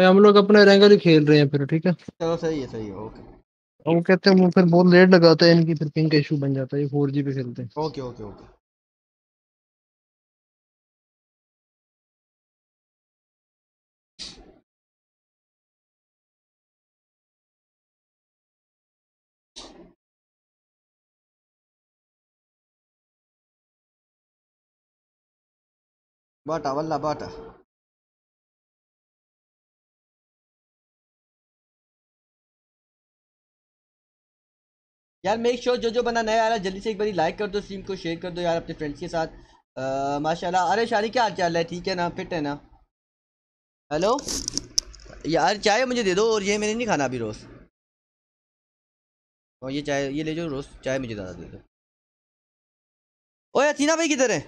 भाई हम लोग अपने रैंगल ही खेल रहे हैं फिर ठीक है? चलो सही है सही है ओके वो कहते हैं वो फिर बहुत लेट लगाता है इनकी फिर पिंग का इशू बन जाता है ये फोर जी पे खेलते हैं। ओके ओके ओके बाटा वल्ला बाटा। यार मेक श्योर जो जो बंदा नया आ रहा है, जल्दी से एक बार लाइक कर दो स्ट्रीम को शेयर कर दो यार अपने फ्रेंड्स के साथ। माशाल्लाह। अरे शारी क्या हाल चाल है? ठीक है ना? फिट है ना? हेलो यार, चाय मुझे दे दो और ये मैंने नहीं खाना अभी रोज़। और ये चाय, ये ले जाओ रोज़। चाय मुझे ज़्यादा दे दो। ओए, अथीना भाई किधर है?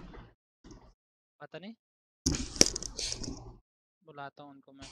पता नहीं। बुलाता हूँ उनको मैं।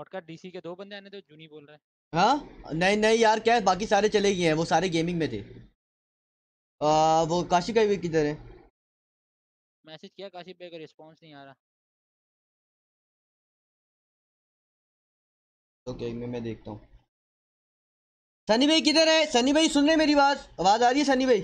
वोडका डीसी के दो बंदे आने तो जूनी बोल रहा है। हाँ? नहीं नहीं यार क्या है? बाकी सारे चले गए हैं वो सारे गेमिंग में थे। आ, वो काशी का भी किधर है? मैसेज किया काशिफ भाई का रिस्पांस नहीं आ रहा। ओके मैं मैं देखता हूँ। सनी भाई किधर है? सनी भाई सुन रहे मेरी आवाज़। आवाज़ आ रही है सनी भाई?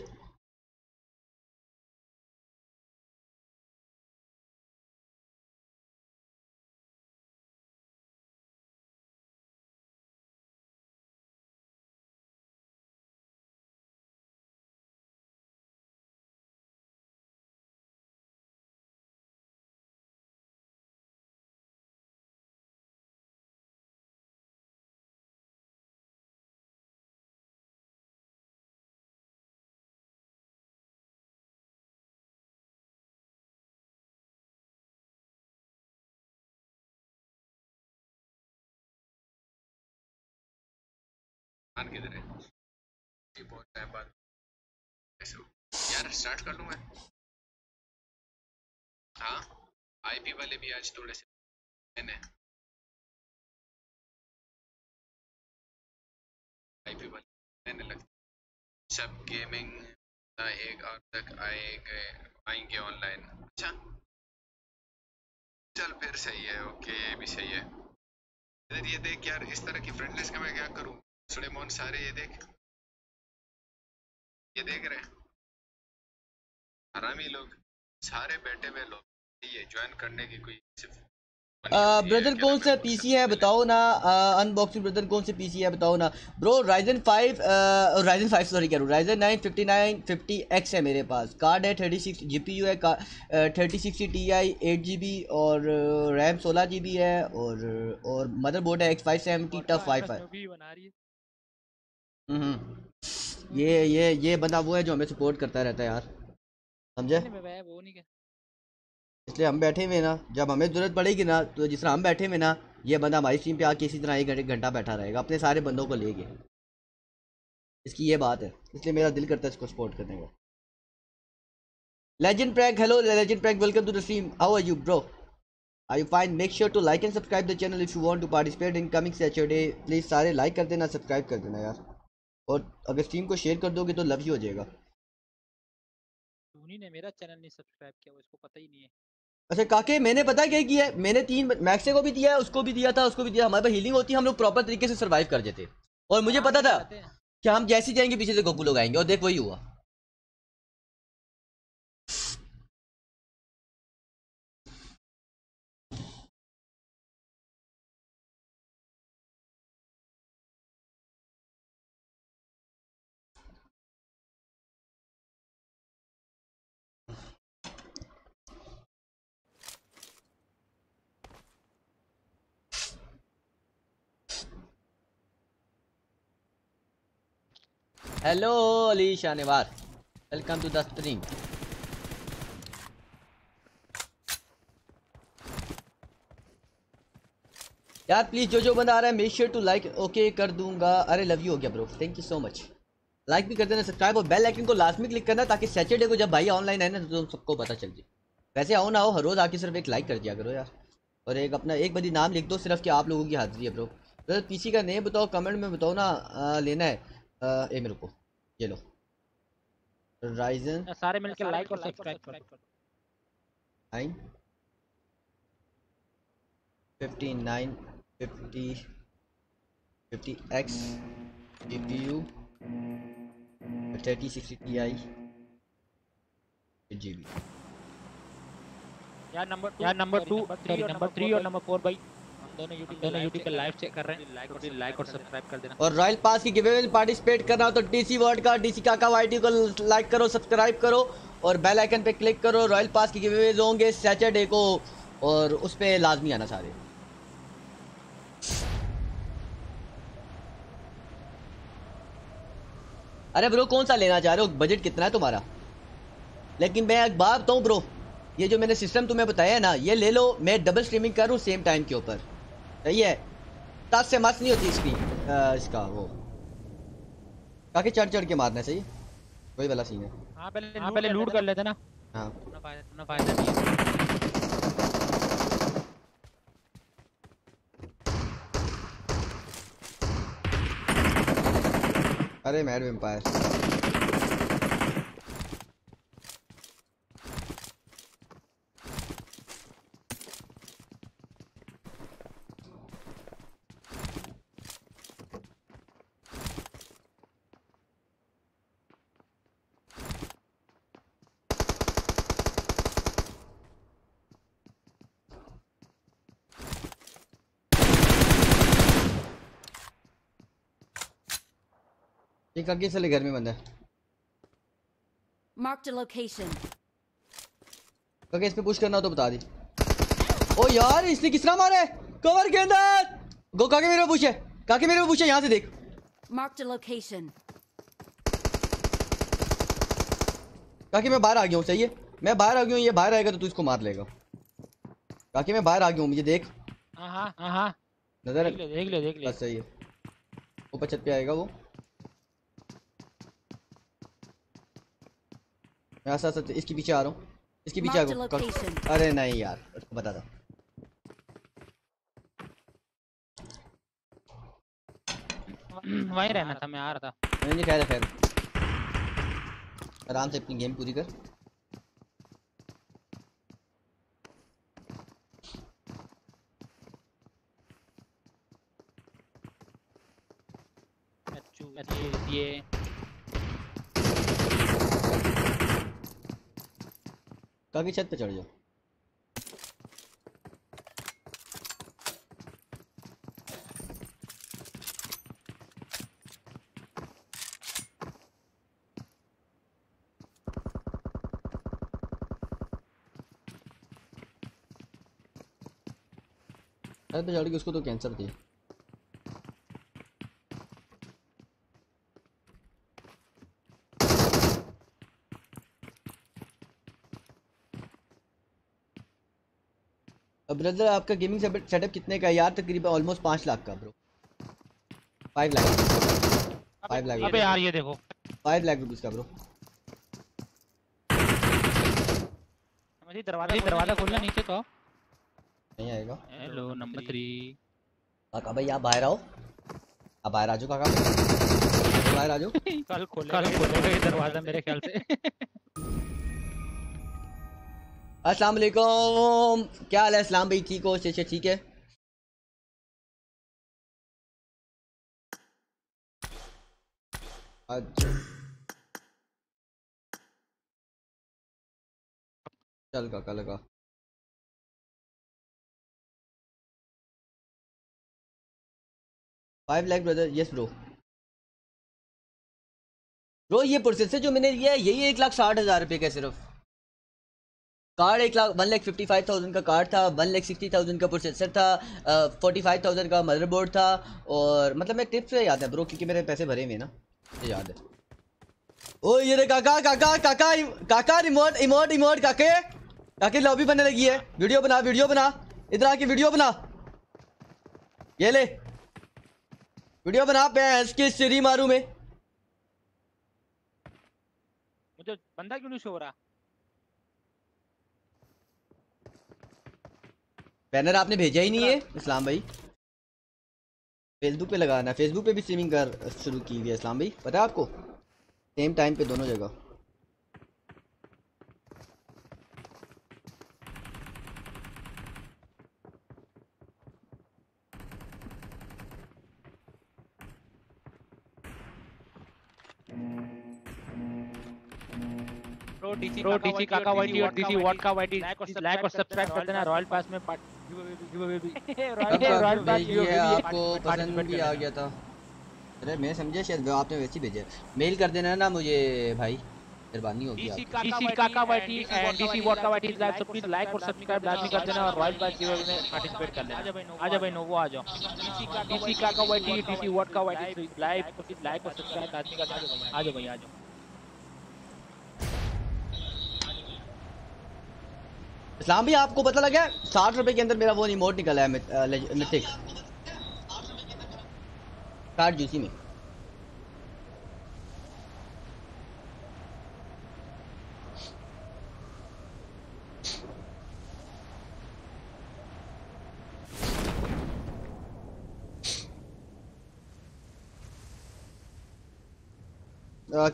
है? ये बहुत टाइम बाद। यार स्टार्ट कर लूँ मैं? हाँ? आईपी वाले भी आज थोड़े से मैंने आईपी वाले मैंने लग सब गेमिंग एक और तक आएँगे आएँगे ऑनलाइन अच्छा। चल फिर सही है ओके ये भी सही है। ये देख यार, इस तरह की फ्रेंडनेस का मैं क्या करूँ? सुलेमान सारे ये देख। ये देख रहे हरामी लोग सारे बैठे हुए लोग ये ज्वाइन करने की कोई सिर्फ़ ब्रदर कौन सा पीसी है बताओ ना। अनबॉक्सिंग ब्रदर कौन से पीसी है बताओ ना। Bro Ryzen five Ryzen five sorry कह रहा हूँ। Ryzen nine fifty nine fifty X है मेरे पास। कार्ड है thirty six G P U है thirty sixty T I eight G B और रैम सोलह जी बी है और और मदरबोर्ड है X five seventy tough wifi बना रही हम्म ये ये ये बंदा वो है जो हमें सपोर्ट करता रहता है यार। समझे? इसलिए हम बैठे हुए ना जब हमें ज़रूरत पड़ेगी ना तो जिस तरह हम बैठे हुए ना ये बंदा हमारी स्ट्रीम पे आके इसी तरह एक घंटा बैठा रहेगा अपने सारे बंदों को लेके। इसकी ये बात है इसलिए मेरा दिल करता है इसको सपोर्ट करने का। लेजेंड प्रैग hello legend Prague welcome to the stream how are you bro I fine? Make sure to like and subscribe the channel if you want to participate in coming Saturday. Please सारे like कर देना subscribe कर देना यार। और अगर stream को share कर दोगे तो लव ही हो जाएगा। ने मेरा चैनल नहीं सब्सक्राइब किया वो इसको पता ही नहीं है। अच्छा काके मैंने पता क्या किया है? मैंने तीन मैक्से को भी दिया है उसको भी दिया था उसको भी दिया। हमारे पास हीलिंग होती है हम लोग प्रॉपर तरीके से सर्वाइव कर देते। और मुझे पता था कि हम जैसे जाएँगे पीछे से गोकू लोग आएँगे। और देख वही हुआ। Hello Ali Shahnawar welcome to the stream यार प्लीज़ जो जो बंदा आ रहा है make sure to like okay कर दूँगा। अरे लव यू हो गया bro thank you so much like भी कर देना सब्सक्राइब और बेल आइकन को लास्ट में क्लिक करना ताकि सैटरडे को जब भाई ऑनलाइन आए ना तो तुम सबको पता चल जाए। वैसे आओ ना आओ हर रोज आके सिर्फ़ एक लाइक कर दिया करो यार। और एक अपना एक बड़ी नाम लिख दो सिर्फ़ कि आप लोगों की हाजिरी है ब्रो ब्रदर पीसी का नेम बताओ कमेंट में बताओ ना आ, लेना है। आ, ए मेरे को। ये लो। राइजन सारे मिलकर लाइक और सब्सक्राइब कर। Nine fifty nine fifty fifty X GPU 3060 Ti 8 GB यार नंबर यार number two sorry number three और नंबर फोर भाई। दोनों यूट्यूब दोनों यूट्यूब पे लाइव चेक कर रहे हैं। लाइक और लाइक और सब्सक्राइब कर देना और रॉयल पास की गिवे में पार्टिसिपेट करना हो तो डीसी वर्ड का डीसी काका वाईटी को लाइक करो सब्सक्राइब करो और बेल आइकन पे क्लिक करो। रॉयल पास की गिवे होंगे सैटरडे को और उस पे लाजमी आना सारे। अरे ब्रो कौन सा लेना चाह रहे हो? बजट कितना है तुम्हारा? लेकिन मैं एक बात बताऊँ ब्रो ये जो मैंने सिस्टम तुम्हें बताया है ना ये ले लो मैं डबल स्ट्रीमिंग कर रहा हूँ सेम टाइम के ऊपर। सही है टच से मस्त नहीं होती इसकी आ, इसका वो। काके चढ़ चढ़ के मारना है सही? वही वाला सीन है। हाँ पहले हाँ पहले लूट कर लेते ना। हाँ। ना फ़ायदा ना फ़ायदा नहीं अरे मैड वेम्पायर एक आगे चले घर में बंदा है? Marked a location. काके इस पे पुश करना हो तो बता दी। ओ यार इसने किस तरह मारा है? कवर के अंदर! गो काके मेरे पे पुश है। काके मेरे पे पुश है यहाँ से देख। Marked a location. काके मैं बाहर आ गया हूँ सही है? मैं बाहर आ गया हूँ ये बाहर आएगा तो तू इसको मार लेगा। काके मैं बाहर आ गया हूँ मुझे देख। हाँ हाँ हाँ हाँ। नज़र देख ले देख ले देख ले। बस सही है। ऊपर छत पे आएगा वो। मैं ऐसा ऐसा इसके पीछे आ रहा हूँ। इसके पीछे आ a गया अरे नहीं यार उसको बता दो। वहीं रहना था मैं आ रहा था। नहीं नहीं खैर खैर। आराम से अपनी गेम पूरी कर। अच्छू अच्छू ये। काकी छत पे चढ़ जाओ। पे चढ़ उसको तो कैंसर थी। ब्रदर आपका गेमिंग सेटअप कितने का है? यार तकरीबन ऑलमोस्ट पाँच लाख का bro five lakh. Five lakh अबे यार ये देखो। फाइव लाख रुपीज़ का ब्रो दरवाज़ा दरवाज़ा खोलना नीचे तो। नहीं आएगा। हेलो नंबर थ्री काका भाई आप बाहर आओ। आप बाहर आ जाओ काका। आप बाहर आ जाओ। कल खोले कल खोलेगा ये दरवाज़ा मेरे ख्याल से। अस्सलाम वालेकुम। क्या हाल है? इस्लाम भाई, ठीक हो? से ठीक है? अच्छा। चल काका, लगा। Five lakh brother yes bro bro ये प्रोसेसर जो मैंने लिया है, यही एक लाख साठ हज़ार रुपये का सिर्फ़। कार्ड एक lakh one lakh fifty five thousand का कार्ड था वन लाख सिक्सटी थाउज़ेंड का प्रोसेसर था फोर्टी फाइव थाउज़ेंड का मदरबोर्ड था और मतलब मैं टिप्स याद है ब्रो क्योंकि मेरे पैसे भरे हुए ना, ये याद है। ओ ये रे काका काका काका काका रिमोट इमोट इमोट काके। काके लॉबी बनने लगी है। वीडियो बना वीडियो बना। इधर आके वीडियो बना। ये ले। वीडियो बना, भैंस की सिरी मारू में। मुझे बंदा क्यों नहीं शो रहा? बैनर आपने भेजा ही नहीं है इस्लाम भाई। फेसबुक पे लगाना फेसबुक पे भी स्ट्रीमिंग कर शुरू की हुई है इस्लाम भाई। पता है आपको? सेम टाइम पे दोनों जगह। डीसी डीसी काका वाईटी और डीसी वन का वाईटी लाइक और सब्सक्राइब कर देना रॉयल पास में पार्ट आपको पसंद भी आ गया था। अरे मैं समझा शायद वो आपने वैसे ही भेजा मेल कर देना ना मुझे भाई। मेहरबानी होगी डीसी काका वाईटी एंड डीसी वॉट का वाईटी लाइक सब प्लीज़ लाइक और सब्सक्राइब लाजमी कर देना और रॉयल पास गिव अवे में पार्टिसिपेट कर लेना। आ जाओ भाई नोवो आ जाओ डीसी काका YT DC vodka YT like like और सब्सक्राइब लाजमी कर देना आ जाओ भाई आ जाओ। इस्लाम भी आपको पता लगा साठ रुपए के अंदर मेरा वो रिमोट निकला है मिथिक। साठ जूसी में।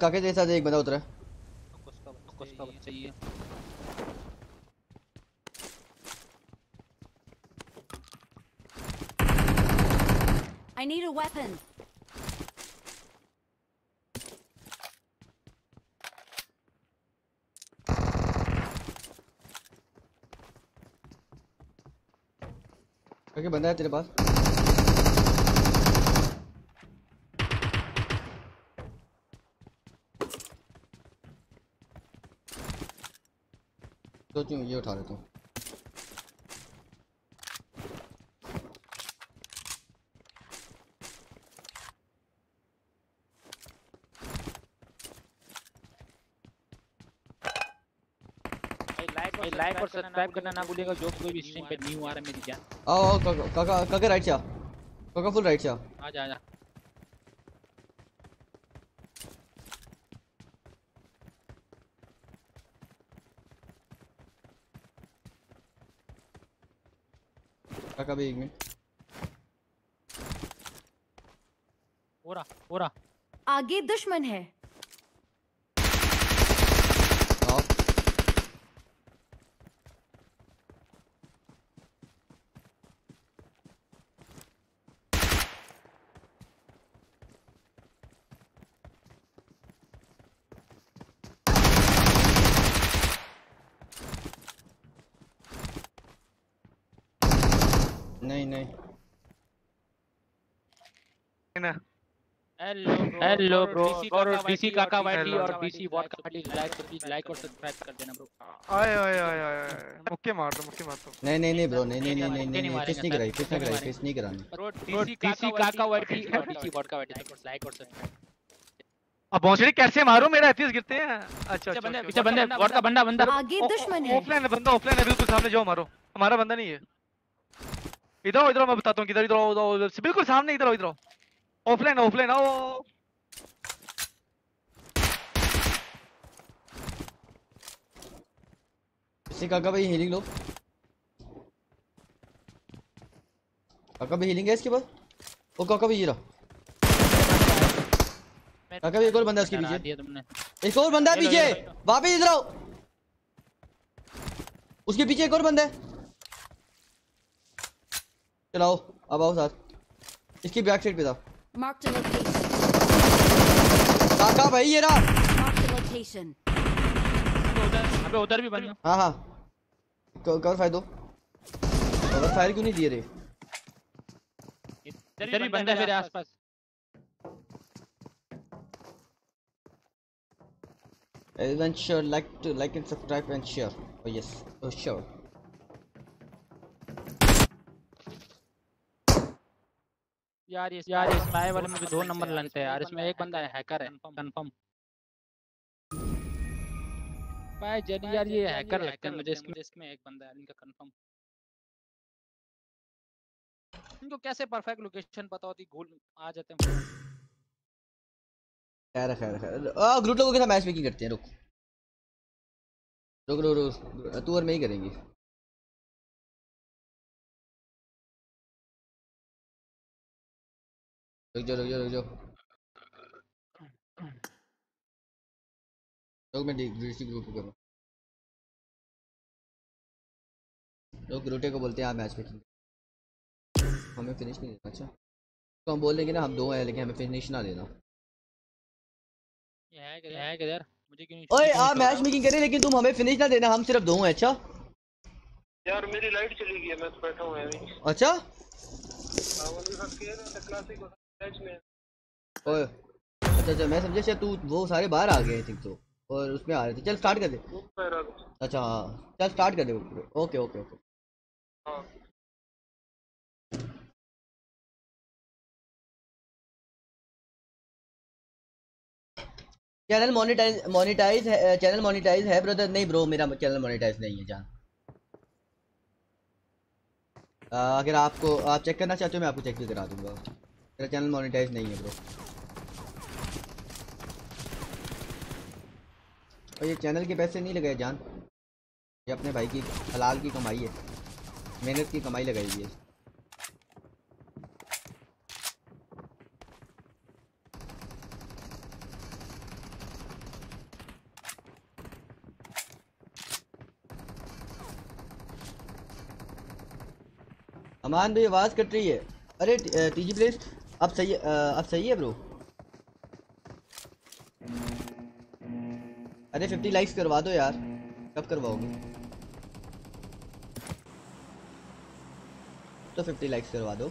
काके साथ एक बंदा उतरा है। उसका बच्चा ही है I need a weapon. काके बंदा है तेरे पास सोचूं ये उठा लेता हूँ भाई लाइक और सब्सक्राइब करना ना भूलिएगा जो कोई भी स्ट्रीम पे न्यू आ रहा है मेरी जान। आओ आओ काका काका काका राइट से काका फुल राइट से आ। आ जा आ जा। काका भी एक मिनट। हो रहा। आगे दुश्मन है आओ नहीं नहीं हेलो ब्रो और डीसी काका वाईटी और डीसी वॉट का वाईटी लाइक और प्लीज़ लाइक और सब्सक्राइब कर देना ब्रो आए आए आए आए मुक्के मार दो मुक्के मार दो। नहीं नहीं नहीं ब्रो नहीं नहीं नहीं नहीं किस नहीं कराई किस नहीं कराई किस नहीं करानी। ब्रो डीसी काका वाईटी और डीसी वॉट का वाईटी लाइक और सब्सक्राइब अब भोंसड़ी कैसे मारूं? मेरा एथियस गिरते हैं। अच्छा अच्छा बंदे पीछे बंदे वॉट का बंदा बंदा। आगे दुश्मन है। ऑफलाइन है बंदा ऑफलाइन है। बिल्कुल सामने जाओ मारो। हमारा बंदा नहीं है। इधर इधर मैं बताता हूँ किधर इधर आओ बिल्कुल सामने इधर आओ इधर ऑफलाइन ऑफलाइन आओ। इससे काका भाई हीलिंग लो। काका भाई हीलिंग है इसके पास? ओ काका भाई ये रहा। काका भाई एक और बंदा है उसके दिया पीछे एक और बंदा पीछे। वापस इधर आओ। उसके पीछे एक और बंदा है। चलाओ अब आओ साथ। इसकी बैक साइड पे था. काका भाई ये रहा. अबे उधर भी बंदा। हाँ हाँ। कवर फायर दो कवर फायर क्यों नहीं दिए रे? इधर भी बंदा है मेरे आसपास। Everyone sure like to like and subscribe and share. Oh yes, oh sure. यार ये यार इस वाले मुझे दो नंबर लगते हैं यार। इसमें एक बंदा है हैकर है। कंफर्म भाई जल्दी यार ये हैकर लगते हैं मुझे इसमें। इसमें एक बंदा है इनका कंफर्म इनको कैसे परफेक्ट लोकेशन पता होती? घूल आ जाते हैं खैर खैर खैर। है। आ ग्रुप लोगों के साथ मैच मेकिंग करते हैं रुक। रुक रुक रुक तू और मैं ही करेंगे। रुक जाओ रुक जाओ रुक जाओ। रुक मैं डीसी ग्रुप को करूँ लोग ग्रुटे को बोलते हैं आप मैच मेकिंग हमें फिनिश नहीं देना अच्छा। तो हम बोल देंगे ना हम दो हैं लेकिन हमें फिनिश ना देना। ये है किधर? है किधर? मुझे क्यों नहीं ओए आप मैच मेकिंग करें लेकिन तुम हमें फिनिश ना देना हम सिर्फ़ दो हैं अच्छा? यार मेरी लाइट चली गई है मैं तो बैठा हूँ अभी। अच्छा? हाँ, था ओए अच्छा अच्छा मैं समझा शायद तू वो सारे बाहर आ गए थिंक तो। और उसमें आ रहे थे। चल स्टार्ट कर दे। अच्छा हाँ चल स्टार्ट कर दे okay okay okay. Channel monetize monetize है, चैनल मोनेटाइज है ब्रदर नहीं ब्रो मेरा चैनल मोनेटाइज नहीं है, जान। अगर आपको, आप चेक करना चाहते हो, मैं आपको चेक भी करा दूँगा। मेरा चैनल मोनेटाइज नहीं है ब्रो और ये चैनल के पैसे नहीं लगाए, जान। ये अपने भाई की, हलाल की कमाई है। मेहनत की कमाई लगाई है। अमान भाई, आवाज़ कट रही है। अरे टीजी प्लेस अब सही अब सही है ब्रो? अरे 50 लाइक्स करवा दो यार। कब करवाओगे? तो 50 लाइक्स करवा दो।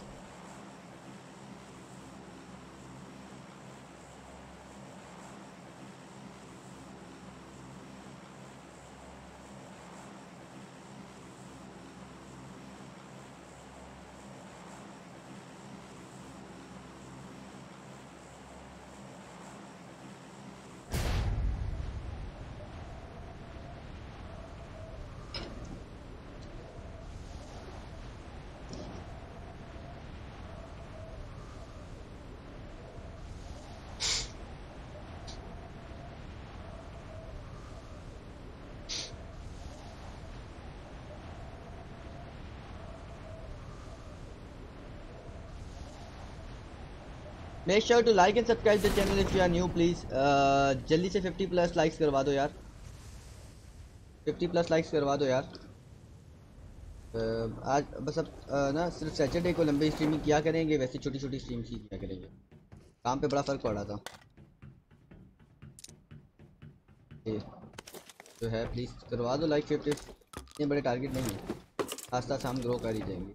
Make sure to like and subscribe the channel if you are new please जल्दी से 50 प्लस लाइक्स करवा दो यार। 50 प्लस लाइक्स करवा दो यार। Uh, आज बस अब uh, ना सिर्फ़ सैटरडे को लंबी स्ट्रीमिंग किया करेंगे वैसे छोटी छोटी स्ट्रीम ही किया करेंगे। काम पे बड़ा फ़र्क पड़ रहा था। जो है प्लीज़ करवा दो लाइक फिफ्टी इतने बड़े टारगेट नहीं है। आस्ता आस्ता हम ग्रो कर ही जाएँगे।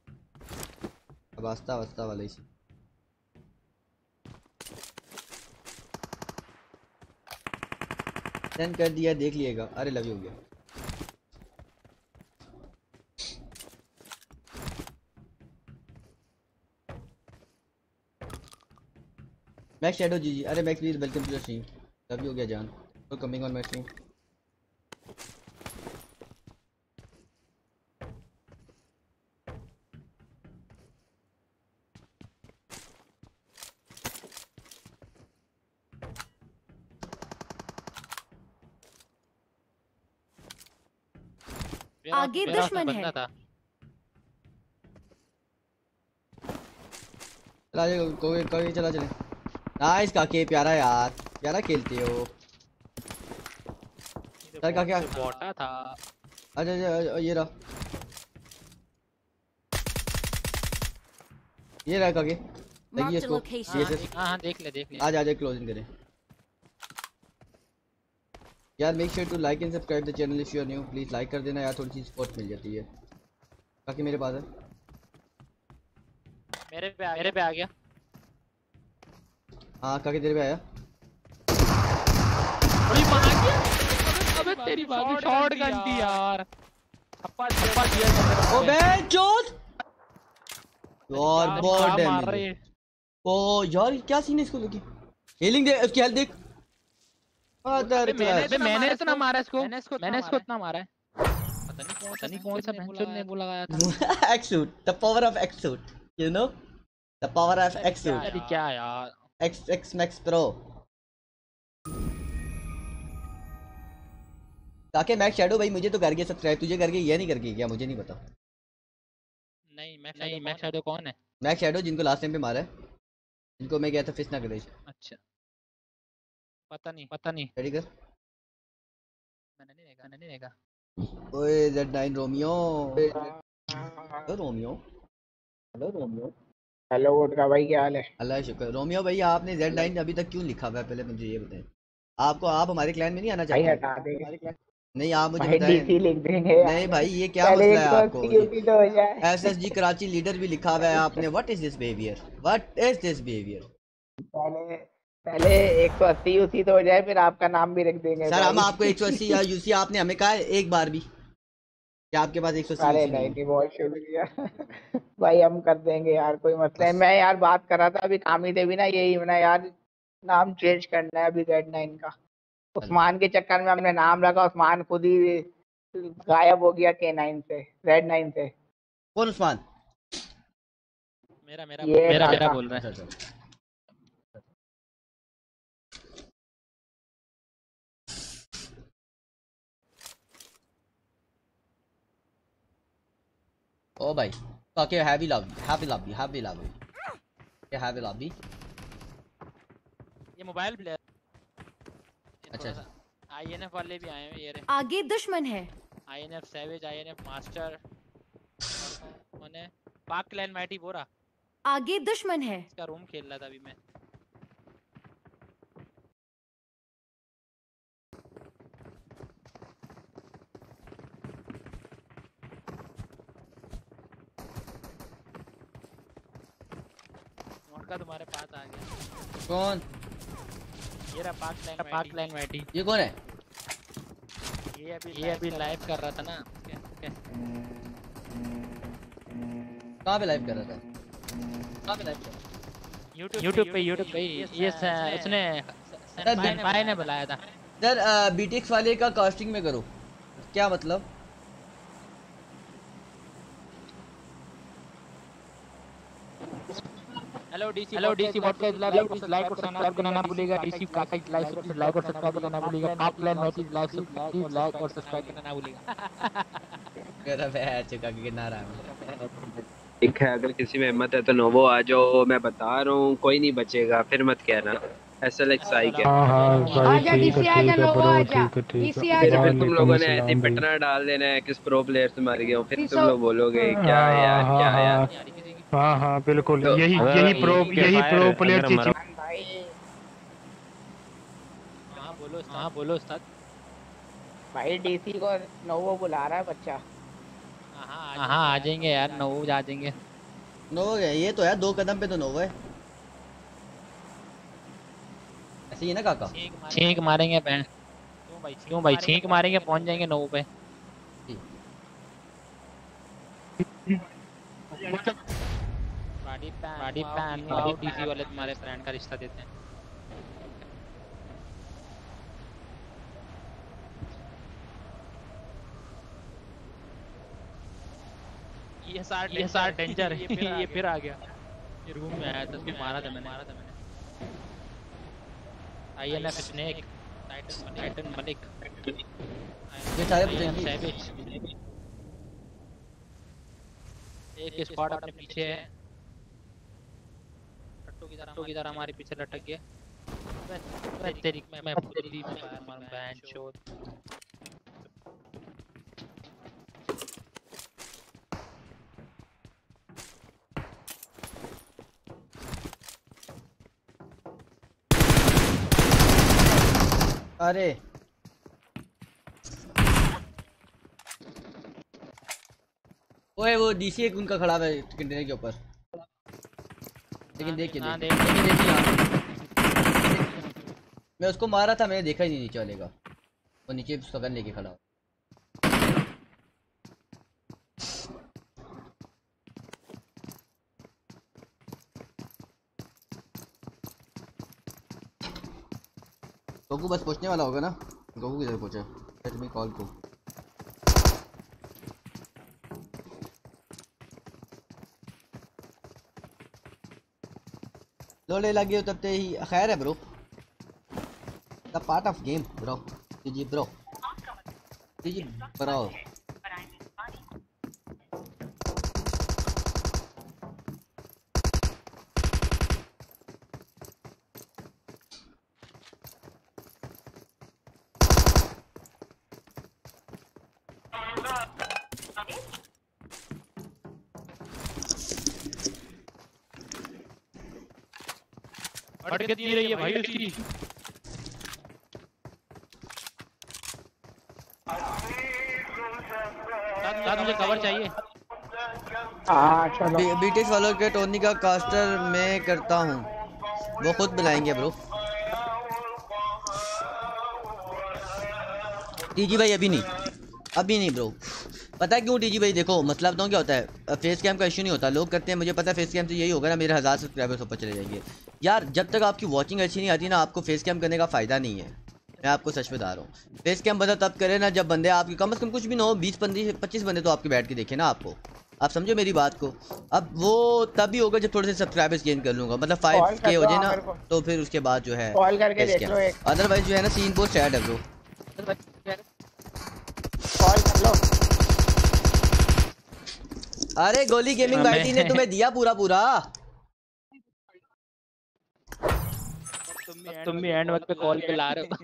अब आस्ता आस्ता वाले ही। सेंड कर दिया, देख लिएगा। अरे लव यू हो गया। मैक्स शैडो जी जी अरे Max please welcome to the stream love you हो गया, जान। कमिंग ऑन माय स्ट्रीम मेरा- आगे दुश्मन है। चला जाए कोई कोई चला चले। नाइस काके प्यारा यार। प्यारा खेलते हो। चल काके आ- बोटा था। अच्छा अच्छा ये रहा। ये रहा काके। लगी इसको. ये हाँ, से देख- हाँ हाँ देख ले देख ले। आज आ जाए क्लोजिंग करें। यार make sure to like and subscribe the channel if you are new please like कर देना यार थोड़ी सी सपोर्ट मिल जाती है। बाकी मेरे पास है। मेरे पे आ मेरे पे आ गया। हाँ काके तेरे पे आया। अरे मार दिया अबे तेरी बात शॉट गन थी यार। थप्पड़ थप्पड़ दिया था मेरे ओ पे। बे चोद यार क्या बहुत डैमेज। ओ यार क्या सीन है इसको लगी हीलिंग दे उसकी हेल्थ देख। मैंने मैंने इतना मारा इसको। मैंने इसको इतना इतना मारा है। पता नहीं कौन पता नहीं कौन सा भैंसचोद ने वो लगाया था। एक्सूट the power of एक्सूट you know the power of एक्सूट अरे क्या यार। एक्स एक्स मैक्स प्रो ताकि मैक्स शैडो भाई मुझे तो कर गया सब्सक्राइब तुझे करके ये नहीं करके क्या? मुझे नहीं पता। नहीं मैं नहीं मैं शायद कौन है? मैक्स शैडो जिनको लास्ट टाइम पे मारा है। जिनको मैं गया था फ़िश ना करे अच्छा। पता नहीं। पता नहीं। रेडी कर मैंने नहीं देखा मैंने नहीं देखा। ओए Z9 Romeo hello Romeo hello Romeo hello vodka भाई क्या हाल है? अल्लाह का शुक्र। रोमियो भाई आपने Z9 अभी तक क्यों लिखा हुआ है? पहले मुझे ये बताएँ। आपको आप हमारे क्लैन में नहीं आना चाहते? हटा देंगे नहीं आप मुझे भाई बताएँ। डीसी लिख देंगे नहीं भाई ये क्या मसला है आपको? एसएसजी कराची लीडर भी लिखा हुआ है आपने। What is this behaviour what is this behaviour पहले एक सौ अस्सी उसी तो हो जाए फिर आपका नाम भी रख देंगे सर हम। आपको 180 या यूसी आपने हमें कहा एक बार भी। क्या आपके पास 180 अरे नहीं नहीं बहुत शुक्रिया। भाई हम कर देंगे यार कोई मसला नहीं। मैं यार बात कर रहा था अभी कामी देवी ना यही ना यार नाम चेंज करना है अभी जेड नाइन का उस्मान के चक्कर में हमने नाम रखा उस्मान खुद ही गायब हो गया के नाइन से रेड नाइन से। कौन उस्मान? मेरा मेरा मेरा मेरा बोल रहा है। ओ भाई okay heavy lobby heavy lobby heavy lobby ये हैवी लॉबी ये मोबाइल प्लेयर अच्छा अच्छा आईएनएफ वाले भी आए हैं ये रहे। आगे दुश्मन है। आईएनएफ सैवेज आईएनएफ मास्टर मैंने पाक क्लैन माइटी बोरा। आगे दुश्मन है। इसका रूम खेल रहा था अभी मैं। मोटका तुम्हारे पास आ गया। कौन? ये रहा पाक क्लैन पाक क्लैन मैटी ये कौन है? ये अभी ये अभी लाइव कर रहा था ना। क्या- क्या- कहाँ पे लाइव कर रहा था? कहाँ पे लाइव कर YouTube YouTube पे YouTube पे। ये इसने ने भाई ने बुलाया था। सर बीटेक्स वाले का कास्टिंग में करो। क्या मतलब? Hello DC hello DC podcast live like और सब्सक्राइब करना ना भूलिएगा डीसी काका की लाइव लाइक और सब्सक्राइब करना ना भूलिएगा top plan matches live please like और सब्सक्राइब करना ना भूलिएगा मेरा बैच चुका किनारा है ठीक है अगर किसी में हिम्मत है तो नोवो आ जाओ मैं बता रहा हूँ कोई नहीं बचेगा फिर मत कहना एस एल एक्स आई के हाँ हाँ आजा ठीक डीसी आजा ठीक है लोगो ब्रो आजा ठीक है ठीक डीसी है फिर आजा फिर तुम लोगों ने ऐसे पिटना डाल देना है किस प्रो प्लेयर से मार गया हूँ फिर तुम लोग बोलोगे क्या हाँ यार हाँ क्या हाँ यार हाँ हाँ बिल्कुल। तो यही यही प्रो यही प्रो प्लेयर भाई। हाँ बोलो हाँ बोलो उस्ताद? भाई डीसी को नोवो बुला रहा है बच्चा। हाँ हाँ आ जाएँगे यार? आ जाएँगे नोवो है ये तो है दो कदम पे तो नोवो है। ऐसे ही ना काका? छींक मारेंगे। क्यों भाई क्यों भाई छींक मारेंगे पहुँच जाएँगे नौ पे। बॉडी पैन आओ डीसी वाले तुम्हारे फ्रेंड का रिश्ता देते हैं। ये सार ये सार डेंजर है। ये फिर आ गया। ये रूम में आया था उसको मारा था मैंने। मारा था मैंने। INF snake titan titan Malik ये सारे बचेंगे। एक स्पॉट अपने पीछे है। की तरह हमारे पीछे लटक गया। मैं तेरी मैं मारूं चोद अरे। ओए वो डीसी एक उनका खड़ा है कंटेनर के ऊपर? लेकिन देख के हाँ, देख देख- देख के देख मैं उसको मारा था मैंने देखा ही नहीं नीचे वाले का। वो नीचे सगन लेके खड़ा गोकू बस पहुँचने वाला होगा ना? गोकू किधर पहुँचा? लेट मी कॉल को लोड़े लगे हो तब ते ही खैर है bro the part of game bro ji bro ji bro कितनी रही है भाई उसकी। मुझे कवर चाहिए। हाँ, बीटेक्स वालों के टोनी का कास्टर मैं करता हूँ। वो खुद बुलाएँगे ब्रो। टीजी भाई अभी नहीं। अभी नहीं ब्रो। पता क्यों टीजी भाई? देखो मतलब तो क्या होता है फेस कैम का इशू नहीं होता। लोग करते हैं मुझे पता है फेस कैम से यही होगा ना मेरे हज़ार सब्सक्राइबर्स ऊपर चले जाएँगे। यार जब तक आपकी वॉचिंग अच्छी नहीं आती ना आपको फेस कैम करने का फ़ायदा नहीं है। मैं आपको सच बता रहा हूँ। फेस कैम बंदा तब करे ना जब बंदे आपके कम से कम कुछ भी ना हो बीस पंद्रह पच्चीस बंदे तो आपके बैठ के देखे ना आपको। आप समझो मेरी बात को। अब वो तभी होगा जब थोड़े से सब्सक्राइबर्स गेन कर लूँगा। मतलब फाइव के हो जाए ना तो फिर उसके बाद जो है Call करके face देख cam। लो एक। अदरवाइज़ जो है ना सीन बहुत सैड है ब्रो कॉल कर लो। अरे गोली गेमिंग मैं- ने तुम्हें दिया पूरा पूरा तुम भी एंड वक्त पे कॉल पे ला रहे हो।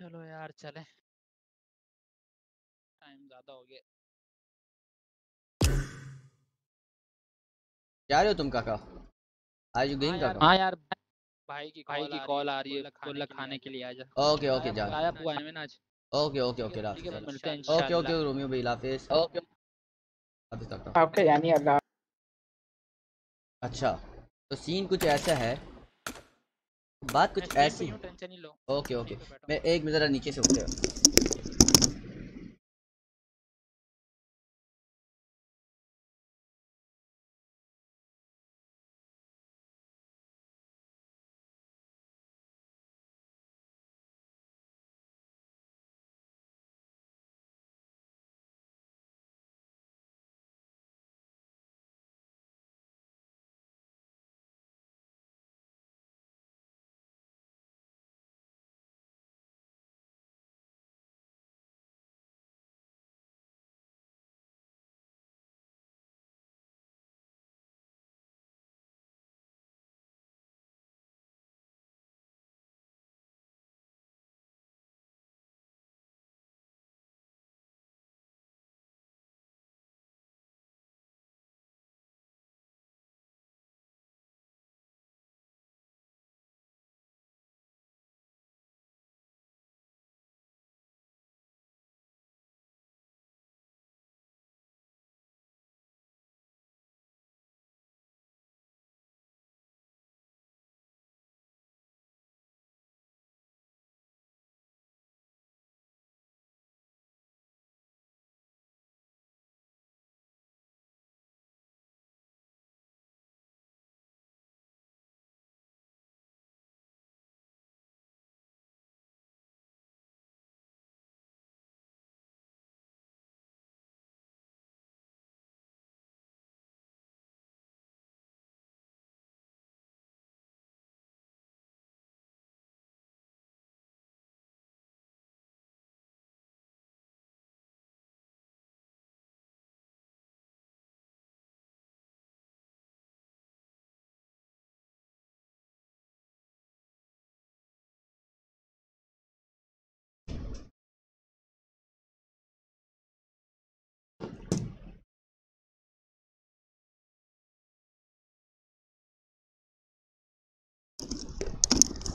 चलो यार चले। टाइम ज़्यादा हो गया। जा रहे हो तुम काका? आज यू गेम यार काका? हाँ यार भाई की भाई की कॉल आ रही है बोला खाने के लिए आजा। ओके ओके जा। आया पुआ है ना आज? ओके ओके ओके हैं ओके ओके रोमियो भाई हाफिज ओके। हाफिज काका आपके यानी अल्लाह। अच्छा तो सीन कुछ ऐसा है। बात कुछ ऐसी ओके ओके। मैं एक मिनट जरा नीचे से उठे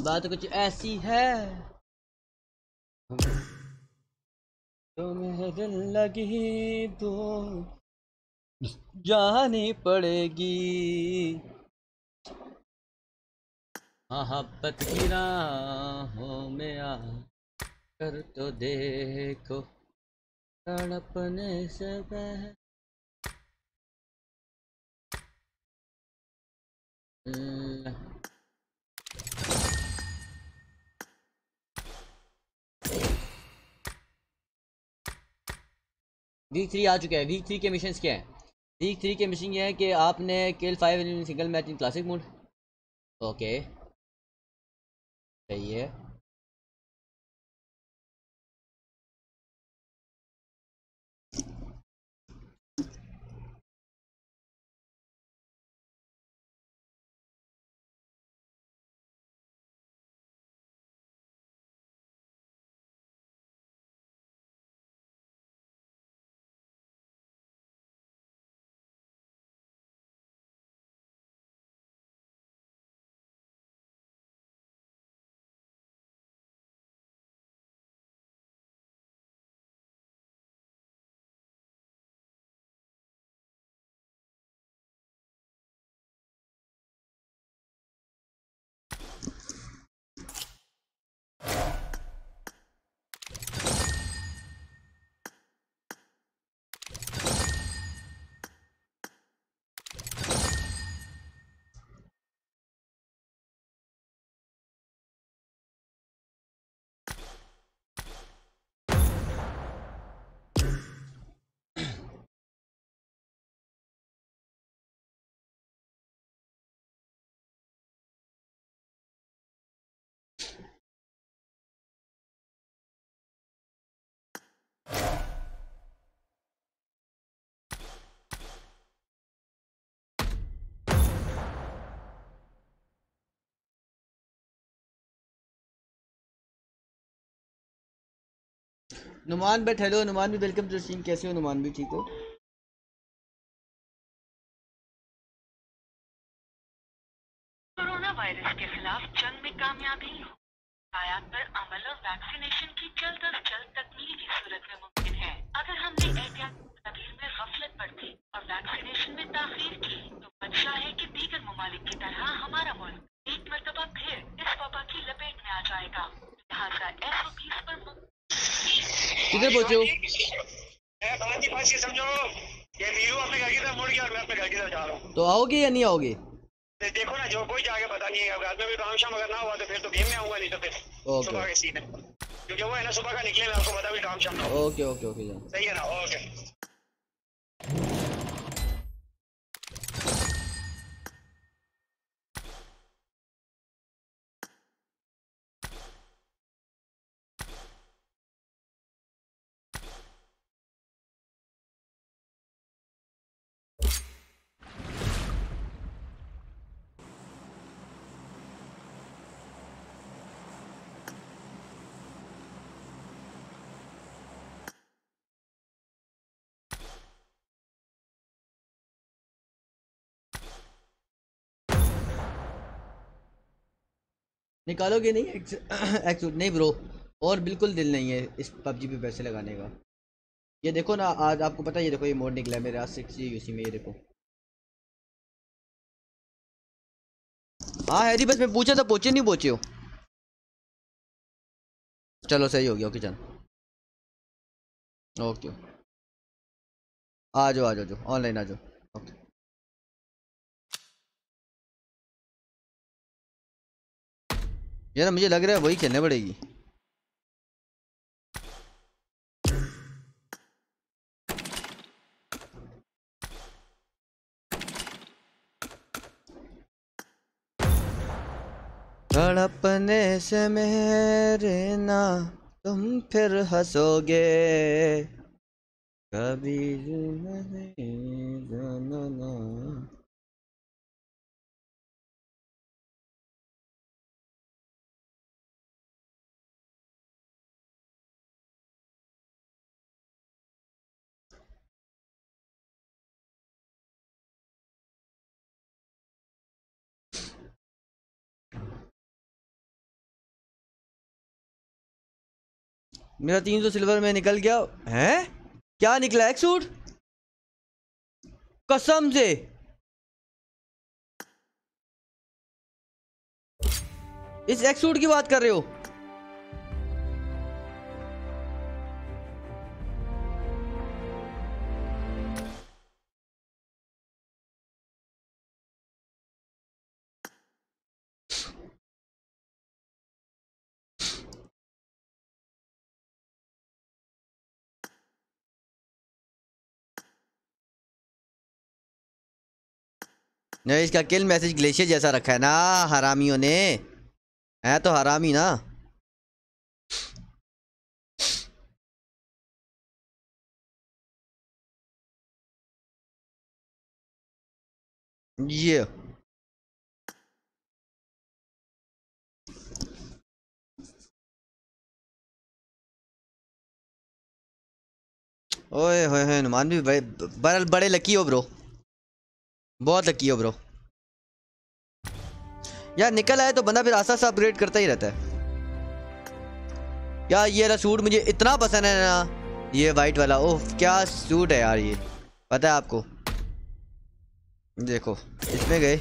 बात कुछ ऐसी है। तो मेरे दिल लगी तो जानी पड़ेगी। मोहब्बत की राहों में आ कर तो देखो तड़पने से बह। वीक थ्री आ चुका है। वीक थ्री के मिशन क्या है? वीक थ्री के मिशन ये है कि आपने kill five single match in classic mode okay सही है। नुमान बट हेलो नुमान भी वेलकम टू स्ट्रीम कैसे हो नुमान भी? ठीक हो? कोरोना वायरस के खिलाफ जंग में कामयाबी, आयात पर अमल और वैक्सीनेशन की जल्द अज जल्द तकमील की सूरत में मुमकिन है। अगर हमने एहतियात में गफलत बरती और वैक्सीनेशन में ताखीर की। तो खदशा है कि दीगर ममालिक की तरह हमारा मुल्क एक मरतबा फिर इस वबा की लपेट में आ जाएगा। लिहाजा एस ओ पर किधर पहुँचे हो? ए, बात की बात ये समझो। ये वीरू अपने घर की तरफ़ मुड़ गया और मैं अपने घर की तरफ़ जा रहा हूँ। तो आओगे या नहीं आओगे? देखो ना जो कोई जाके पता नहीं है में भी काम शाम अगर ना हुआ तो फिर तो गेम में आऊँगा नहीं तो फिर। ओके। सुबह के सीन है। क्योंकि वो है ना सुबह का निकले मैं आपको बता भी काम शाम ओके ओके ओके सही है ना? ओके। निकालोगे नहीं? एक्स नहीं ब्रो और बिल्कुल दिल नहीं है इस पबजी पे पैसे लगाने का। ये देखो ना, आज आपको पता है, ये देखो, ये मोड निकला है मेरे आज सिक्स यूसी में, ये देखो। हाँ हैरी बस मैं पूछा था पहुँचे नहीं पहुँचे हो? चलो, सही हो गया, ओके, चल। ओके। आ जाओ आ जाओ ऑनलाइन आ जाओ। ओके। यार मुझे लग रहा है वही खेलने पड़ेगी। तड़पने से मेरे ना तुम फिर हंसोगे। कभी नहीं जानना मेरा तीन सौ सिल्वर में निकल गया। है? क्या निकला एक सूट? कसम से। इस एक सूट की बात कर रहे हो? नहीं, इसका किल मैसेज ग्लेशियर जैसा रखा है ना, हरामियों ने। है तो हरामी ना। ये। ओए, होए होए, हनुमान भी बड़े बड़े लकी हो ब्रो बहुत लकी हो ब्रो यार, निकल आए तो बंदा फिर आसा आस्ता अपग्रेड करता ही रहता है। यार, ये वाला सूट मुझे इतना पसंद है ना। ये वाइट वाला। ओह, क्या सूट है यार ये। पता है आपको? देखो, इसमें गए।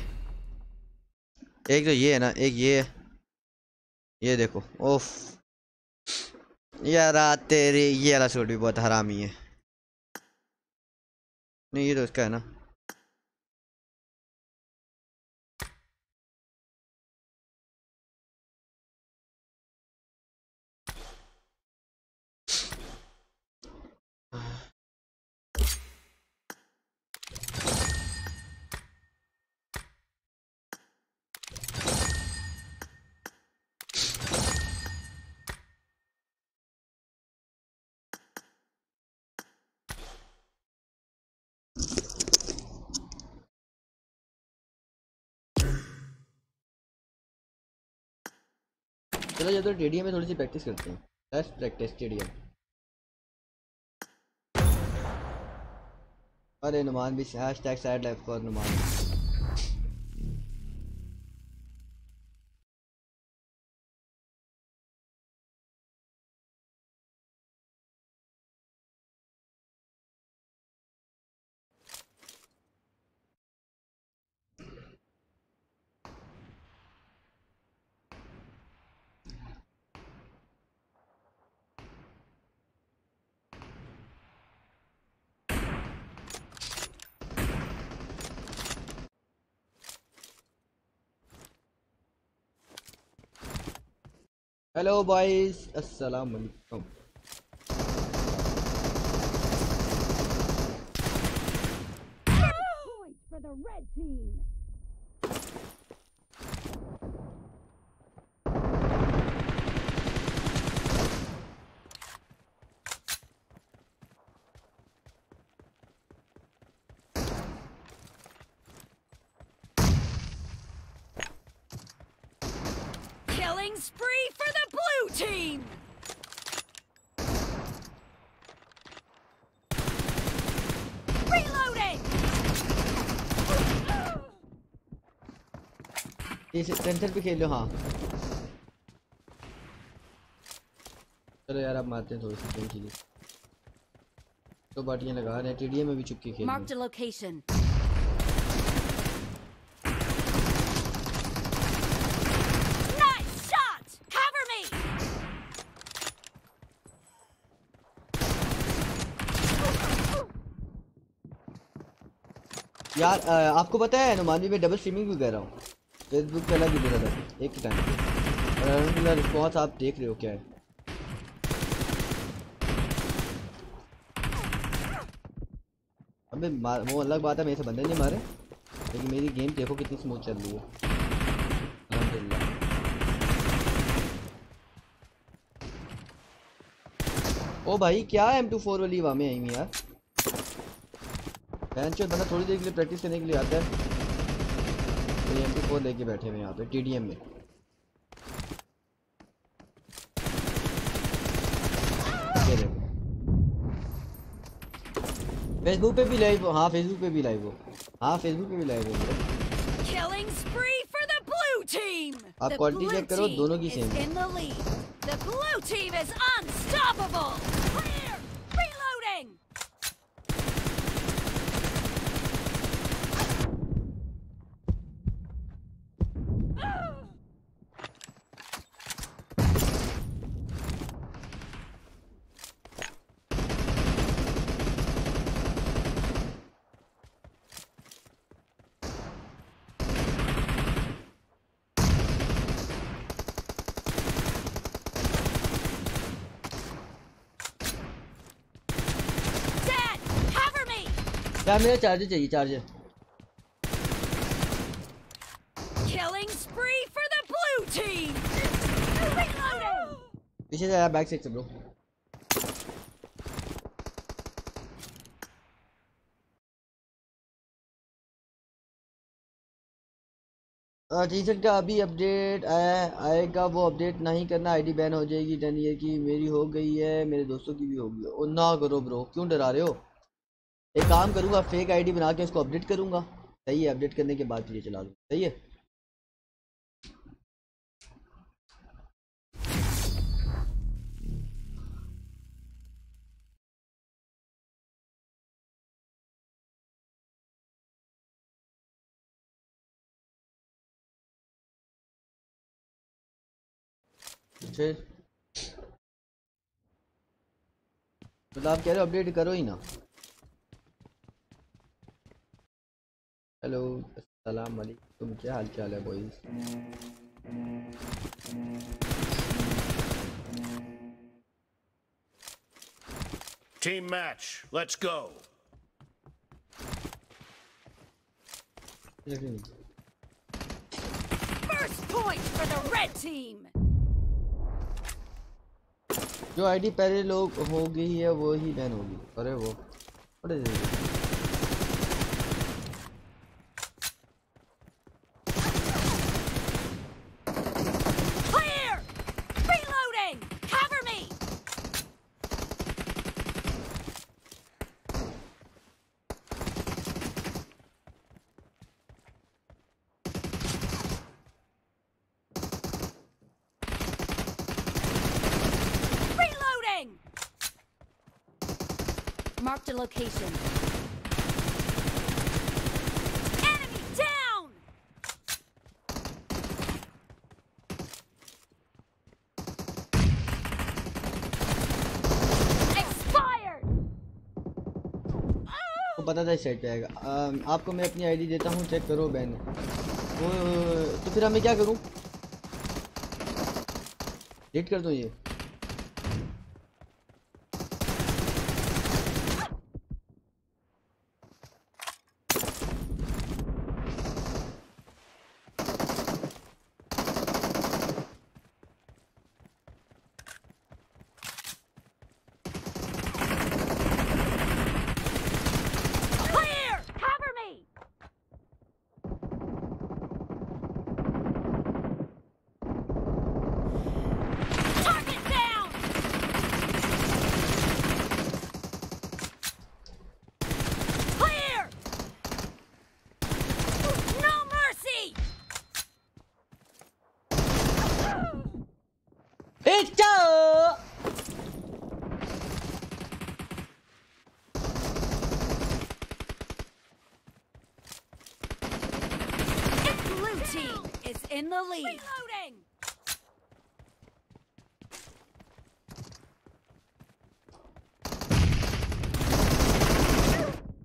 एक तो ये है ना, एक ये है। ये देखो, ओफ। यार तेरी ये वाला सूट भी बहुत हरामी है। नहीं, ये तो इसका है ना। चलो जब तो टीडीएम में थोड़ी सी प्रैक्टिस करते हैं। लेट्स प्रैक्टिस टीडीएम अरे नुमान भी hashtag side life for Numan. भी हेलो बॉयज अस्सलाम वालेकुम Point for the red team. इस टेंशन पे खेल हाँ चलो यार आप मारते हैं थोड़ी सी गेम खेलिए तो बाटियाँ लगा रहे हैं टीडीएम में भी चुपके खेल a location. Nice shot. Cover me. यार अ, आपको पता है नुमानी में डबल स्ट्रीमिंग भी कर रहा हूँ फेसबुक पे अलग ही मेरा था एक ही टाइम और अलहमदिल्ला रिस्पॉन्स आप देख रहे हो क्या? है अबे वो अलग बात है, मेरे से बंदे नहीं मारे। लेकिन मेरी गेम देखो कितनी स्मूथ चल रही है। ओ भाई, क्या है M24 वाली हवा में आई हुई यार? बेंच बंदा थोड़ी देर के लिए प्रैक्टिस करने के लिए आता है। एम पी फोर लेके बैठे हुए यहाँ पे टी डी एम में। फेसबुक पे भी लाइव हो। हाँ फेसबुक पे भी लाइव हो। हाँ फेसबुक पे भी लाइव हो। आप क्वालिटी चेक करो दोनों की सेम है। यार मेरा चार्जर चाहिए charger Killing spree for the blue team. Reloading. पीछे से आया बैक से ब्रो टीचर का अभी अपडेट आया आएगा वो अपडेट नहीं करना आईडी बैन हो जाएगी टेन ईयर की मेरी हो गई है मेरे दोस्तों की भी होगी ना करो ब्रो क्यों डरा रहे हो? एक काम करूँगा फेक आईडी बना के उसको अपडेट करूँगा। सही है अपडेट करने के बाद ये चला लूँ सही है? फिर मतलब आप कह रहे हो अपडेट करो ही ना। हेलो अस्सलाम वालेकुम क्या हाल चाल है boys Team match. Let's go. First point for the red team. जो आईडी पहले लोग हो गई है वो ही बैन होगी अरे वो अरे रे रे। Clear. Reloading. Cover me. Marked a location. Enemy down! Expired! को पता था पे आएगा आपको मैं अपनी आईडी देता हूँ चेक करो बैन तो फिर हमें क्या करूँ? डिलीट कर दो ये Clear! Cover me! Target down! Clear! No mercy! Victor! Blue team is in the lead. Reloading!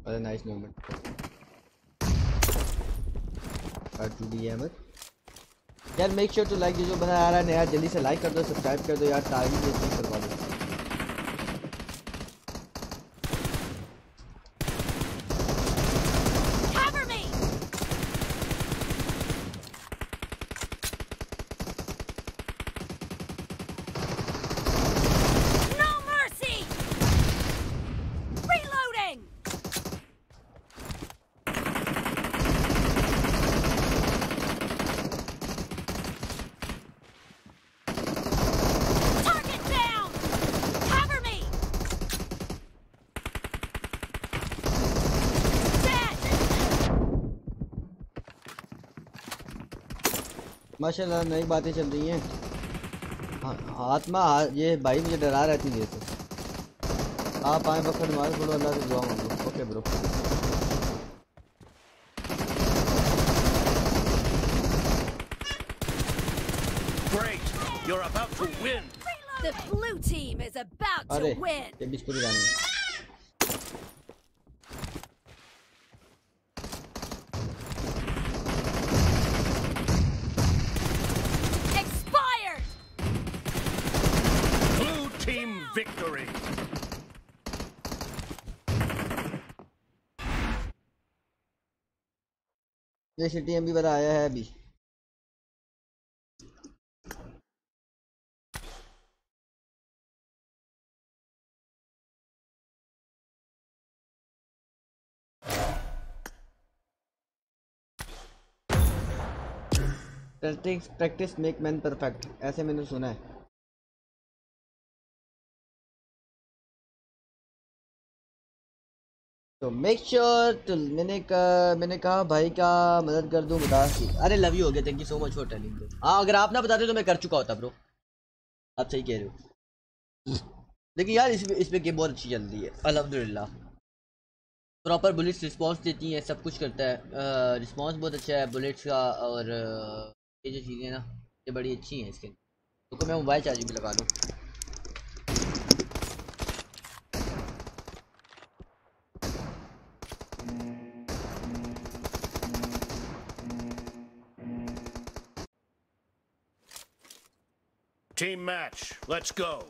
What a nice moment. To यार मेक श्योर टू लाइक जो बना आ रहा है नया, जल्दी से लाइक कर दो सब्सक्राइब कर दो यार टारगेट करवा दो माशाल्लाह नई बातें चल रही हैं हाँ हाथ हा- ये भाई मुझे डरा रहा है देर आप आए वक्त मार बोलो अल्लाह से दुआ मांगो okay bro Great. You're about to win. The blue team is about अरे to win. ये बिस्कुट जानी है Expired! Blue team victory. ये सिटी एम भी आया है अभी प्रैक्टिस मेक मैन परफेक्ट ऐसे मैंने सुना है तो मेक श्योर टू मैंने कहा मैंने कहा, भाई का मदद कर दूँ बता अरे लव यू हो गया thank you so much for telling हाँ अगर आप ना बताते तो मैं कर चुका होता ब्रो आप सही कह रहे हो. देखिए यार, इस इसमें गेम बहुत अच्छी चल रही है. अल्हम्दुलिल्लाह. प्रॉपर बुलेट्स रिस्पांस देती हैं, सब कुछ करता है. रिस्पांस बहुत अच्छा है बुलेट्स का और ये जो चीज़ें ना, ये बड़ी अच्छी हैं इसके. तो मैं मोबाइल चार्जिंग पे लगा दूँ. Team match. Let's go.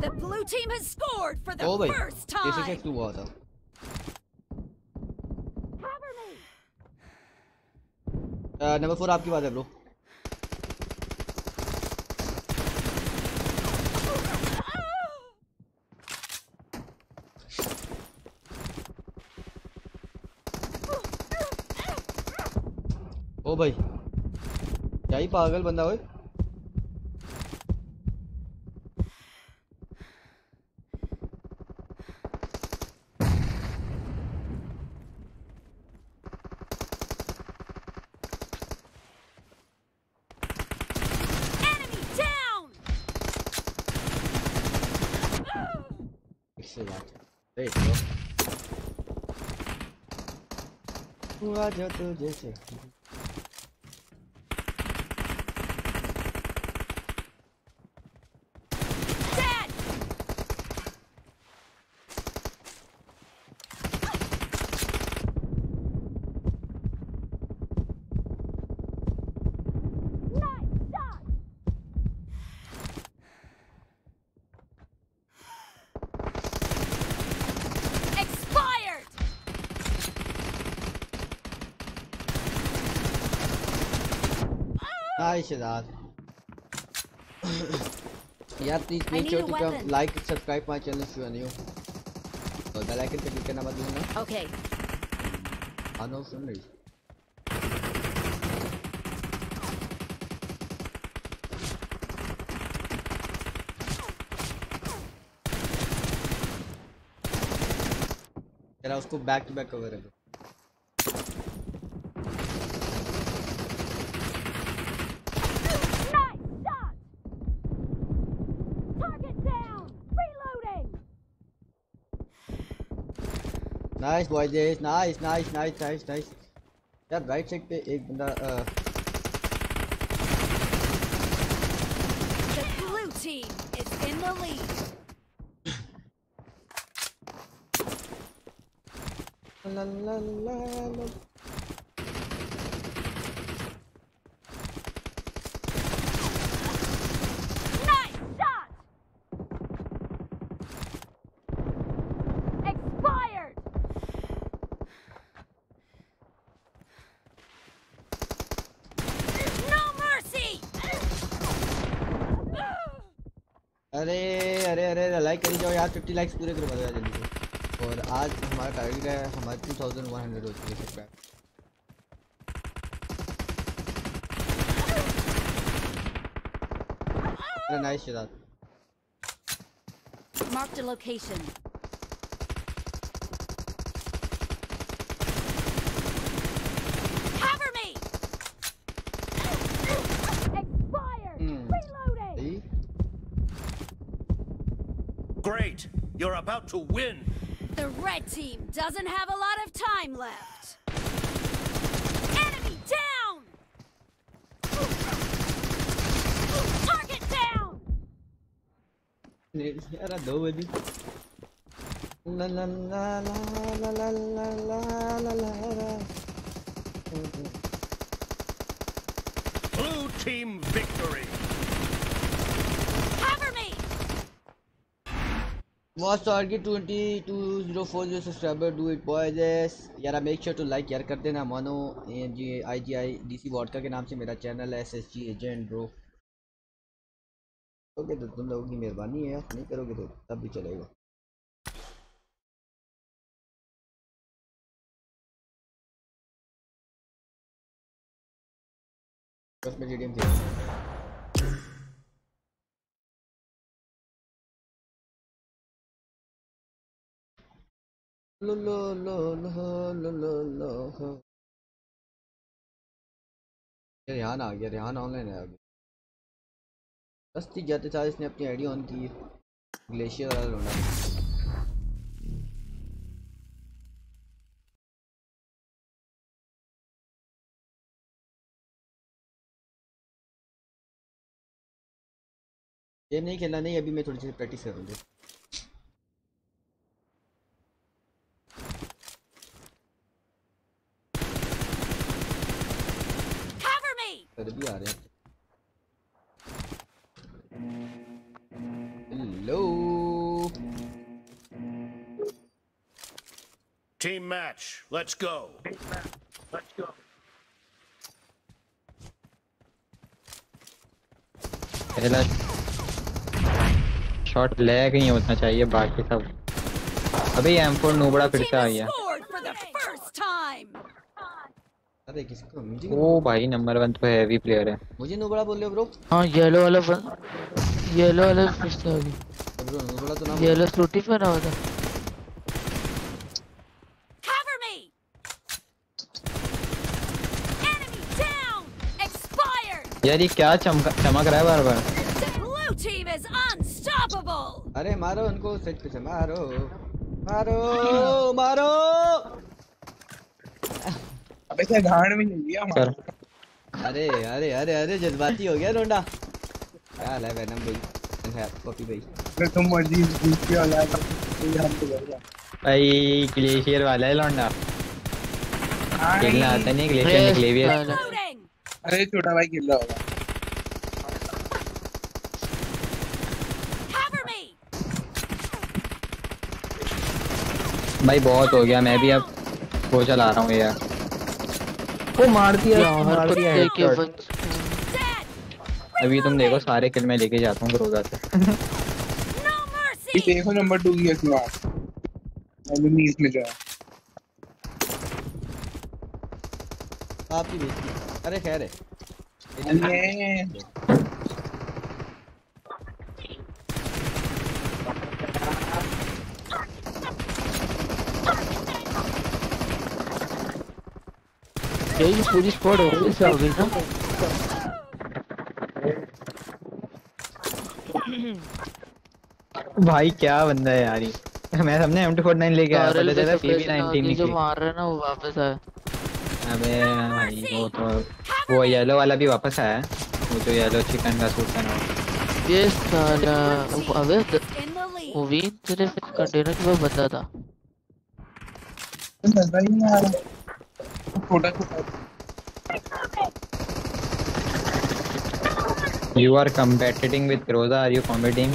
The blue team has scored for the ओ भाई first कैसे time. कैसे हुआ था नंबर फोर आपकी बात है ब्रो भाई क्या ही पागल बंदा भाई There you go. Why do you do this? यार please make sure to like subscribe my channel if you are और बेल आइकन पे क्लिक करना मत भूलना। ओके आई नो सुन ली चला उसको बैक टू बैक कवर है। Nice boys nice nice nice nice nice यार राइट साइड पे एक बंदा अ, The blue team is in the lead. ला ला ला ला Nice shot! Expired! No mercy! अरे अरे अरे लाइक करी यार 50 लाइक्स पूरे करवा दो जल्दी से। और आज हमारा टारगेट है, हमारे 2100 हो चुके हैं सब्सक्राइब नाइस शिदात Marked a location. out to win. The red team doesn't have a lot of time left. Enemy down! Target down! Era doido. La la la la la la la la la. Blue team victory. Watch target 22040 subscriber do it boys. यार make sure to like यार, कर देना, मानो जी आई जी I D C vodka के नाम से मेरा channel है S S G agent bro okay तो तुम लोगों की मेहरबानी है, नहीं करोगे तो तब भी चलेगा। बस मैं जीडीएम खेल रेहान आ गया रेहान ऑनलाइन है अभी। जाते साथ इसने अपनी आईडी ऑन की। ग्लेशियर वाला गेम नहीं खेलना, नहीं, अभी मैं थोड़ी सी प्रैक्टिस करूँगी। सर भी आ रहे हैं hello Team match. Let's go. Let's go. पहला शॉट लैग ही होना चाहिए बाकी सब अभी एम4 नोबड़ा फिर से आ गया Scored for the first time! अरे किसको? मुझे ओ भाई नंबर वन तो हैवी प्लेयर है। मुझे नुबड़ा बोल रहे हो ब्रो हाँ येलो वाला येलो वाला फिर से आ ब्रो नुबड़ा तो नाम येलो फ्रूटी पे ना होता! यार ये क्या चमका चमक रहा है बार बार! अरे मारो उनको सच से मारो। मारो मारो। अबे क्या गाड़ में नहीं दिया हमारा अरे अरे अरे अरे जज्बाती हो गया रोंडा। क्या हाल है वैनम भाई? है पपी भाई। मैं तुम मर्ज़ी दूसरी औलाद है, तो ये हमको कर जा भाई ग्लेशियर वाला है लौंडा। खेलना आता नहीं ग्लेशियर निकले है। अरे छोटा भाई खेल रहा होगा। भाई बहुत हो गया मैं भी अब वो चला रहा हूँ यार। वो मार दिया। मार दिया। के अभी तुम देखो सारे किल मैं लेके जाता हूँ ग्रोजा से ये देखो नंबर टू की एनिमीज में जा आप ही देखिए। अरे खैर है। पूरी स्क्वाड हो गई से हो ना भाई क्या बंदा है यार ये? मैं हमने M249 लेके आया कारल पहले पे तेरा PB19 नागी जो मार रहा है ना वो वापस आया। अबे भाई वो तो वो येलो वाला भी वापस आया वो जो येलो चिकन का सूट पहना हुआ। ये साला अबे वो वीन तेरे कंटेनर के पास बंदा था। ही नहीं आ रहा। You are competing with Groza. Are you competing?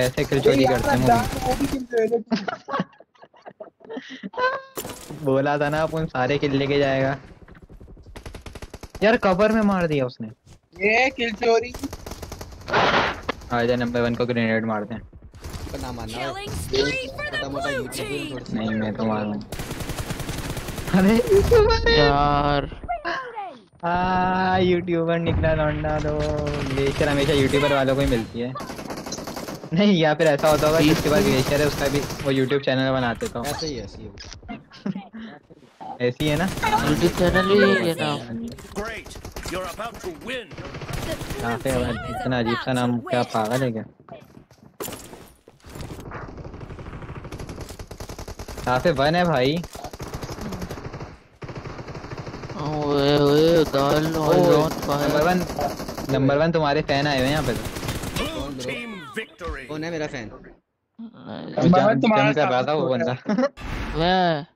ऐसे किल चोरी करते हैं। बोला था ना अपन सारे किल लेके जाएगा यार कवर में मार दिया उसने ये किल चोरी आजा नंबर वन को ग्रेनेड मारते हैं का नाम मानना छोटा मोटा सा नहीं मैं तो मारूं अरे यार। हाँ यूट्यूबर निकला लौंडा तो। ग्लेशियर हमेशा यूट्यूबर वालों को ही मिलती है। नहीं या फिर ऐसा होता होगा जिसके पास ग्लेशियर है उसका भी वो यूट्यूब चैनल बनाते तो ऐसे ही ऐसे ही हो। ऐसी है ना? यूट्यूब चैनल भी यही है ना. यहाँ पे इतना अजीब सा नाम क्या पागल है क्या? यहाँ पे वन है भाई। ओए ओए दाल नंबर वन नंबर वन तुम्हारे फ़ैन आए हुए हैं यहाँ पे तो। कौन है मेरा फ़ैन जो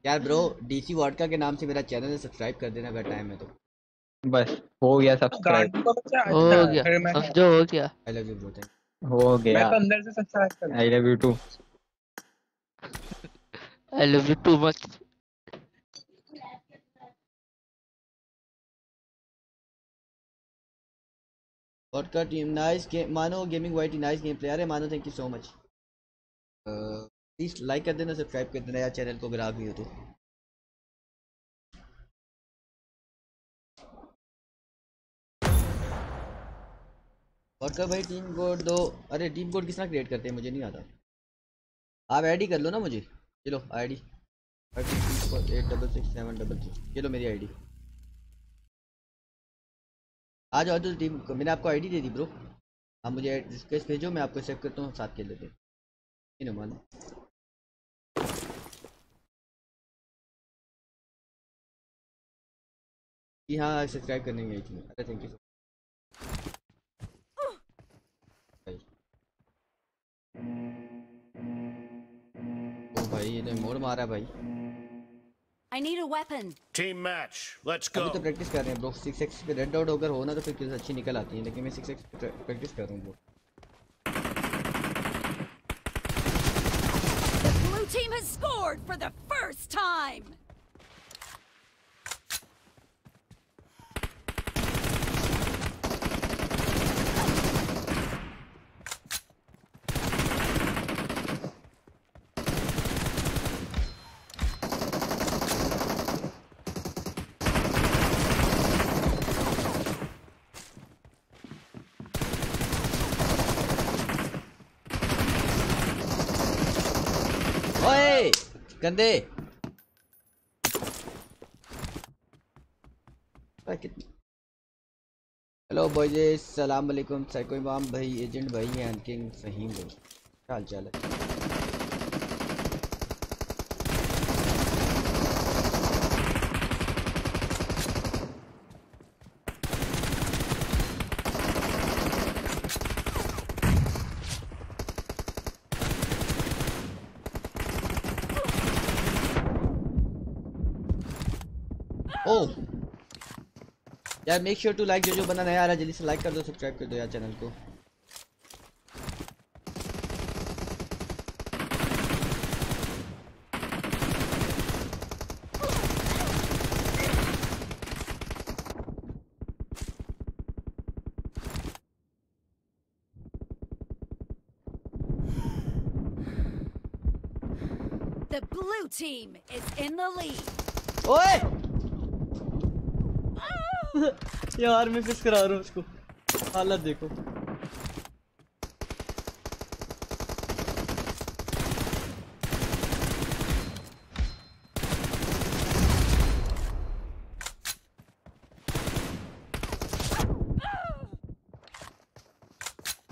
यार ब्रो डीसी वॉडका के नाम से मेरा चैनल सब्सक्राइब कर देना अगर टाइम है तो। बस हो गया सब्सक्राइब बच्चा हो अच्छा गया। मैं समझो हो गया। I love you bro thank हो मैं तो अंदर से सब्सक्राइब कर I love you too I love you too much vodka team nice game Mano gaming YT nice game play अरे Mano thank you so much please like कर देना subscribe कर देना यार चैनल को अगर आप भी हो तो। वॉडका भाई टीम कोड दो। अरे टीम कोड किस तरह क्रिएट करते हैं? मुझे नहीं आता। आप ऐड ही कर लो ना मुझे। चलो I D eight double six seven double three चलो, मेरी आईडी आ जाओ तो टीम को मैंने आपको आईडी दे दी ब्रो आप मुझे रिक्वेस्ट भेजो, मैं आपको सेव करता हूँ, साथ खेल लेते हैं। मानो जी हाँ सब्सक्राइब करने गई थी अरे थैंक यू भाई ये तो मोड़ मारा भाई I need a weapon. Team match. Let's अभी go. तो प्रैक्टिस कर रहे हैं ब्रो सिक्स एक्स पे रेड डॉट अगर हो ना तो फिर kills अच्छी निकल आती हैं लेकिन मैं सिक्स एक्स पे प्रैक्टिस कर रहा हूँ bro The blue team has scored for the first time. ओए गंदे। हेलो बॉयज़ सलाम वालेकुम सैको इमाम भाई एजेंट भाई एंड किंग फहीम भाई। क्या हाल चाल है ओ यार मेक श्योर टू लाइक जो जो बंदा नया आ रहा है जल्दी से लाइक कर दो सब्सक्राइब कर दो यार चैनल को The blue team is in the lead. ओए यार, मैं फिस करा रहा हूँ उसको हालत देखो।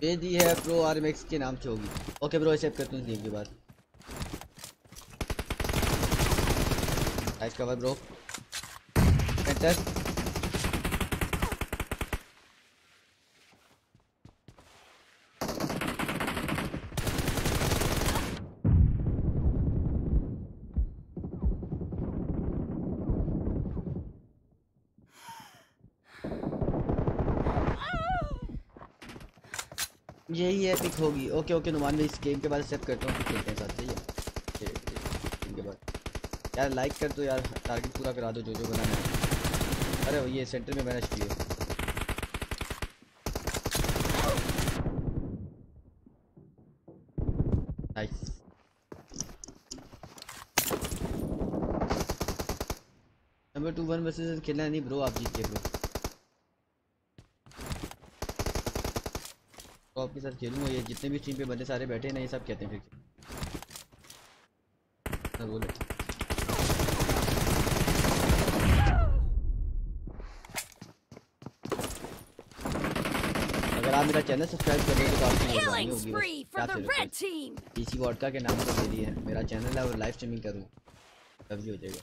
ये दी है प्रो आरएमएक्स के नाम से होगी। ओके ब्रो एक्सेप्ट करता हूँ गेम के बाद कवर ब्रो यही एपिक होगी। ओके ओके नुमान मैं इस गेम के बाद सेट करता हूँ खेलते हैं साथ ठीक है, गेम के बाद। यार लाइक कर दो यार टारगेट पूरा करा दो जो जो बनाना है। अरे ये सेंटर में मैनेज किए। नंबर टू वन वर्सेस खेलना नहीं ब्रो आप जीत गए ब्रो तो आपके साथ खेलूँगा ये जितने भी टीम पे बंदे सारे बैठे हैं ना ये सब कहते हैं फिर। हाँ, बोलो। अगर आप मेरा चैनल सब्सक्राइब कर देंगे तो आपकी होगी. पीसी वॉडका के नाम से मेरी है। मेरा चैनल है और लाइव स्ट्रीमिंग करूँ। तभी हो जाएगा।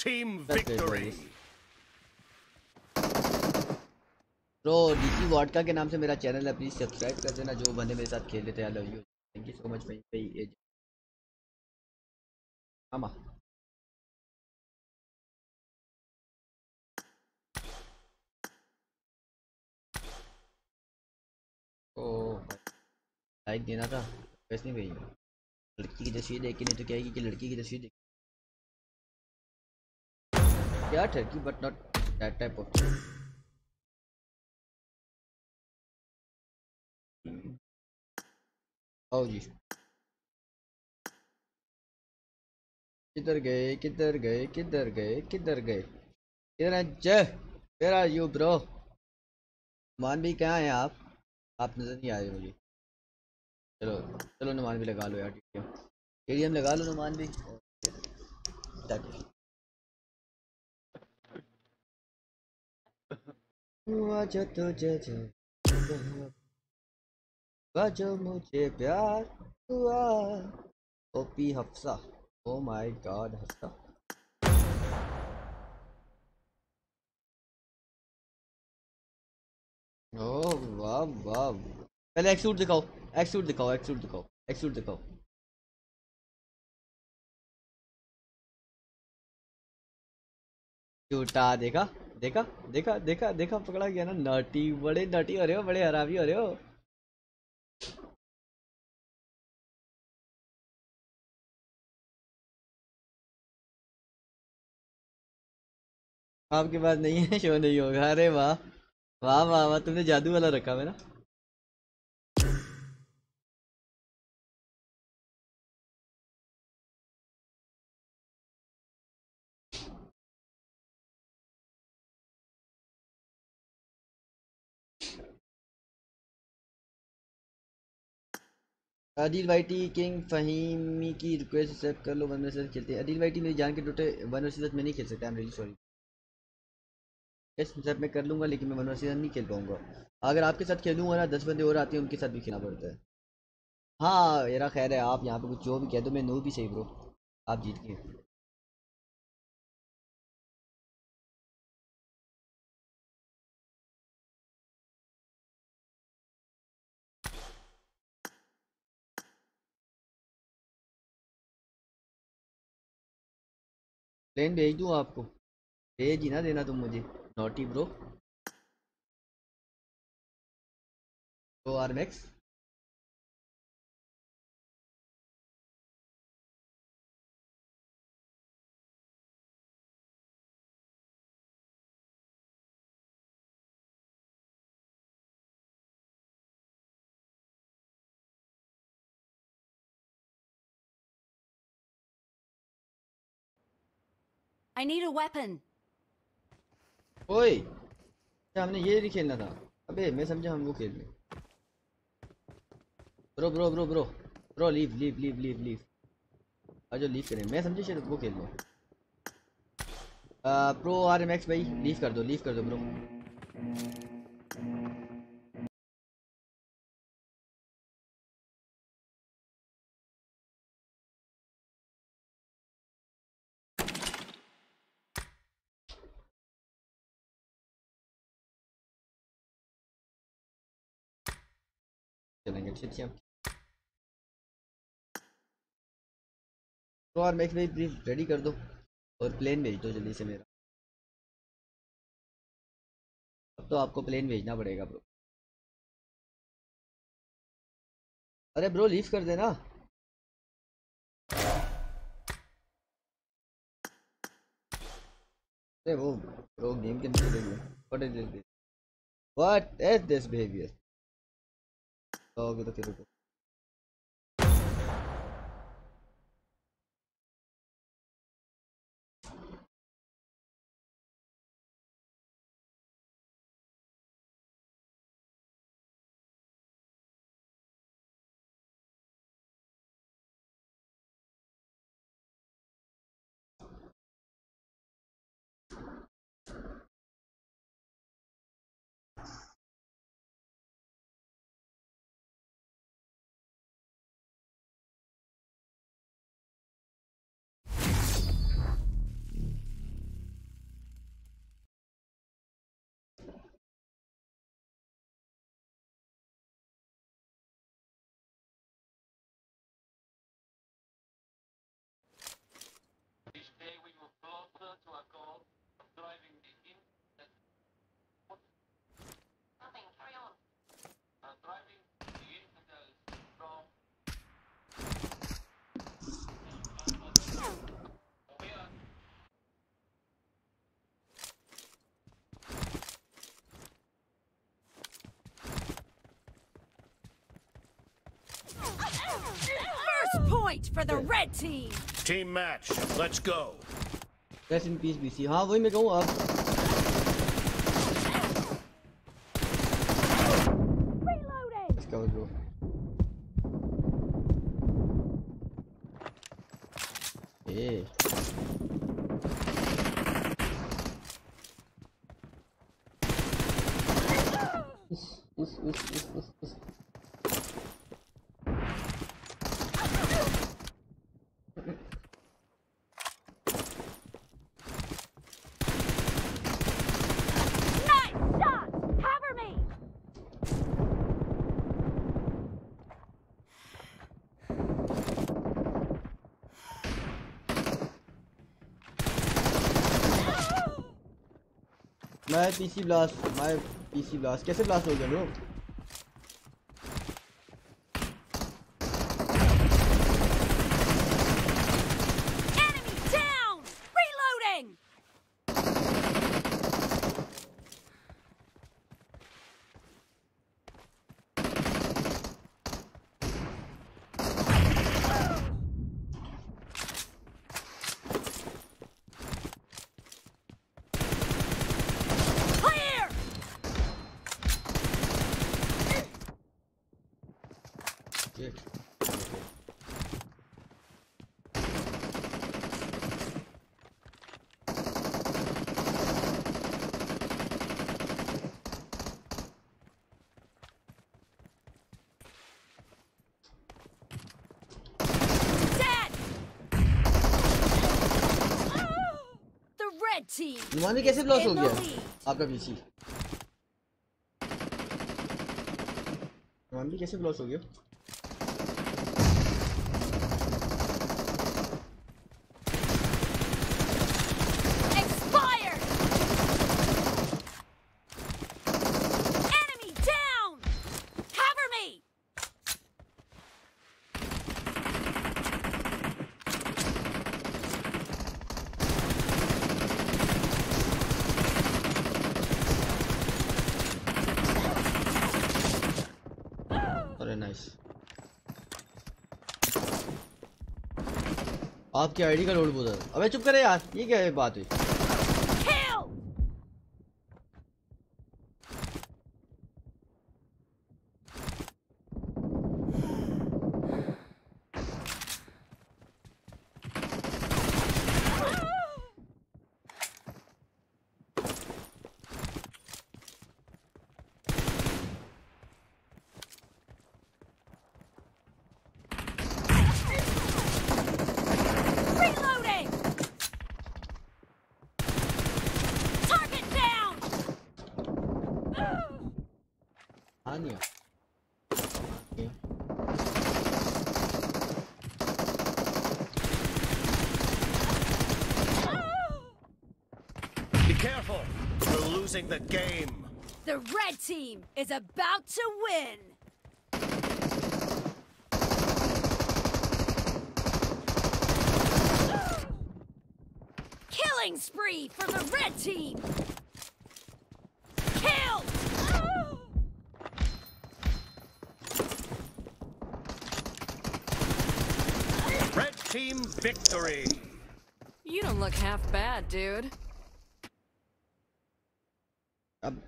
Team victory! Bro DC vodka के नाम से मेरा चैनल है प्लीज़ सब्सक्राइब कर देना। जो बंदे मेरे साथ खेल लेते हैं love you thank you so much भाई भाई मामा। ओ लाइक देना था वैसे नहीं भाई लड़की की तस्वीर देख के नहीं तो कहेगी कि लड़की की तस्वीर देख? क्या ठरकी but not that type of आओ जी किधर गए किधर गए किधर गए किधर गए? किधर है, Jay! Where are you bro Numan भी कहाँ हैं आप? आप नज़र नहीं आ रहे मुझे। चलो चलो, नुमान भी लगा लो यार टीडीएम टीडीएम लगा लो, नुमान भी। हुआ तुझे जो मुझे प्यार हुआ। OP Hafsa. Oh my god Hafsa. Oh वाह वाह। पहले एक सूट दिखाओ। एक सूट दिखाओ एक सूट दिखाओ। एक सूट दिखाओ झूठा देखा? देखा देखा देखा देखा, पकड़ा गया ना। नटी, बड़े नटी हो रहे हो, बड़े हरामी हो रहे हो। आपके पास नहीं है, शो नहीं होगा। अरे वाह वाह वाह वाह, तुमने जादू वाला रखा है ना अदिल वाईटी किंग फहीमी की रिक्वेस्ट एक्सेप्ट कर लो वन वर्सेस खेलते हैं। अदिल वाईटी मेरी जान के टूटे वन वर्सेस में नहीं खेल सकता आई एम रियली सॉरी हिसाब मैं कर लूँगा, लेकिन मैं वन वर्सेस नहीं खेल पाऊँगा। अगर आपके साथ खेलूँगा ना, दस बंदे और आते हैं, उनके साथ भी खेलना पड़ता है। हाँ मेरा खैर है, आप यहाँ पे कुछ जो भी कह दो, मैं नो भी सही ब्रो आप जीत गए। प्लेन भेज दूँ आपको? भेज ही ना देना तुम मुझे नोटी ब्रो तो R Max I need a weapon. ओए हमने ये नहीं खेलना था? अबे, मैं समझा हम वो खेल रहे bro bro bro bro. Bro leave leave leave leave leave आज लीव करें। मैं समझे शायद वो खेल रहे प्रो आर एम एक्स भाई लीव कर दो लीव कर दो, ब्रो। चलेंगे अच्छी अच्छी तो और मैक्स भाई प्लीज़ रेडी कर दो और प्लेन भेज दो जल्दी से मेरा। अब तो आपको प्लेन भेजना पड़ेगा ब्रो अरे ब्रो लीव कर देना। अरे वो ब्रो गेम के अंदर what is this what is this behaviour आओगे तो फिर रुको First point for the red team. Team match. Let's go. Rest in peace BC हाँ वही मैं कहूँ अब मैं PC blast my PC blast कैसे ब्लास्ट हो गया bro Enemy down! Reloading! red team नुमानी कैसे लॉस हो गया. आपका पीसी नुमानी कैसे लॉस हो गया Expired! Enemy down! Cover me! अरे नाइस आपकी आईडी का लोड बोल अबे चुप करे यार ये क्या है बात हुई? Team is about to win! Killing spree for the red team! Kill! Red team victory. You don't look half bad, dude.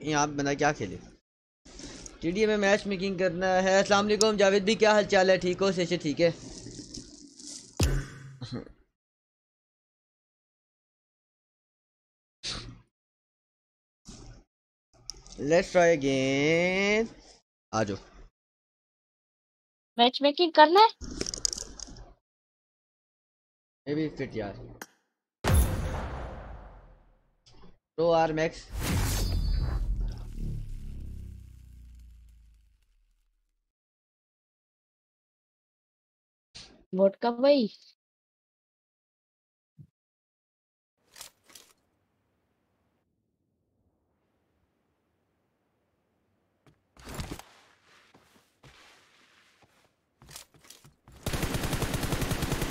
यहाँ पे बंदा क्या खेले? टीडीए में मैच मेकिंग करना है। अस्सलाम वालेकुम जावेद भी क्या हाल चाल है? ठीक हो? से ठीक है? लेट्स ट्राई अगेन आ जाओ। मैच मेकिंग करना है? मे बी फिट यार। Pro R Max vodka भाई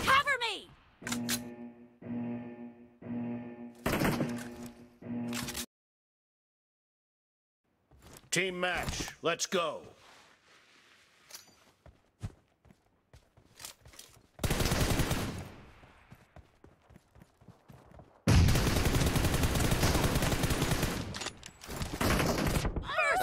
Cover me! Team match. Let's go.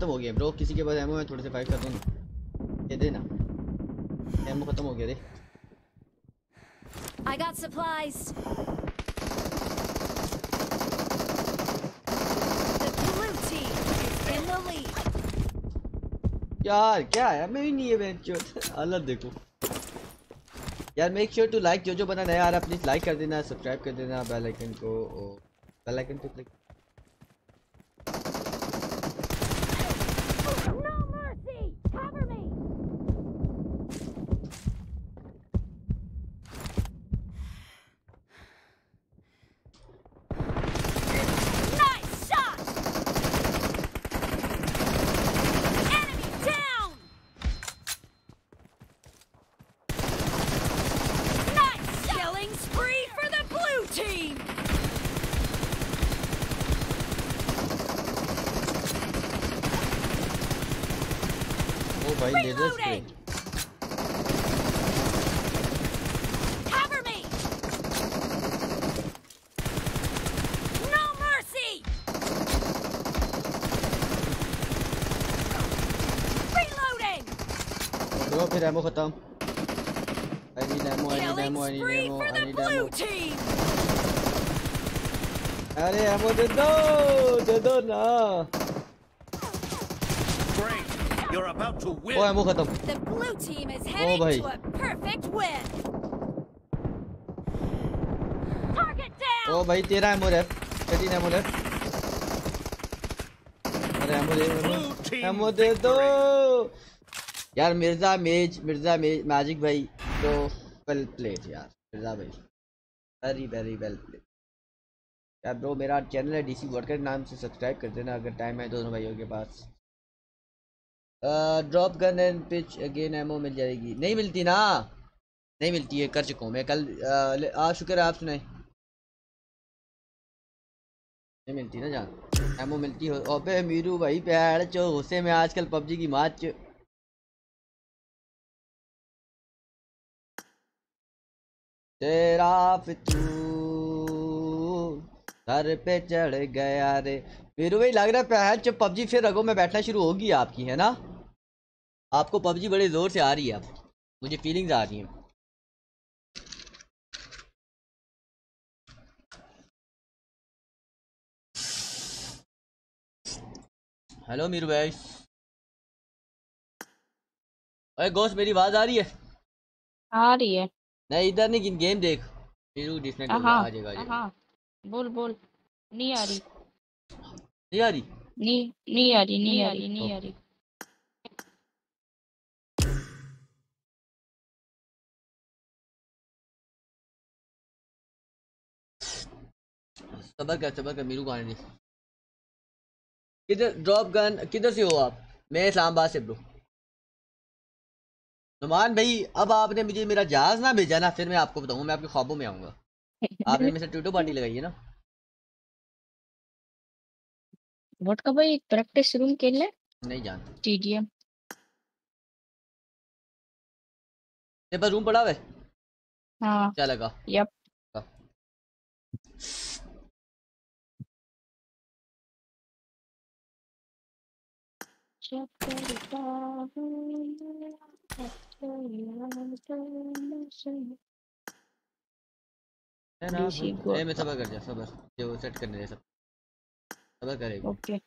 खत्म हो गया ब्रो किसी के पास एमओ है थोड़े से फाइट कर दो ना ये दे ना। एमओ खत्म हो गया दे I got supplies. The blue team is in the lead. यार क्या है? मैं ही नहीं है बेंच हालत देखो। यार मेक श्योर टू लाइक जो जो बना नया आ रहा प्लीज़ लाइक कर देना सब्सक्राइब कर देना बेल आइकन को बेल आइकन पे click No mercy! Cover me! Nice shot! Enemy down! Nice killing spree for the blue team! ओ भाई laser spray Cover me! No mercy! Reloading! Bro फिर ammo खत्म I need ammo I need Killing ammo I need spree ammo for I the need blue ammo team! अरे ammo दे दो दे दो ना Great. You're about to ओ win. Ammo खत्म The blue team is Oh, heading bhai. to a perfect win! Target down! ओ भाई तेरा एमो रेप तेरी एमो रेप अरे एमो दे एमो एमो दे दो यार मिर्ज़ा मेज मिर्ज़ा मेज मैजिक भाई तो वेल प्लेड यार मिर्ज़ा भाई। वेरी वेरी वेल प्लेड यार ब्रो मेरा चैनल है डीसी वर्कर नाम से सब्सक्राइब कर देना अगर टाइम है दोनों भाइयों के पास। Drop gun and pitch again ammo मिल जाएगी। नहीं मिलती ना? नहीं मिलती है कर चुका हूँ मैं। कल अ, ले- आ शुक्र है आप सुनाए। नहीं मिलती ना जान। एमओ मिलती हो। अबे मीरू भाई पैड़ चो गुस्से में आजकल पबजी की माच तेरा फितूर। सर पे चढ़ गया रे। मीरू भाई लग रहा है पैर चो पबजी फिर रगो में बैठना शुरू होगी आपकी, है ना? आपको पबजी बड़े ज़ोर से आ रही है अब। मुझे फीलिंग्स आ रही हैं। हेलो मीरू भाई। अरे गोश्त मेरी आवाज़ आ रही है? आ रही है। नहीं इधर नहीं गेम देख। हो हाँ आ जाएगा आ जाएगा हाँ बोल बोल। नहीं आ रही नहीं आ रही नहीं नहीं आ रही नहीं आ रही नहीं आ रही सबर कर सबर कर मीरू को आने दे किधर ड्रॉप गन किधर से हो आप? मैं इस्लामाबाद से ब्रो नुमान भाई अब आपने मुझे मेरा जहाज़ ना भेजा ना फिर मैं आपको बताऊँगा मैं आपके ख्वाबों में आऊँगा। आपने मेरे से ट्विटो पार्टी लगाई है ना? वोट का भाई प्रैक्टिस रूम खेल ले नहीं जानते टीडीएम तेरे पास रूम पड़ा हुआ है? हाँ। क्या लगा? यप है ना DC ए मैं सबर कर जा सबर जो सेट करने दे सब। सबर करेगा। ओके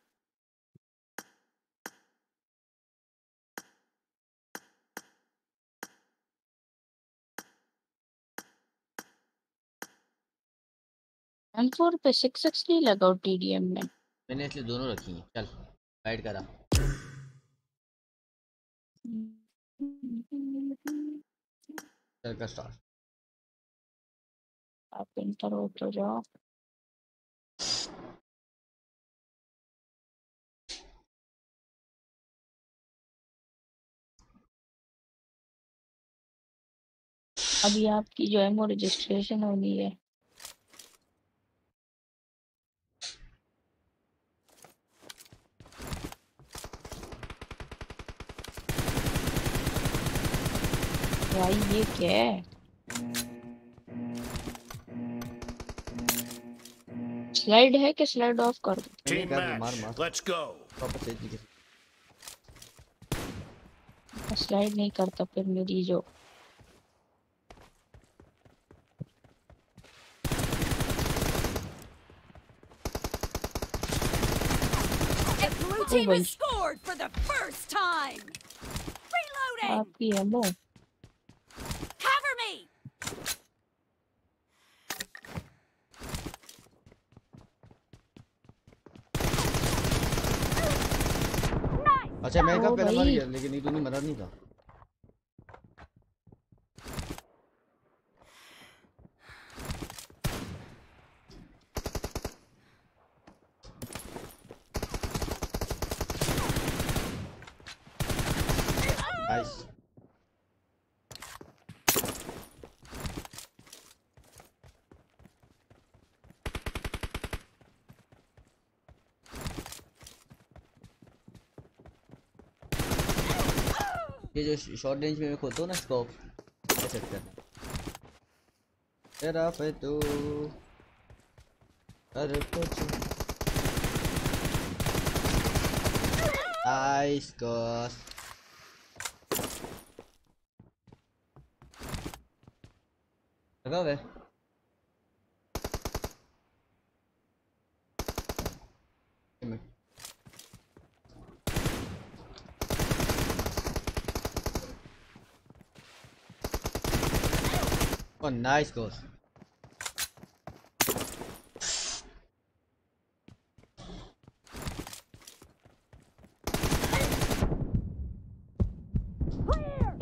एम फोर पे सिक्स एक्स नहीं लगा टीडीएम में? मैंने इसलिए दोनों रखी हैं। चल गाइड करा। कर स्टार्ट आप इंटर हो तो जाओ। अभी आपकी जो है वो रजिस्ट्रेशन होनी है। भाई ये क्या है स्लाइड है कि स्लाइड ऑफ़ कर दो लेट्स गो स्लाइड नहीं करता फिर मेरी जो team has scored for the first time. Reloading. Happy ammo. अच्छा मैं कब पहले मर गया लेकिन ये तो नहीं मरा नहीं था नाइस ये जो शॉर्ट रेंज में खोलता हूँ ना स्कोप ऐसे करना। तेरा पे तू अरे कुछ। आइस कॉस लगा हुआ है? Nice goals.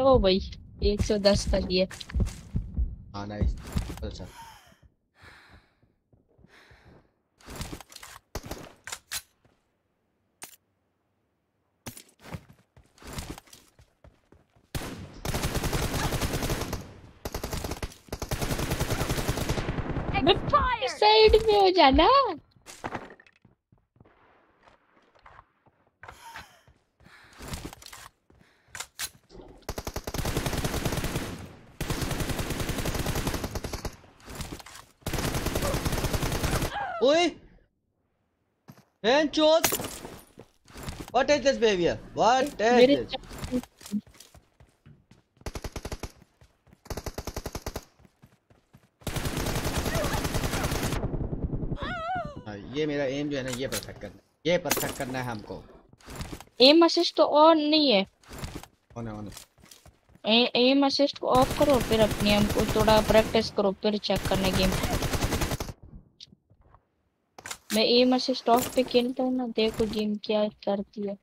ओ भाई 110 कर दिए हाँ नाइस जाना Oi! Henchos! What is this behavior? What is मेरे this? ये मेरा एम जो है ना ये परफेक्ट करना है। ये परफेक्ट करना है हमको। एम असिस्ट तो ऑन नहीं है। ऑन है ऑन है। एम असिस्ट को ऑफ़ करो फिर अपने एम को थोड़ा प्रैक्टिस करो फिर चेक करना गेम मैं एम असिस्ट ऑफ़ पे खेलता हूँ ना देखो गेम क्या करती है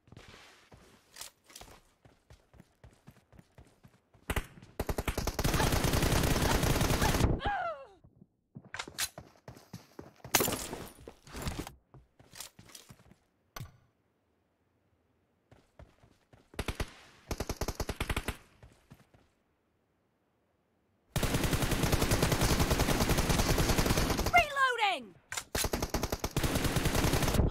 Reloading.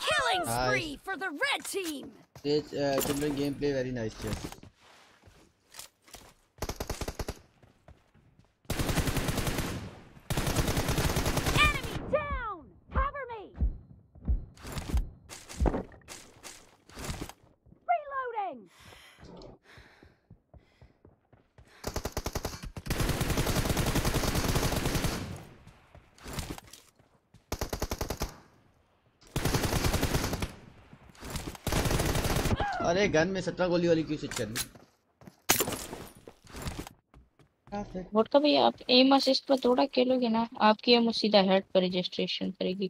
Killing Nice. spree for the red team. This uh, children gameplay very nice chess. Enemy down. Cover me. Reloading. अरे गन में सत्रह गोली वाली क्यों स्विच कर ली वोट का भैया आप एम असिस्ट पर थोड़ा खेलोगे ना, आपकी एम सीधा हेड पर रजिस्ट्रेशन करेगी।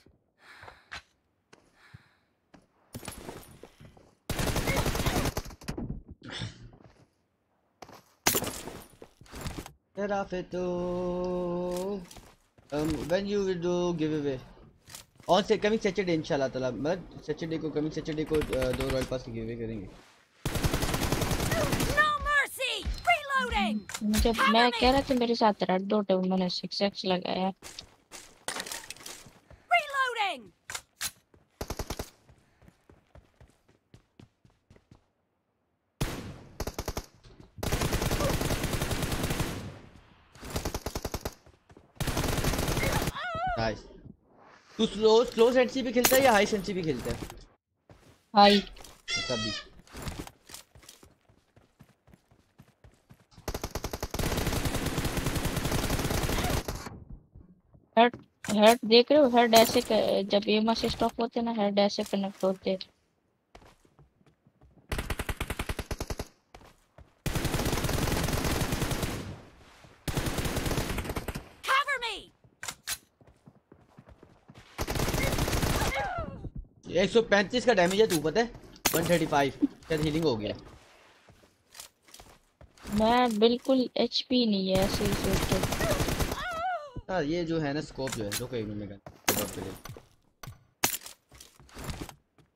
Though. um, when you will do giveaway on से coming Saturday इंशाल्लाह ताला मतलब Saturday को coming Saturday को uh, दो रॉयल पास की गिवेअवे करेंगे No mercy! Reloading! मुझे मैं कह रहा था मेरे साथ रेड डॉट है उन्होंने सिक्स एक्स लगाया है। Reloading! नाइस तू स्लो स्लो सेंसी भी खेलता है या हाई सेंसी भी खेलता है? हाई तभी हेड हेड देख रहे हो? हेड ऐसे जब एम ऑफ़ होते हैं ना हेड ऐसे कनेक्ट होते हैं। Cover me! एक सौ पैंतीस का डैमेज है तू पता है? वन थर्टी फाइव शायद हीलिंग हो गया। मैं बिल्कुल एचपी नहीं है ऐसे ही सोचो हाँ ये जो है ना स्कोप जो है रुको एक मिनट में गन पे ले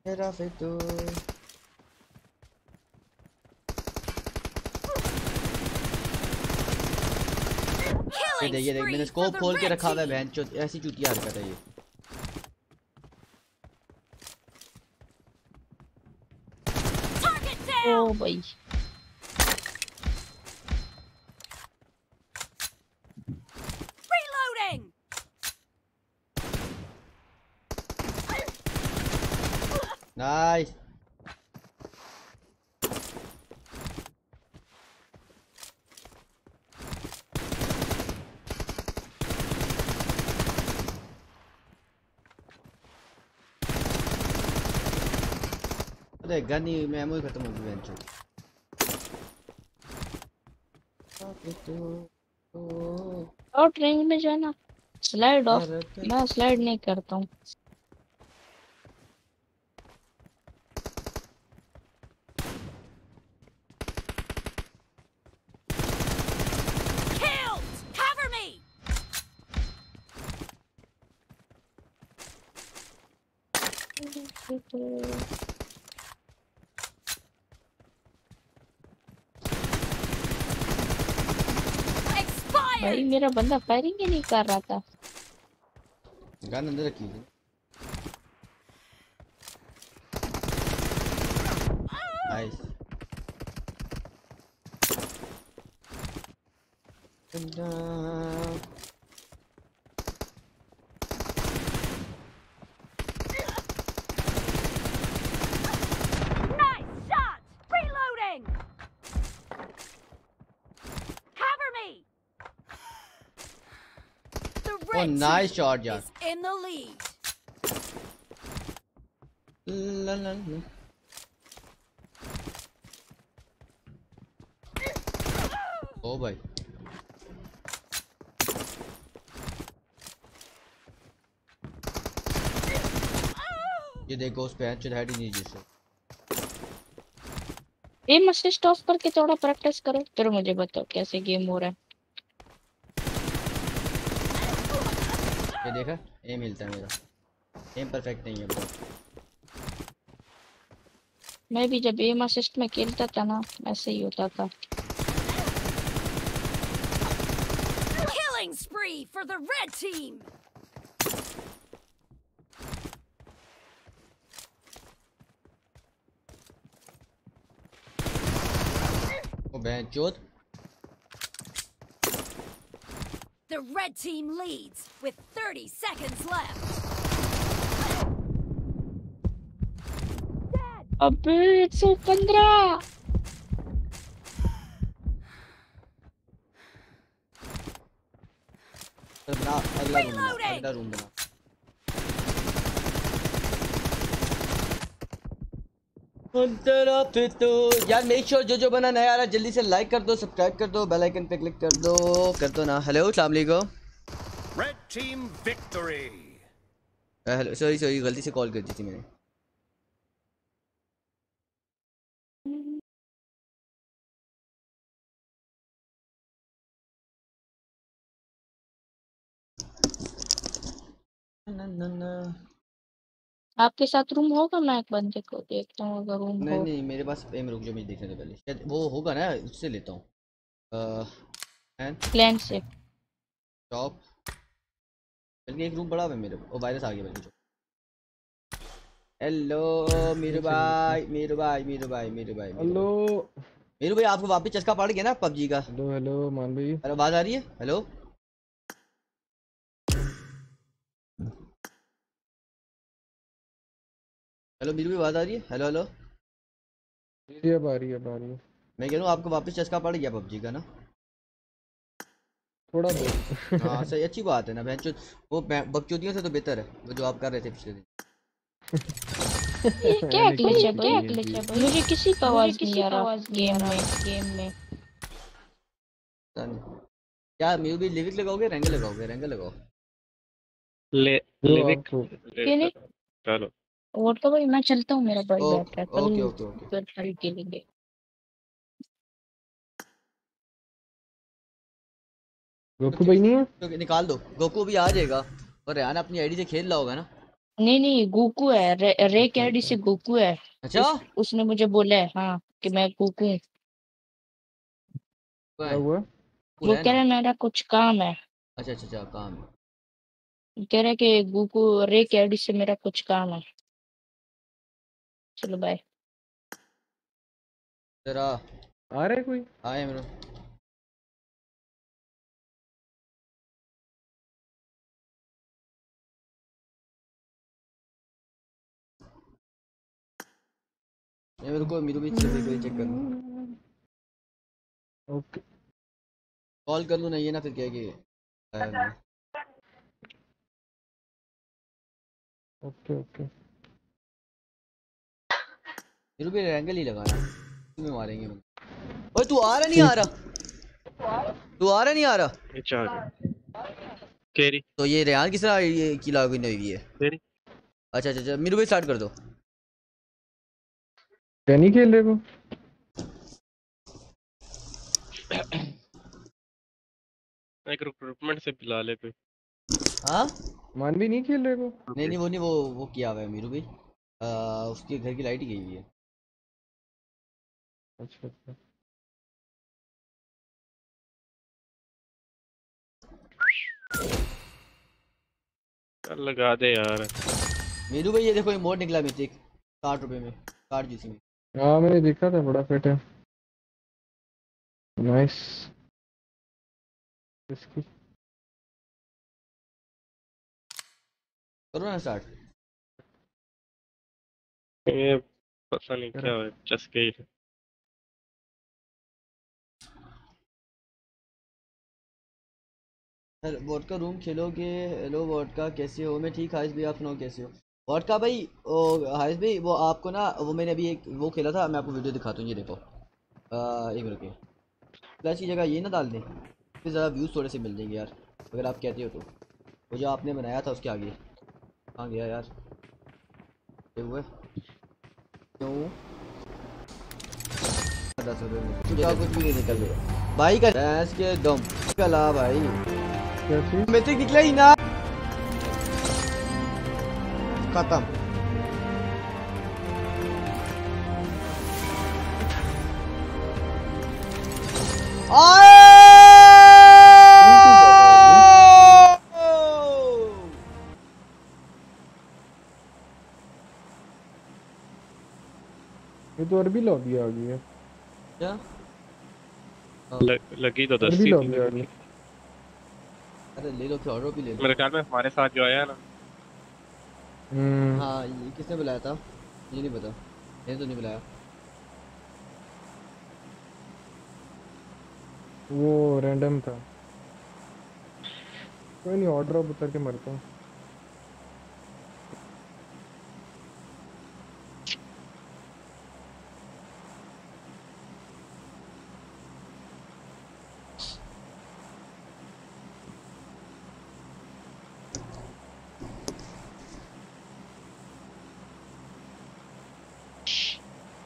मेरा फिर तो ये देखिए देख मैंने स्कोप खोल के रखा हुआ है बहन ऐसी चुतिया हरकत है ये। ओ भाई Reloading! नाइस अरे गन ही में एमओ ही खत्म हो गई बेंचो और रेंज में जाना स्लाइड ऑफ़ मैं स्लाइड नहीं करता हूँ भाई मेरा बंदा फायरिंग ही नहीं कर रहा था। गन अंदर रखी है। Nice Nice shot! Reloading! Cover me! The Oh, red nice shot, यार. is in the lead. ला ला ला ओ भाई ये देखो उस पे हेड हेड ही नहीं जिससे एम असिस्ट ऑफ़ करके थोड़ा प्रैक्टिस करो फिर मुझे बताओ कैसे गेम हो रहा है देखा? एम हिलता है मेरा। एम परफेक्ट नहीं है ब्रो मैं भी जब एम असिस्ट में खेलता था ना ऐसे ही होता था। Killing spree for the red team. ओ बहन चोद The red team leads with 30 seconds left. अबे 115 बना अगला रूम बना अगला रूम बना तो यार मेक श्योर जो जो बना नया आ रहा है जल्दी से लाइक कर दो सब्सक्राइब कर दो बेल आइकन पे क्लिक कर दो कर दो ना हेलो अस्सलाम वालेकुम Red team victory. Hello sorry sorry गलती से कॉल कर दी थी मैंने ना ना ना आपके साथ रूम होगा? मैं एक बंदे को देखता हूँ अगर रूम नहीं हो। नहीं मेरे पास एम रुक जो मुझे देखने दे पहले। शायद वो होगा ना उससे लेता हूँ। एंड प्लान से टॉप बल्कि एक रूम बड़ा है मेरे ओ वायरस आ गया बल्कि हेलो मीरू भाई मीरू भाई मीरू भाई मीरू भाई हेलो मीरू भाई आपको वापस चस्का पड़ गया ना पबजी का? हेलो हेलो मान भाई अरे आवाज़ आ रही है? हेलो। हेलो मीरू भाई आवाज़ आ रही है? Hello hello. जी जी अब आ रही है अब आ रही है। मैं कह रहा हूँ आपको वापस चस्का पड़ गया पबजी का ना? थोड़ा बहुत। हाँ सही अच्छी बात है ना बहन वो बकचोदियों से तो बेहतर है वो जो आप कर रहे थे पिछले दिन। ये क्या ग्लिच है नहीं, ग्लिच है मुझे किसी का आवाज़ नहीं आ रहा गेम में गेम में। क्या मीरू भी लिविक लगाओगे रंग लगाओगे रंग लगाओ? ले लिविक चलो। और तो भाई मैं चलता हूँ मेरा भाई बैठ रहा है ओके ओके ओके। फिर कल खेलेंगे गोकू भाई नहीं है? तो निकाल दो। गोकू भी आ जाएगा। और रेहान अपनी आईडी से खेल रहा होगा ना? नहीं नहीं गोकू है रे, रे के आईडी से गोकू है। अच्छा? उस, उसने मुझे बोला है हाँ कि मैं गोकू हूँ। क्या हुआ? गोकू वो कह रहा है मेरा कुछ काम है। अच्छा अच्छा अच्छा काम कह रहा है कि गोकू रे के आईडी से मेरा कुछ काम है। चलो बाय जरा। आ रहा है कोई आए मेरे। ये मेरे को मीरू भी चेक कोई चेक कर ओके। कॉल कर लूँ नहीं है ना फिर क्या कि। Okay okay. मीरू भी एंगल ही लगाना तुम्हें मारेंगे ओए तू आ रहा नहीं आ रहा? तू आ रहा नहीं आ रहा? नीचे आ जा केरी तो ये रेहान किस तरह ये की लागू नहीं हुई है? केरी अच्छा अच्छा अच्छा मीरू भाई स्टार्ट कर दो। क्या खेल रहे को एक रिक्रूटमेंट से बुला ले कोई हाँ? मानवी नहीं खेल रहे को नहीं नहीं वो नहीं वो वो किया हुआ है मीरू भाई। आ, उसके घर की लाइट ही गई हुई है। अच्छा अच्छा लगा दे यार। मीरू भाई ये देखो ये मोड निकला मिथिक साठ रुपए में साठ जीसी में। हाँ मैंने देखा था बड़ा फिट है। नाइस इसकी। करो ना स्टार्ट ये पता नहीं क्या है चस्के ही। वोडका रूम खेलोगे हेलो वोडका कैसे हो? मैं ठीक हारिस भाई आप सुनाओ कैसे हो? वोडका भाई ओ हारिस भाई वो आपको ना वो मैंने अभी एक वो खेला था मैं आपको वीडियो दिखाता हूँ ये देखो। आ, एक रुके प्लस की जगह ये ना डाल दें फिर ज़रा व्यूज़ थोड़े से मिल जाएँगे यार अगर आप कहते हो तो। वो जो आपने बनाया था उसके आगे। कहाँ गया यार? हुआ क्यों? दस रुपये कुछ भी नहीं निकल रहा। भाई का भैंस के दम। कला भाई? क्या चीज़ मैट्रिक निकला ही ना। खत्म। ये तो अरबी लॉबी आ गई है। क्या? लगी तो दस अरबी ही लॉबी आ थी गई अरे ले लो फिर ऑर्डर भी ले लो। मेरे ख्याल में हमारे साथ जो आया ना। हम्म। हाँ ये किसने बुलाया था? ये नहीं पता। ये तो नहीं बुलाया। वो रैंडम था। कोई नहीं ऑर्डर उतर के मरता हूँ।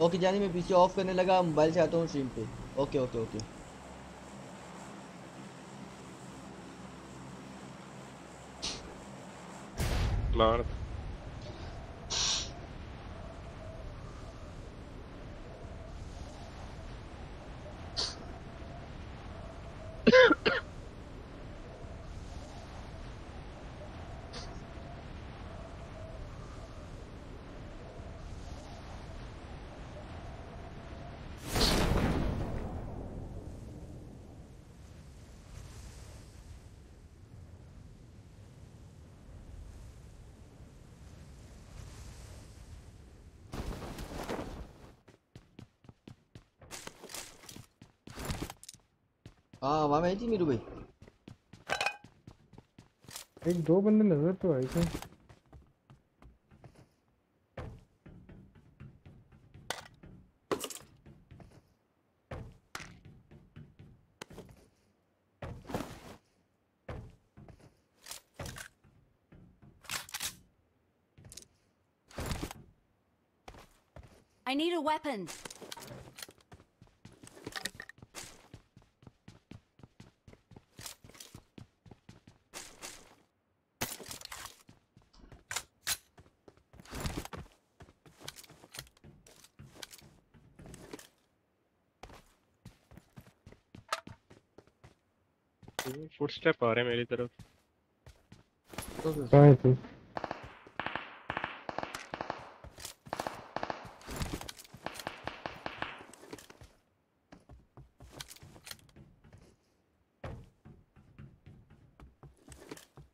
ओके जानी मैं पीछे ऑफ़ करने लगा मोबाइल से आता हूँ स्ट्रीम पे। ओके ओके ओके मार हाँ वहाँ में आई थी मीरू भाई एक दो बंदे नज़र तो आए थे I need a weapon. Footstep आ रहे हैं मेरी तरफ़। कहाँ है तू?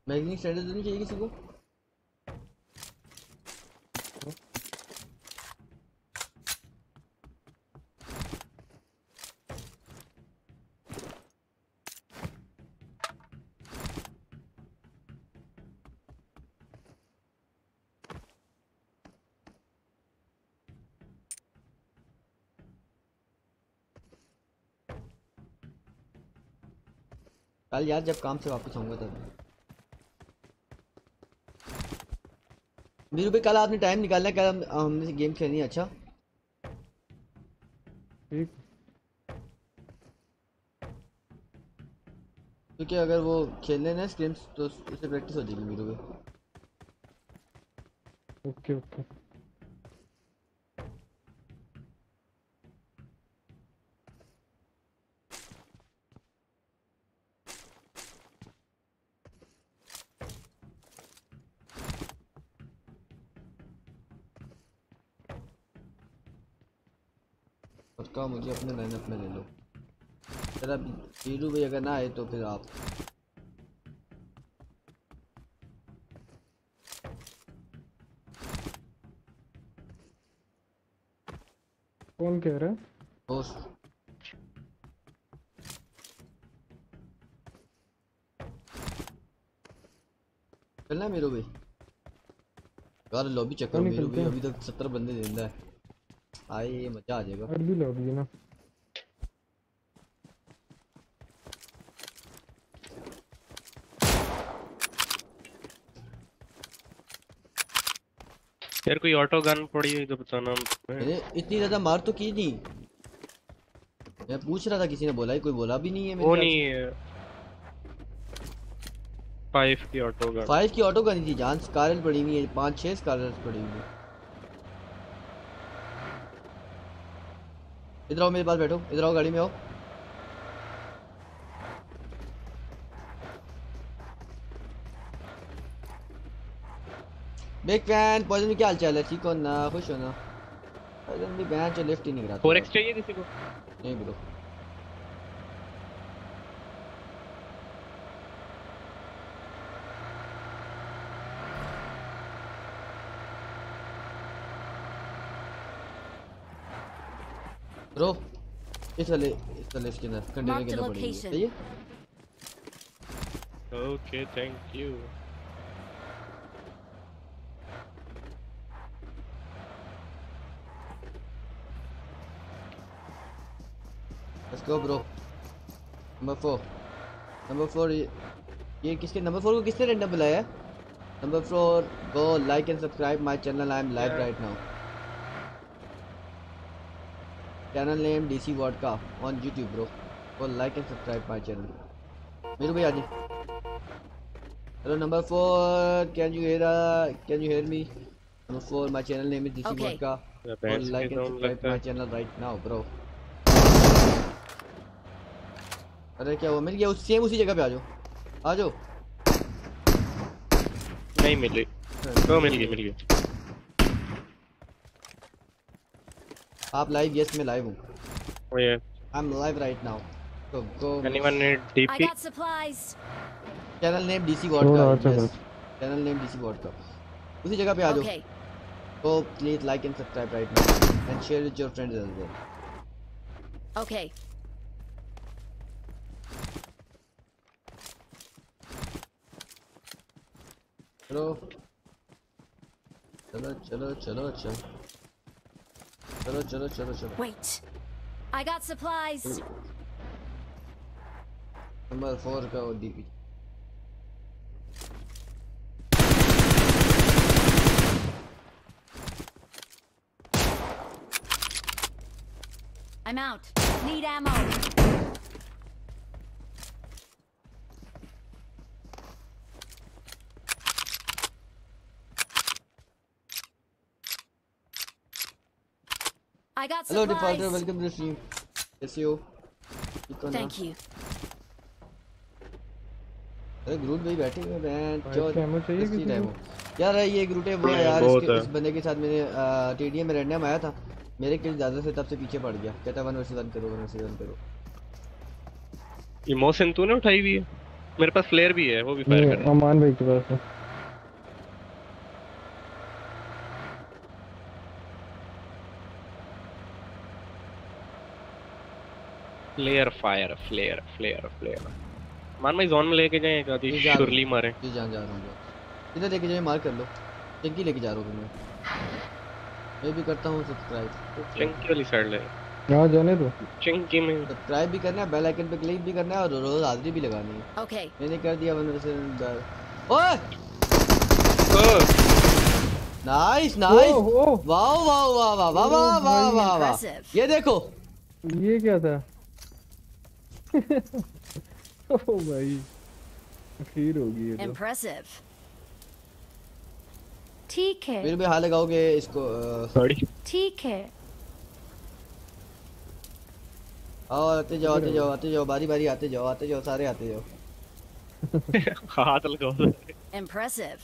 मैगनीक तो नहीं चाहिए किसी को? कल यार जब काम से वापस आऊँगा तब। मीरू भाई कल आपने टाइम निकालना है कल हम हमने गेम खेलनी है अच्छा? क्योंकि अगर वो खेलने ना स्क्रिम्स तो उससे प्रैक्टिस हो जाएगी मीरू भाई। Okay okay. मुझे अपने लाइनअप में ले लो। चला मीरू भाई अगर ना आए तो फिर आप। कौन कह रहा है? दोस्त चलना मीरू भाई। यार लॉबी चेक करो मीरू भाई अभी तक सत्तर बंदे ज़िंदा है। आए ये मज़ा आ जाएगा। अर्ली लॉबी है ना। यार कोई ऑटो गन पड़ी है तो बताना मैंने इतनी ज़्यादा मार तो की नहीं। मैं पूछ रहा था किसी ने बोला ही कोई बोला भी नहीं है मेरे वो नहीं है। फाइव की ऑटो गन फाइव की ऑटो गन थी जान स्कारल पड़ी हुई है पाँच छह स्कारल पड़ी हुई है। इधर आओ मेरे पास बैठो इधर आओ गाड़ी में आओ। बिग फ़ैन पॉइजन में क्या हाल चाल है? ठीक हो ना खुश हो ना? पॉइजन भी बैन जो लिफ्ट ही नहीं रहा 4x चाहिए किसी को? नहीं ब्रो इस वाले इस वाले इसके अंदर कंटेनर के अंदर पड़ी है सही है? Okay thank you let's go bro number four number four ये, ये किसके नंबर फोर को किसने रेंडम बुलाया? है number four go like and subscribe my channel I am live right now channel name DC vodka on YouTube bro go like and subscribe my channel मेरे भाई आ जाए Hello, number four. Can you hear? Uh, can you hear me? Number four. My channel name is DC Okay. Vodka. या Go भैंस like की and दम subscribe लगता my है channel right now, bro. अरे क्या हुआ मिल गया उस सेम उसी जगह पे आ जाओ आ जाओ नहीं मिली तो मिल गई मिल गई आप लाइव यस मैं लाइव हूँ। वो ये I am live right now तो go anyone need I DP got supplies. Channel name DC अच्छा, यस अच्छा। चैनल नेम डीसी वॉडका उसी जगह पे आ जाओ। Okay. तो please like and subscribe right now and share with your friends as well Okay. चलो। चलो चलो चलो चलो। चलो चलो चलो चलो Wait. I got supplies. Number four का DP I'm out. Need ammo. I got. Defaulter welcome to stream कैसे हो ठीक हो Thank you. अरे ग्रुप में ही बैठे हुए हैं भाई, जो चाहिए किसी टाइम हो यार ये ग्रुप है वो यार इसके है। इस बंदे के साथ मैंने टीडीएम में रैंडम आया था। मेरे किल ज़्यादा से तब से पीछे पड़ गया। कहता वन वर्सेस वन करो वन वर्सेस वन करो। ये मोशन तूने उठाई हुई है? मेरे पास फ्लेयर भी है वो भी फायर कर रहा अमान भाई के पास है। Flare fire flare flare flare मान भाई जोन में लेके जाए एक आधी जा शुरली मारे। जी जान जा रहा हूँ। इधर लेके जाए मार कर लो। चिंकी लेके जा रहा हूँ मैं। मैं भी करता हूँ सब्सक्राइब चिंकी वाली साइड ले। यहाँ जाने दो। चिंकी में। सब्सक्राइब भी करना है बेल आइकन पे क्लिक भी करना है और रोज हाजिरी भी लगानी है। Okay. मैंने कर दिया वन वर्सेस ओए nice nice wow wow wow वाह वाह वाह। Impressive. ये देखो। ये क्या था? ओ भाई आखिर होगी ये तो। Impressive. ठीक है। फिर भी हाथ लगाओगे इसको सॉरी ठीक है। आओ आते जाओ आते जाओ आते जाओ बारी बारी आते जाओ आते जाओ सारे आते जाओ। हाथ लगाओ Impressive.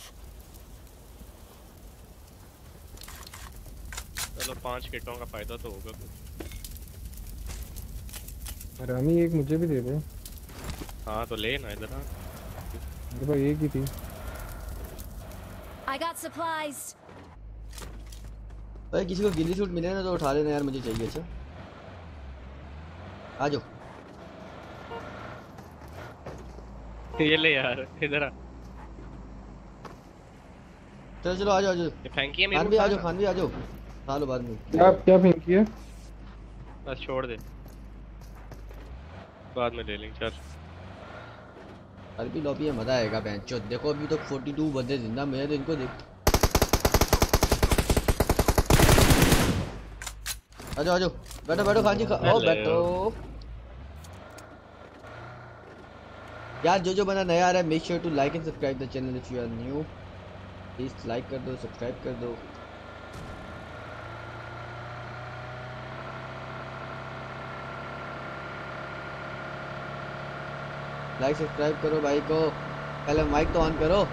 चलो पाँच किटों का फ़ायदा तो होगा। कुछ रामी एक मुझे भी दे दे। हाँ तो ले ना इधर आ मेरे पास एक ही थी। I got supplies. भाई किसी को गिल्ली सूट मिले ना तो उठा लेना यार मुझे चाहिए अच्छा? आ जाओ। ये ले यार इधर आ। चलो चलो आ जाओ आ जाओ। ये फेंकी है मेरे खान भी आ जाओ खान भी आ जाओ। खा लो बाद में। क्या क्या फेंकी है? बस छोड़ दे। बाद में ले लेंगे चल। अरबी लॉबी में मज़ा आएगा बेंचो देखो अभी तो 42 बंदे ज़िंदा मैं तो इनको देख आ जाओ आ जाओ बैठो बैठो खान जी खा- ओ बैठो। यार जो जो बंदा नया आ रहा है make sure to like and subscribe the channel if you are new please like कर दो सब्सक्राइब कर दो। लाइक सब्सक्राइब करो भाई को। पहले माइक तो ऑन करो।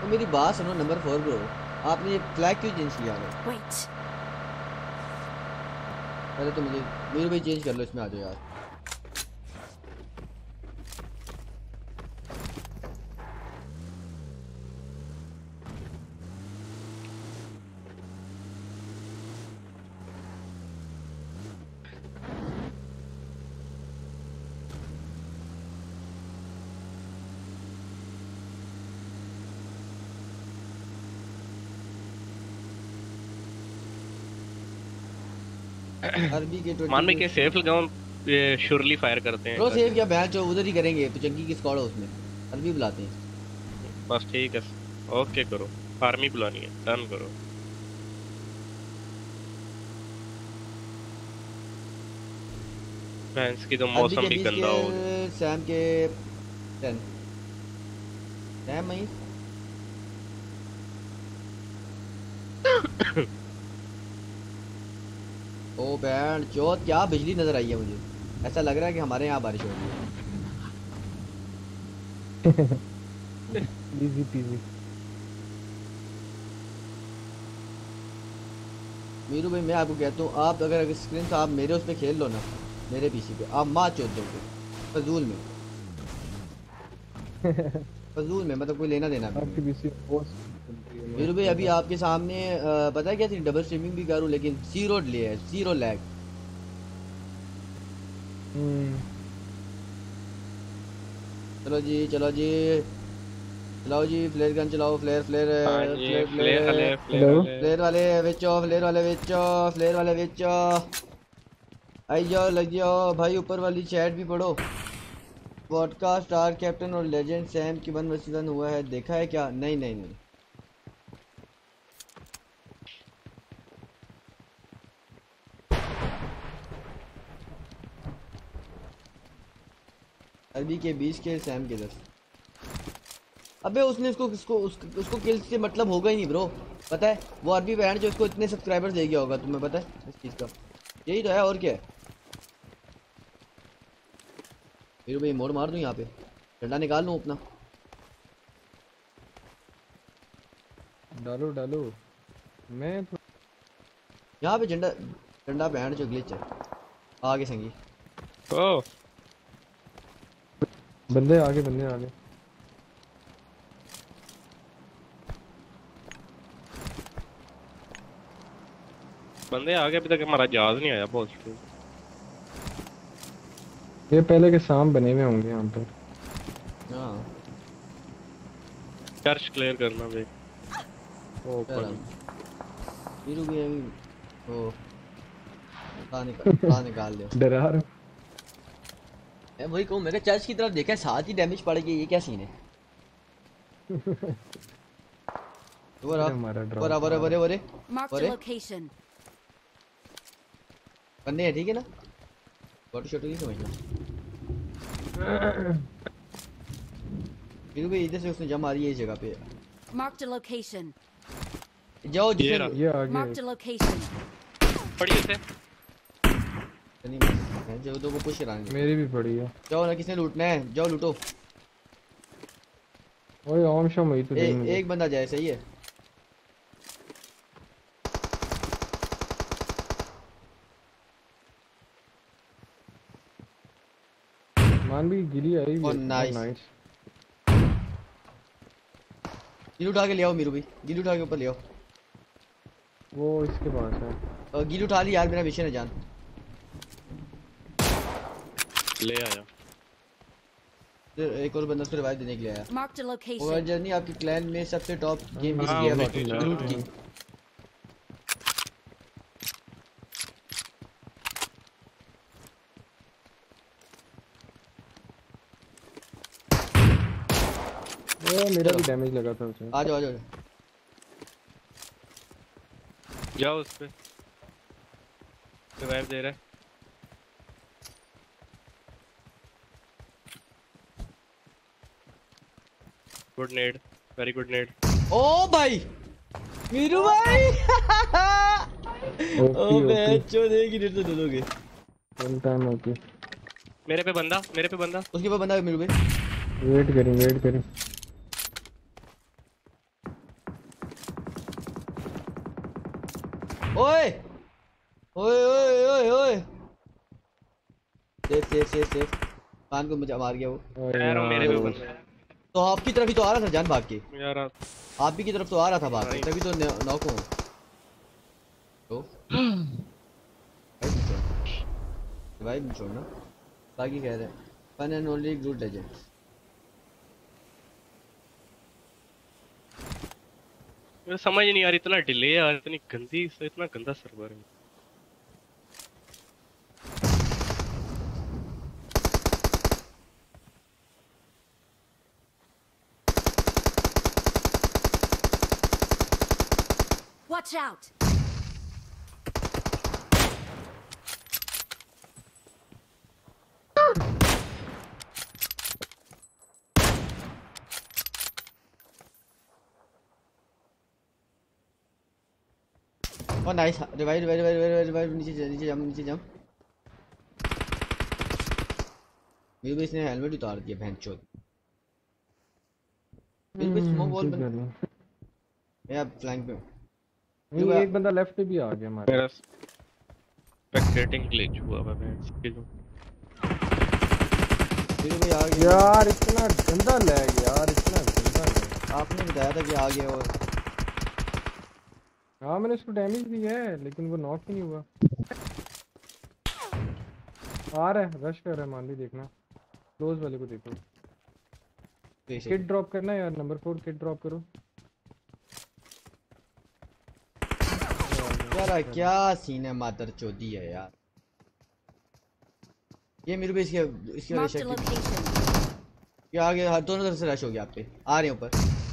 तो मेरी बात सुनो नंबर फोर ब्रो आपने ये फ्लैग क्यों चेंज किया है पहले तो मुझे मेरे भाई चेंज कर लो इसमें आ जाओ यार। अरबी के मान में क्या सेफ़ लगाऊँ? ये शुरली फायर करते ब्रो हैं सेव क्या बैच हो। उधर ही करेंगे तो चंकी की स्क्वाड है उसमें। अरबी बुलाते हैं। बस ठीक है। ओके करो। आर्मी बुलानी है। डन करो। भैंस की तो मौसम भी गंदा हो सैम के 10 है मई ओ बैंड चौथ क्या बिजली नज़र आई है मुझे? ऐसा लग रहा है कि हमारे यहाँ बारिश हो रही है। इजी पीजी मीरू भाई मैं आपको कहता हूँ आप अगर अगर स्क्रीन तो आप मेरे उस पर खेल लो ना मेरे पीसी पे आप माँ चोद दोगे। फजूल में। फजूल में मतलब कोई लेना देना पीसी मीरू भाई अभी आपके सामने पता है क्या थी? डबल स्ट्रीमिंग भी करूँ लेकिन ज़ीरो ले है ज़ीरो लैग चलो जी चलो जी। चलाओ जी फ्लेयर गन चलाओ फ्लेयर फ्लेयर हाँ जी, फ्लेयर फ्लेयर वाले। फ्लेयर वाले। विचो फ्लेयर वाले विचो फ्लेयर वाले विचो आई जाओ लग जाओ। भाई ऊपर वाली चैट भी पढ़ो। पॉडकास्ट स्टार कैप्टन और लेजेंड सैम की वन वर्सेस हुआ है। देखा है क्या? नहीं नहीं नहीं। अरबी के बीस के सैम के दस अबे उसने उसको उसको उसको, उसको किल से मतलब होगा ही नहीं ब्रो। पता है वो अरबी बैंड जो उसको इतने सब्सक्राइबर्स दे गया होगा तुम्हें पता है इस चीज़ का। यही तो है और क्या? है हीरो भाई मोड़ मार दूँ यहाँ पे। डंडा निकाल लूँ अपना। डालो डालो। मैं तो यहाँ पे झंडा डंडा बैंड जो ग्लिच है। आगे संगी। ओ बंदे आगे बंदे आगे। बंदे आगे अभी तक हमारा जहाज़ नहीं आया बहुत ये पहले के शाम बने हुए होंगे यहाँ पर। हाँ। चर्च क्लियर करना भाई। ओ चल। ऊपर हीरो भी अभी ओ। निकाल कहाँ निकाल लिया डरा रहा हूँ। मैं वही कहूँ मैंने चर्च की तरफ़ देखा है साथ ही डैमेज पड़ गई ये क्या सीन है वरा वरा वरा वरे वरे वरे करने हैं ठीक है ना फ़ोटो शॉटो नहीं समझना हीरो भाई इधर से उसने जम मारी है इस जगह पे Marked a location. जाओ ये रहा। आगे Marked a location. पड़ी उसे नहीं मैं जो तो को पुश कराएँगे। मेरी भी पड़ी है। जाओ ना किसने लूटना है? जाओ लूटो। ओए ओम शो मई तो ए, एक बंदा जाए सही है। मान भी गिरी आई भी। है। nice. नाइस गिल उठा के ले आओ मीरू भाई गिल उठा के ऊपर ले आओ। वो इसके पास है। गिल उठा ली यार मेरा विषय है जान। ले आया। फिर एक और बंदा उसको रिवाइव देने के लिए आया। Marked a और जर्नी आपकी क्लैन में सबसे टॉप गेम किसकी है बाकी लूट की। ओ मेरा भी डैमेज लगा था उसे। आ जाओ आ जाओ जाओ। उस पे। रिवाइव दे रहा है। Good nade very good nade ओ भाई! मीरू भाई! ओ बच्चों देगी नहीं तो दे दोगे? वन टाइम ओपी मेरे पे बंदा मेरे पे बंदा। उसके पास बंदा है मीरू भाई। वेट करें वेट करें। ओए! ओए ओए ओए ओए! सेफ़ सेफ़ सेफ़ सेफ़ कान को मुझे मार गया वो। मेरे पे बंदा है। तो आपकी तरफ़ ही तो आ रहा था जान भाग के। यार आप भी की तरफ़ तो आ रहा था भाग तभी तो नॉक हूँ तो? भाई नहीं छोड़ना बाकी कह रहे हैं। Fun and only good legend मुझे समझ नहीं आ रही इतना डिले यार इतनी गंदी इतना गंदा सर्वर है। Watch out! और nice revive revive revive revive नीचे जा नीचे जा नीचे जा मेरे भी इसने हेलमेट उतार दिया भैंचोद मेरे भी स्मोक वॉल बन मैं अब फ्लैंक पे हूँ नहीं एक बंदा लेफ़्ट पे भी आ गया हमारा। मेरा स्पेक्टेटिंग ग्लिच हुआ हुआ मैं इसके जो मेरे भी आ गया यार इतना गंदा लैग यार इतना गंदा। आपने बताया था कि आ गया और हाँ मैंने उसको डैमेज दिया है लेकिन वो नॉक ही नहीं हुआ। आ रहा है रश कर रहा है मान ली देखना। क्लोज वाले को देखो। किट ड्रॉप करना है। यार नंबर फोर किट ड्रॉप करो। यार क्या सीन है मादर चौधी है यार? ये मेरे पे इसके इसकी वजह से ये आगे हर दोनों तरफ़ से रश हो गया आप पे। आ रहे हैं ऊपर।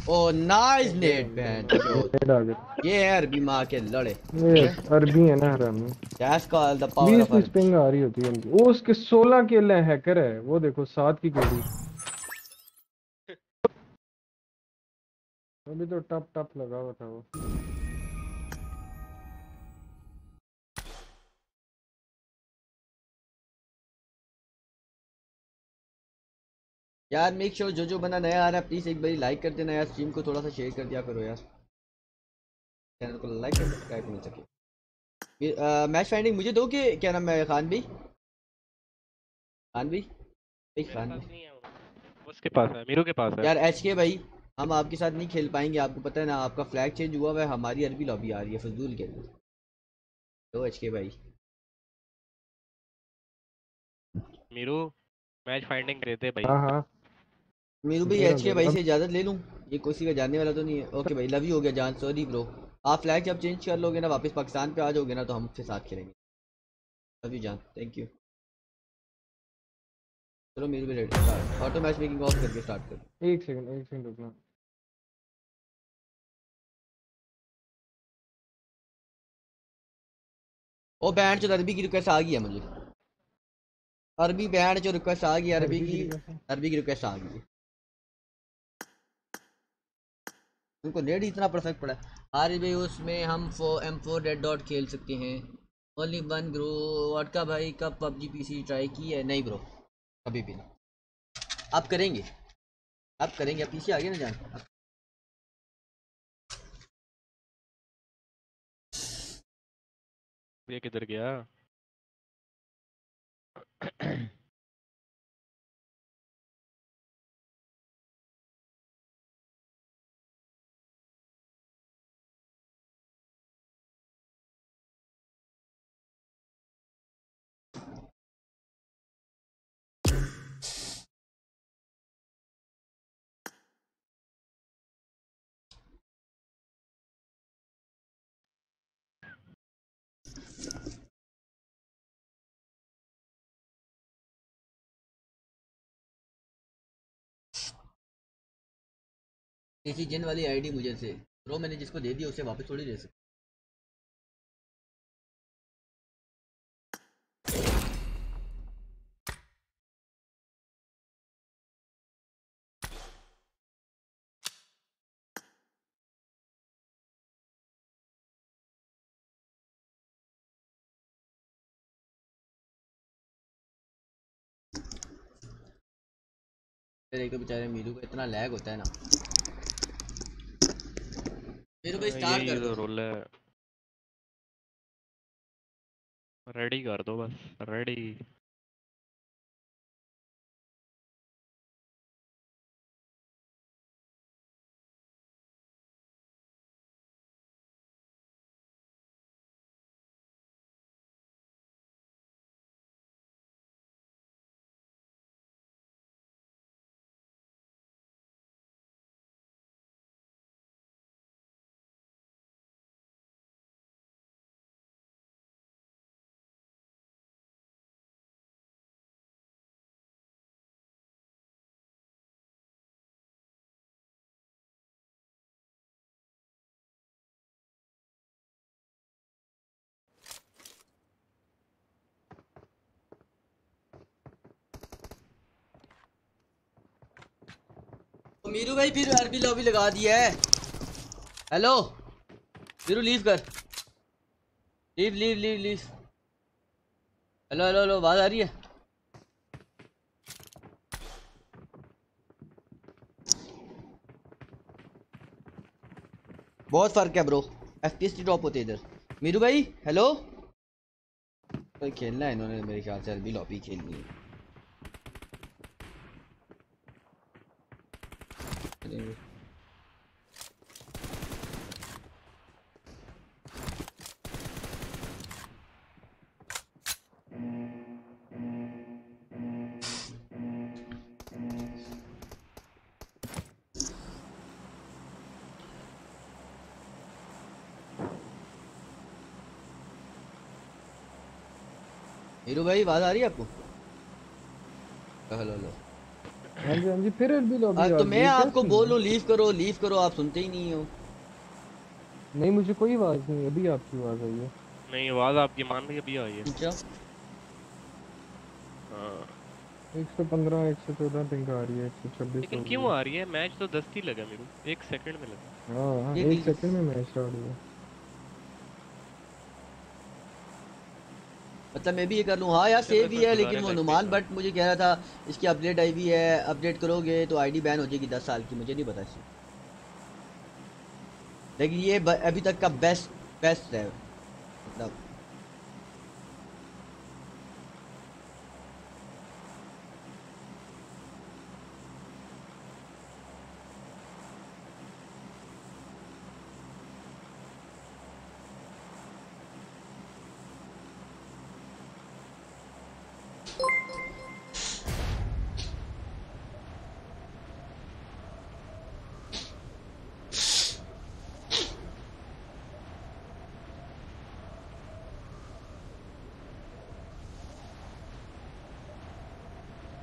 ओ नाइस नेट बहन ये है अरबी माँ के लड़े। ये अरबी है ना हरामी। That's called the power beast of beast ping आ रही होती है वो उसके सोलह किल है हैकर है। वो देखो सात की गोली अभी तो टप टप लगा हुआ था वो। यार मेक श्योर जो जो बंदा नया आ रहा है प्लीज़ एक बारी लाइक कर देना यार स्ट्रीम को थोड़ा सा शेयर कर दिया करो यार। चैनल को लाइक कर सब्सक्राइब मिल सके मैच फाइंडिंग मुझे दो कि क्या नाम है खान भाई? खान भाई? भाई खान भाई। उसके पास है मीरू के पास है। यार एच के भाई हम आपके साथ नहीं खेल पाएँगे आपको पता है ना आपका फ्लैग चेंज हुआ हुआ है हमारी अरबी लॉबी आ रही है फजूल के लिए। तो एच के भाई। मीरू मैच फाइंडिंग देते भाई। हाँ हाँ। मीरू भाई एच के भाई से इजाज़त ले लूँ? ये किसी का जानने वाला तो नहीं है। ओके भाई लव यू हो गया जान सॉरी ब्रो आप फ्लैग जब चेंज कर लोगे ना वापस पाकिस्तान पे आ जाओगे ना तो हम आपके साथ खेलेंगे। लव यू जान। थैंक यू चलो मीरू भाई ready auto match making off करके स्टार्ट कर। एक सेकंड एक सेकंड रुकना। ओ बैंड जो अरबी की रिक्वेस्ट आ गई है मुझे। अरबी बैंड जो रिक्वेस्ट आ गई अरबी की अरबी की रिक्वेस्ट आ गई है। उनको नेट इतना परफेक्ट पड़ा आर भाई, उसमें हम फो एम फोर रेड डॉट खेल सकते हैं। ओनली वन ग्रो वटका भाई कब पबजी पीसी ट्राई की है? नहीं ब्रो कभी भी नहीं। आप करेंगे। आप करेंगे आप पीछे आ गए ना जान। ये किधर गया? किसी जिन वाली आईडी मुझे से ब्रो मैंने जिसको दे दिया उसे वापस थोड़ी दे सकता तो बेचारे मीरू को इतना लैग होता है ना। मीरू भाई स्टार्ट कर तो दो। रोल है। रेडी कर दो बस रेडी मीरू भाई, फिर अरबी लॉबी लगा दी है। हेलो मीरू लीव कर। Leave leave leave leave hello hello hello आवाज़ आ रही है? बहुत फ़र्क है ब्रो एफपीएस ड्रॉप होते इधर। मीरू भाई हेलो खेलना है इन्होंने मेरे ख्याल से अरबी लॉबी खेलनी है। चलेंगे। हीरो भाई आवाज़ आ रही है आपको हेलो हेलो हाँ जी हाँ जी फिर भी लॉबी हाँ आ तो मैं आपको बोलूँ लीव करो लीव करो आप सुनते ही नहीं हो। नहीं मुझे कोई आवाज़ नहीं अभी आपकी आवाज़ आई है। नहीं आवाज़ आपकी मान रही अभी आई है। अच्छा। हाँ। 115 114 पिंग आ रही है 126 लेकिन क्यों आ रही है? मैच तो दस ही लगा मेरे को एक सेकंड में लगा। हाँ हाँ एक सेकंड में मैच स्टार्ट हुआ मतलब मैं भी ये कर लूँ। हाँ यार सेव ही है लेकिन वो नुमान अनुमान बट मुझे कह रहा था इसकी अपडेट आई भी है अपडेट करोगे तो आईडी बैन हो जाएगी दस साल की मुझे नहीं पता इसकी लेकिन ये अभी तक का बेस्ट बेस्ट है। मतलब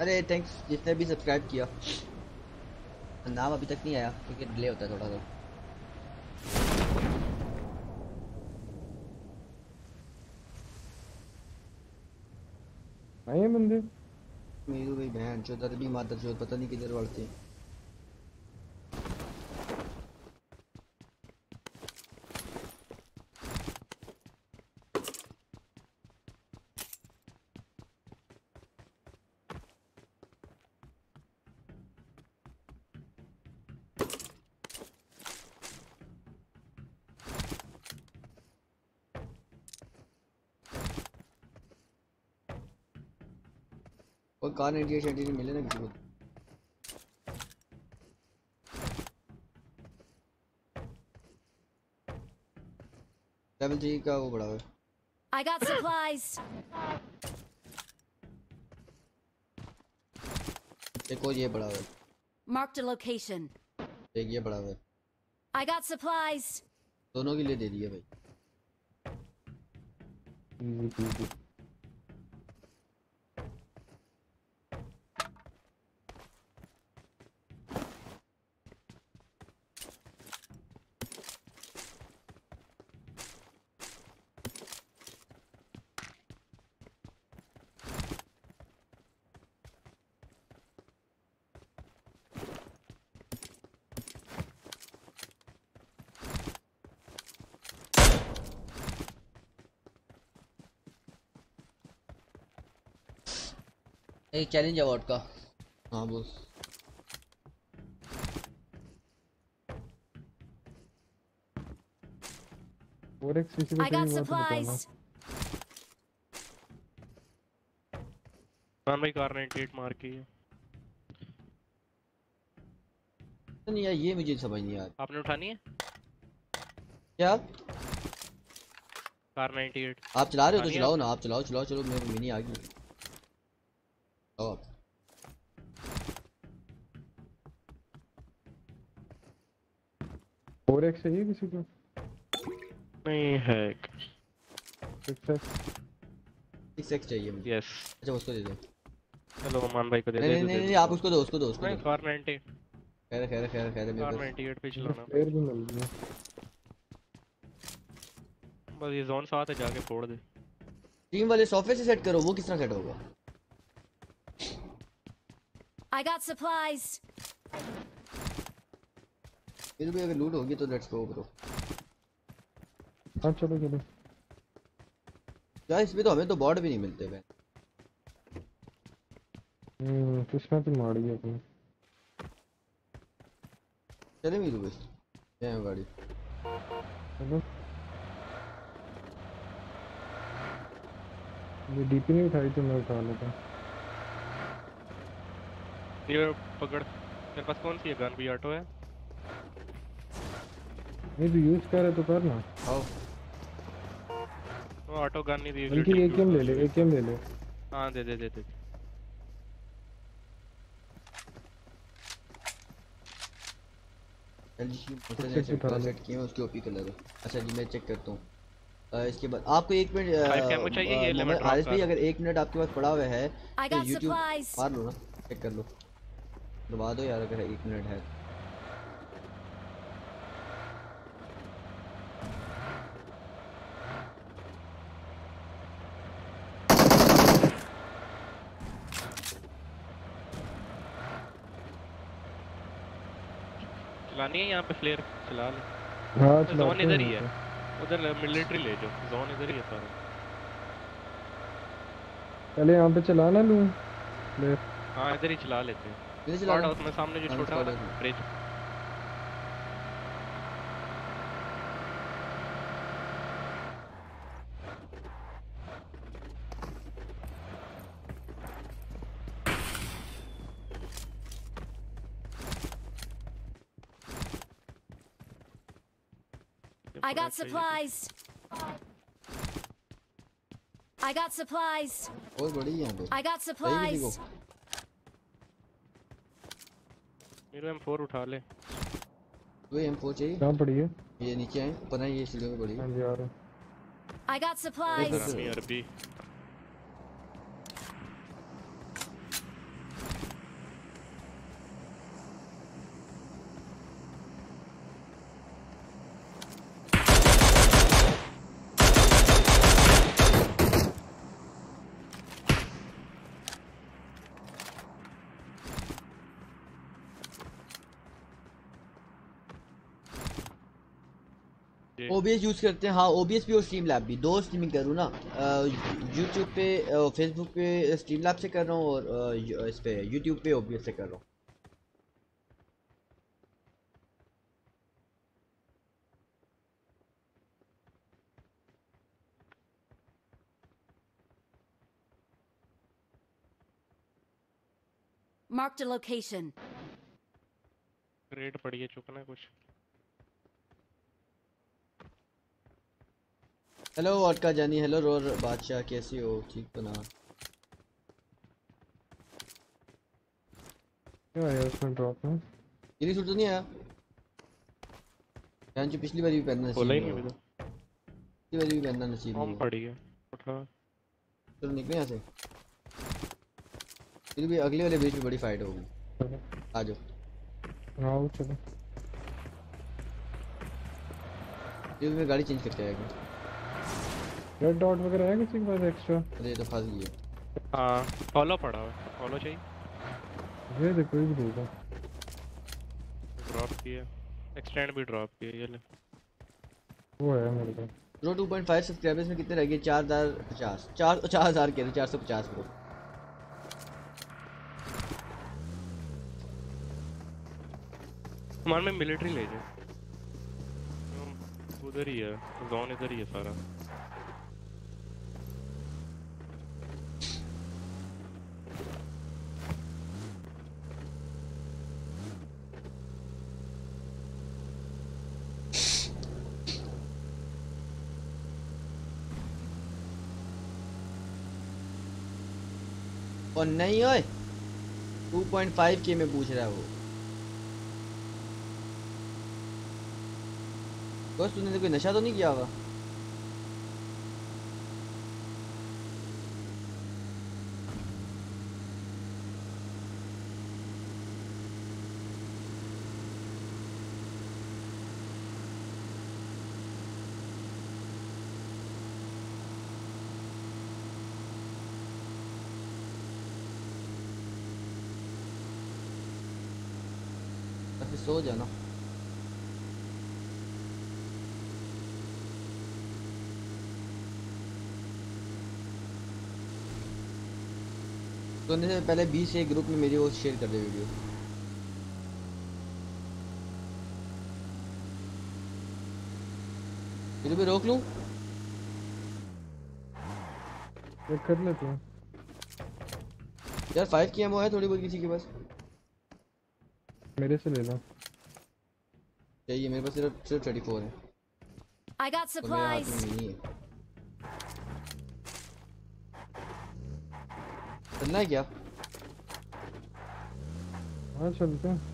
अरे थैंक्स जिसने भी सब्सक्राइब किया। नाम अभी तक नहीं आया क्योंकि डिले होता है थोड़ा सा। आए हैं बंदे मेरू भाई बहन चो भी माता चो पता नहीं किधर बढ़ते और कार 98 98 मिले ना किसी को लेवल थ्री का वो बड़ा है I got supplies. एक और ये बड़ा है Marked a location. एक ये बड़ा है I got supplies. दोनों के लिए दे दिए भाई एक चैलेंज अवार्ड का। हाँ बोल। और एक हुआ तो. मान भाई कार 98 मार के है। नहीं यार ये मुझे समझ नहीं आ रहा। आपने उठानी है? क्या? कार 98 आप चला रहे हो तो चलाओ ना आप चलाओ चलाओ चलो मेरी मिनी आ गई। एक चाहिए किसी को? नहीं है। सिक्स सिक्स चाहिए मुझे। यस अच्छा उसको दे दो। चलो अमान भाई को दे नहीं दे नहीं दो, नहीं नहीं आप उसको दो उसको दो उसको नहीं कार 90 खैर खैर खैर खैर मेरे कार पास 98 पे चलाना प्लेयर भी मिल गया। बस ये जोन साथ है जाके फोड़ दे। टीम वाले सॉफ्टवेयर से सेट करो वो किस तरह सेट होगा? I got supplies. फिर भी अगर लूट होगी तो लेट्स गो ब्रो हाँ चलो चलो। यार इसमें तो हमें तो बॉर्ड भी नहीं मिलते भाई हम्म किस्मत ही माड़ी है अपनी चले मीरू बस। ये गाड़ी। चलो। ये डीपी नहीं उठाई तो मैं उठा लेता। ये पकड़। तेरे पास कौन सी है? गन भी ऑटो है? नहीं तो यूज़ कर तो कर ना। आओ। वो ऑटो गन नहीं दी बल्कि एकेएम ले ले एकेएम ले ले। हाँ दे दे दे दे। एलजी की अच्छे मोटर से उठा ले। सेट की है ओपी कलर है। अच्छा जी मैं चेक करता हूँ। इसके बाद आपको एक मिनट चाहिए, ये ले मैं drop आरिफ भाई अगर एक मिनट आपके पास पड़ा हुआ है तो यूट्यूब मार लो ना चेक कर लो। दबा दो यार अगर एक मिनट है चलानी है यहाँ पे फ्लेयर चला ले जोन इधर ही है उधर मिलिट्री ले जाओ। जोन इधर ही है सारा। पहले यहाँ पे चला ना लूँ। फ्लेयर हाँ इधर ही चला लेते हैं। सामने जो हाँ, छोटा वाला bridge I got supplies. I got supplies. बहुत बड़ी है यहाँ पे I got चाहिए किसी supplies. को मेरे M4 उठा ले तो ये M4 चाहिए कहाँ पड़ी है ये नीचे है पता है ये सीढ़ियों में पड़ी है हाँ जी आ रहा I got supplies. अरबी यूज़ करते हैं। हाँ OBS भी और स्ट्रीम लैब भी। दो स्ट्रीमिंग करूँ ना। यूट्यूब पे फेसबुक पे स्ट्रीम लैब से कर रहा हूँ और इस पे यूट्यूब पे ओबीएस से कर रहा हूँ। Marked a location. रेड पड़ी है चुकना कुछ। हेलो वॉडका जानी हेलो रोर बादशाह कैसी हो? ठीक तो ना? क्या आया उसमें ड्रॉप में? गिरी सूट तो नहीं आया। जान जी पिछली बार भी पहनना नसीब बोला ही नहीं नहीं पिछली बार भी पहनना नसीब नहीं हुआ। पड़ी है। उठा। चलो निकले यहाँ से। फिर भी अगले वाले बीच में बड़ी फाइट होगी। आ जाओ। आओ चलो। फिर मैं गाड़ी चेंज करके आएगा रेड डॉट वगैरह है किसी के पास एक्स्ट्रा अरे ये तो फंस गई हाँ फॉलो पड़ा हुआ है फॉलो चाहिए? ये देखो ये भी देगा ड्रॉप किया एक्सटेंड भी ड्रॉप किया ये ले। वो है मेरे पास प्रो 2.5 सब्सक्राइबर्स में कितने रह गए? चार हज़ार पचास। चार चार हज़ार कह रहे चार सौ पचास प्रो हमारे में मिलिट्री ले जाओ। उधर ही है जोन इधर ही है सारा। और नहीं ओए 2.5 के में पूछ रहा है वो। बस तूने तो कोई नशा तो नहीं किया हुआ तो फिर सो जाना सोने से पहले बीस से ग्रुप में मेरी वो शेयर कर दे वीडियो वीडियो पे रोक लूँ? चेक कर लेते हैं। यार फाइव की एमओ है थोड़ी बहुत किसी के पास। मेरे से ले लो। चाहिए मेरे पास सिर्फ़ सिर्फ़ थर्टी फोर है। I got तो चलना है क्या हाँ चलते हैं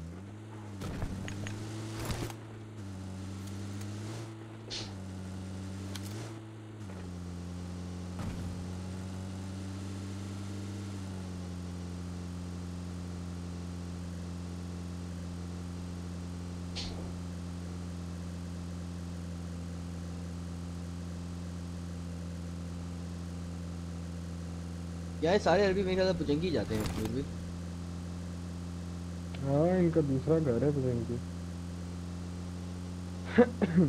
यार ये सारे अरबी मेरे से पुजंगी जाते हैं फिर भी। हाँ इनका दूसरा घर है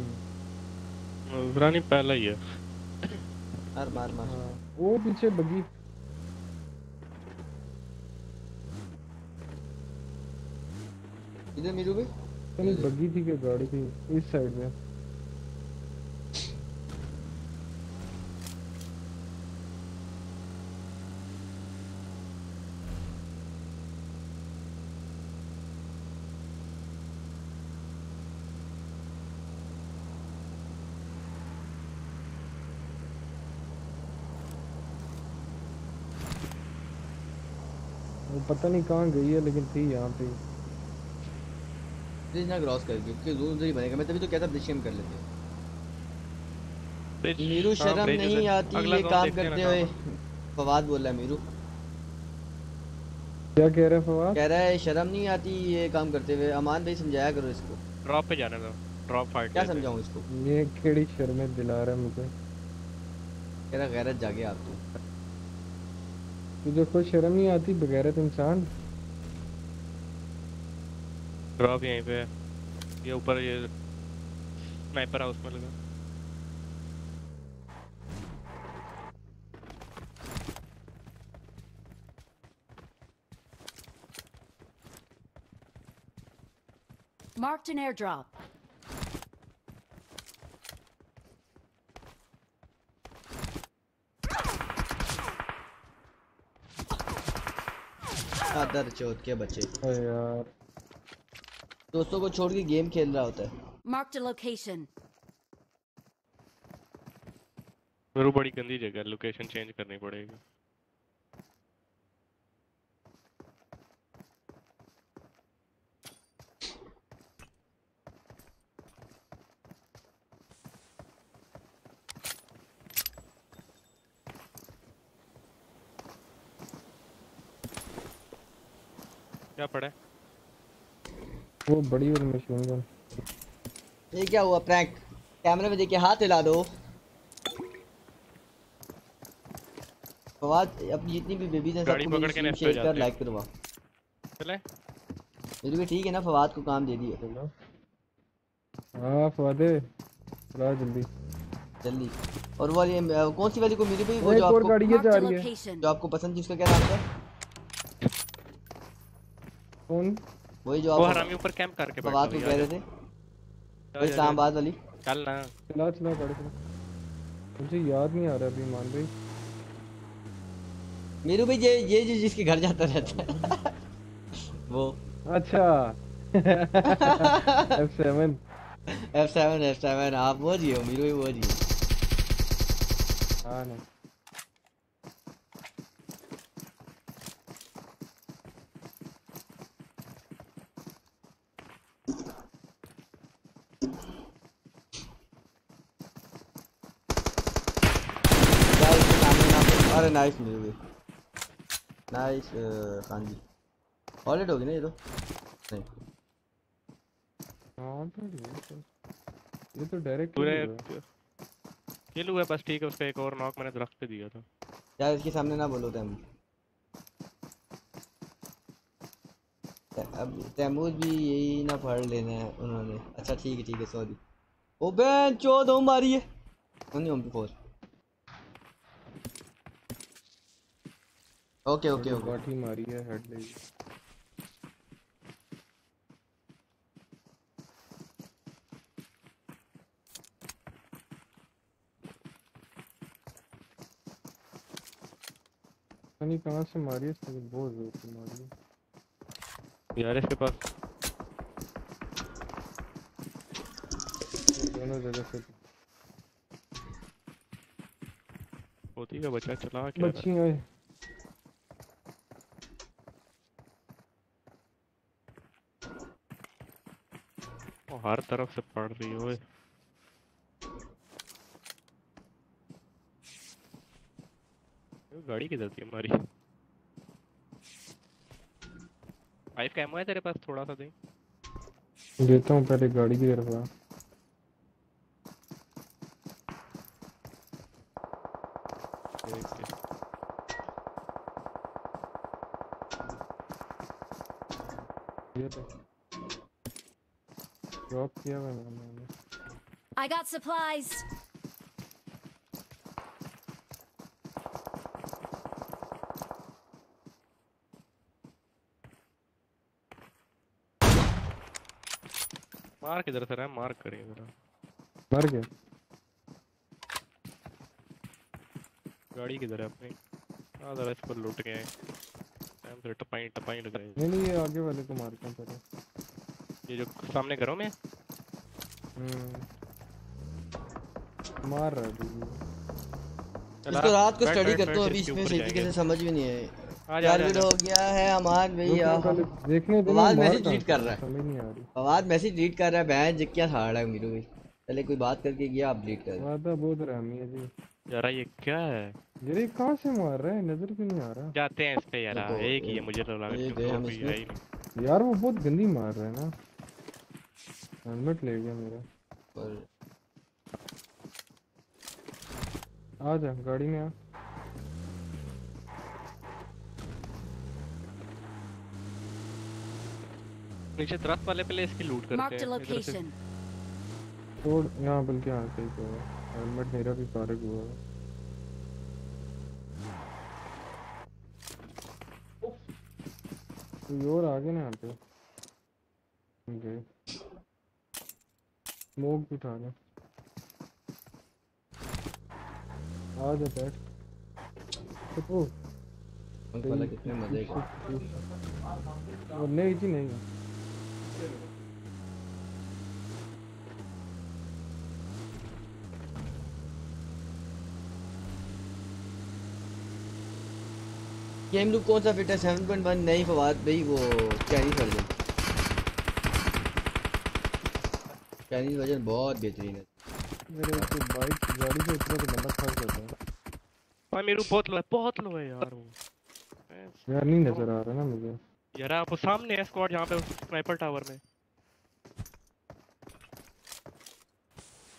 दूसरा नहीं पहला ही है। मार मार। मार वो पीछे बगी। इधर मीरू भी नहीं बगी थी कि गाड़ी थी इस साइड में। पता नहीं कहाँ गई है लेकिन थी यहाँ पे। ब्रिज ना क्रॉस करके क्योंकि रूल ही बनेगा। मैं तभी तो कहता ब्रिज कर लेते मीरू हाँ, शर्म नहीं आती ये काम करते हुए। फवाद बोल रहा है मीरू। क्या कह रहे हैं फवाद? कह रहा है शर्म नहीं आती ये काम करते हुए। अमान भाई समझाया करो इसको। ड्रॉप पे जाने दो। ड्रॉप फाइट क्या समझाऊं इसको? ये केड़ी शर्में दिला रहा है मुझे। कह रहा गैरत जागे आप तो। तुझे कोई शर्म नहीं आती बगैरत इंसान ड्रॉप यहीं पे है ये ऊपर ये स्नाइपर हाउस में लगा Marked an airdrop. आदर चौथ के बच्चे। यार। दोस्तों को छोड़ के गेम खेल रहा होता है। मार्क द लोकेशन मेरे बड़ी गंदी जगह लोकेशन चेंज करनी पड़ेगी क्या पड़ा है? वो बड़ी वाली मशीन गन ये क्या हुआ प्रैंक कैमरे में देखिए हाथ हिला दो। फवाद अपनी जितनी भी बेबीज हैं सबको पकड़ के नेक्स्ट कर जाते लाइक करवा। चले। मेरे भी ठीक है ना फवाद को काम दे दिया। हाँ फवादे। चला जल्दी। जल्दी। और वो ये कौन सी वाली को मेरी भी वो जो आपको गाड़ी ये जा रही है। जो आपको पसंद थी उसका क्या नाम था? कौन? वही जो वो आप हरामी ऊपर कैंप करके बैठा को कह रहे थे। वही। इस्लामाबाद वाली। चल ना। चला चला गाड़ी चला मुझे याद नहीं आ रहा अभी मान भाई। मेरू भाई ये ये जो जिसके घर जाता रहता है। वो। अच्छा। F7 F7 F7 आप वो जी हो मीरू भी वो जी हो हाँ नहीं क्या इसके सामने ना अरे नाइस मीरू भी नाइस खान जी हॉलिड होगी ना ये तो नहीं हाँ तो ये तो ये तो डायरेक्ट पूरे किल हुआ बस ठीक है उसका एक और नॉक मैंने दरख्त पे दिया था यार इसके सामने ना बोलो तैमूर अब तैमूर भी यही ना पढ़ लेना है उन्होंने अच्छा ठीक है ठीक है सॉरी ओ बहन चौदह होम मारी है नहीं होम फोर ओके ओके ओके बाठी मारी है हेड ले नहीं कहाँ से मारी है इसने बहुत ज़ोर से मारी है। यार इसके पास। दोनों जगह से। होती का बचा चला क्या? बच्ची आए वो हर तरफ़ से पड़ रही है गाड़ी किधर थी हमारी फाइव कैमो है तेरे पास थोड़ा सा दे देता हूँ पहले गाड़ी की तरफ़ got supplies. मार किधर से रहा है मार करिए जरा। मर गया। गाड़ी किधर है अपनी? हाँ जरा इस पर लूट गए टाइम से टपाई टपाई लगाई नहीं नहीं ये आगे वाले को मारता हूँ पहले। ये जो सामने घरों में हम्म। मार रहा है इसको रात को स्टडी करता हूँ अभी इसमें ऊपर से कैसे समझ भी नहीं आ है जा, यार भी हो गया है अमान भैया देखने दे आवाज़ मैसेज रीड कर रहा है। समझ नहीं आ रही। आवाज़ मैसेज रीड कर रहा है बहन जी क्या साड़ा है मीरू भाई पहले कोई बात करके गया आप रीड कर। वादा बहुत रहमी है जी यार ये क्या है? यार ये कहाँ से मार रहा है? नज़र क्यों नहीं आ रहा? जाते हैं इस पे यार एक ही है मुझे तो लगा कि भी यार वो बहुत गंदी मार रहा है ना। हेलमेट ले गया मेरा। और आ जा गाड़ी में आ। नीचे ट्रक वाले पहले इसकी लूट करते हैं से. छोड़ यहाँ बल्कि हाँ सही तो है हेलमेट मेरा भी फारग हुआ है। कोई और आ गया ना यहाँ पे? ओके स्मोक भी उठा ले आ जा बैठ। ओ पंख वाला कितने मज़े का। और नहीं जी नहीं गेम लूप कौन सा फिट है? 7.1 नहीं फवाद भाई वो चाइनीज़ वर्जन चाइनीज़ वर्जन बहुत बेहतरीन है। मेरे को बाइक गाड़ी से उतरा तो बंदा खा जाता है। भाई मेरू बहुत लो है बहुत लो है यार वो। यार नहीं नज़र आ रहा ना मुझे। यार आप सामने है स्क्वाड जहाँ पे स्नाइपर टावर में।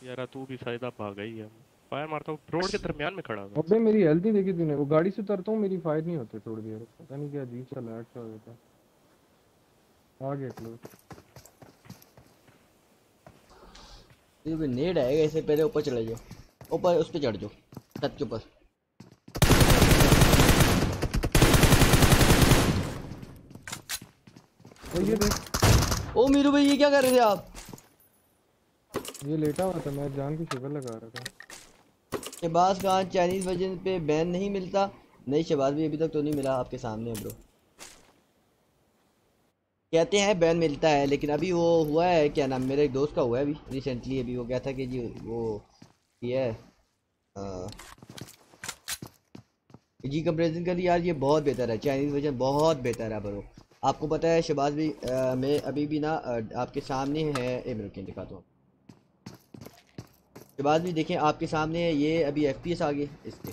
यार तू भी शायद भाग गई है। फायर मारता हूँ रोड के दरमियान में खड़ा था। अबे मेरी हेल्थ नहीं देखी तूने। वो गाड़ी से उतरता हूँ मेरी फायर नहीं होती थोड़ी देर। पता नहीं क्या अजीब सा लैग सा हो जाता है। आ गया क्लोज ये भी नेड आएगा इससे पहले ऊपर चले जाओ। ऊपर उस पर चढ़ जाओ छत के ऊपर। ओ ये देख ओ मीरू भाई ये क्या कर रहे थे आप? ये लेटा हुआ था मैं जान की शुगर लगा रहा था। शहबाज खान चाइनीज़ वर्जन पे बैन नहीं मिलता। नहीं शहबाज भी अभी तक तो नहीं मिला आपके सामने ब्रो। कहते हैं बैन मिलता है लेकिन अभी वो हुआ है क्या नाम मेरे एक दोस्त का हुआ है अभी रिसेंटली अभी वो क्या था कि जी वो ये जी कंपेरिजन कर यार ये बहुत बेहतर है चाइनीज़ वर्जन बहुत बेहतर है ब्रो आपको पता है शहबाज भी अ, मैं अभी भी ना आपके सामने है ए मेरे को दिखाता हूँ। बाद भी देखें आपके सामने है, ये अभी एफ़ पी एस आ गए इसके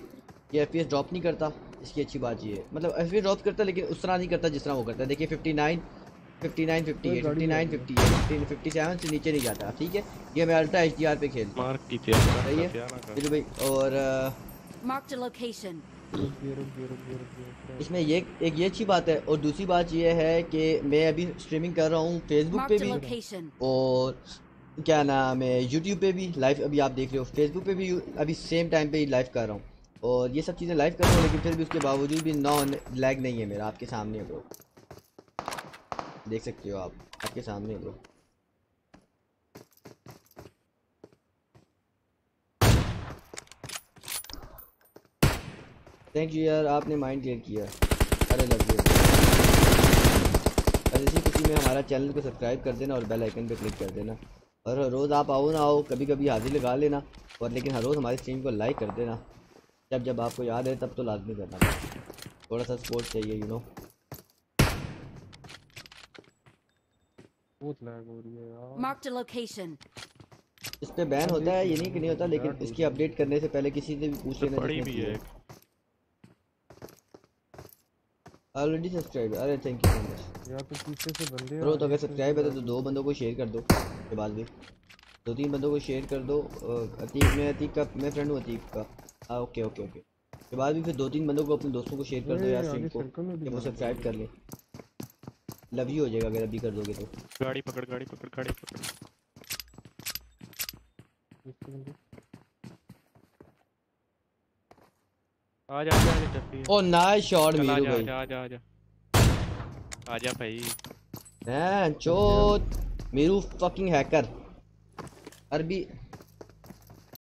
ये एफ़ ड्रॉप नहीं करता इसकी अच्छी बात ये है मतलब एफ़ ड्रॉप करता लेकिन उस तरह नहीं करता जिस तरह वो करता है। देखिए 59 59 58 59 58 57 से नीचे नहीं जाता ठीक है? ये मैं अल्ट्रा एच पे खेल। मार्क की थी सही है? फिर भाई और अ, Marked a location. रुक गया रुक गया रुक गया रुक गया इसमें ये एक ये अच्छी बात है और दूसरी बात ये है कि मैं अभी स्ट्रीमिंग कर रहा हूँ फेसबुक पे भी location. और क्या नाम है यूट्यूब पे भी लाइव अभी आप देख रहे हो फेसबुक पे भी अभी सेम टाइम पे ही लाइव कर रहा हूँ। और ये सब चीज़ें लाइव कर रहा हूँ लेकिन फिर भी उसके बावजूद भी नॉन लैग नहीं है मेरा आपके सामने है। ब्रो देख सकते हो आप। आपके सामने है थैंक यू यार, आपने माइंड क्लियर किया। अरे लव यू और इसी खुशी में हमारा चैनल को सब्सक्राइब कर देना और बेल आइकन पे क्लिक कर देना। और रोज़ आप आओ ना आओ कभी कभी हाजिर लगा लेना। और लेकिन हर रोज़ हमारी स्ट्रीम को लाइक कर देना। जब जब आपको याद है, तब तो लाजमी करना। थोड़ा सा सपोर्ट चाहिए यू नो बहुत लैग हो रही है यार। Marked a location. इस पे बैन होता है ये नहीं कि नहीं होता लेकिन इसकी अपडेट करने से पहले किसी से भी पूछ लेना पड़ी भी है ऑलरेडी सब्सक्राइब अरे थैंक यू सो मच या तो पीछे से बंदे ब्रो तो अगर सब्सक्राइब है तो दो बंदों को शेयर कर दो के बाद भी। दो तीन बंदों को शेयर कर दो अतीक मैं अतीक का मैं फ्रेंड हूँ अतीक का। हाँ ओके ओके ओके के बाद भी फिर दो तीन बंदों को अपने दोस्तों को शेयर कर दो यार स्ट्रीम को कि वो सब्सक्राइब कर लें। लव यू हो जाएगा अगर अभी कर दोगे तो। गाड़ी पकड़ गाड़ी पकड़ गाड़ी पकड़। आ जा आ जा आ जल्दी। ओ नाइस शॉट मीरू भाई। आजा आजा आजा आजा भाई। हैं चोत। मीरू फकिंग हैकर अरबी।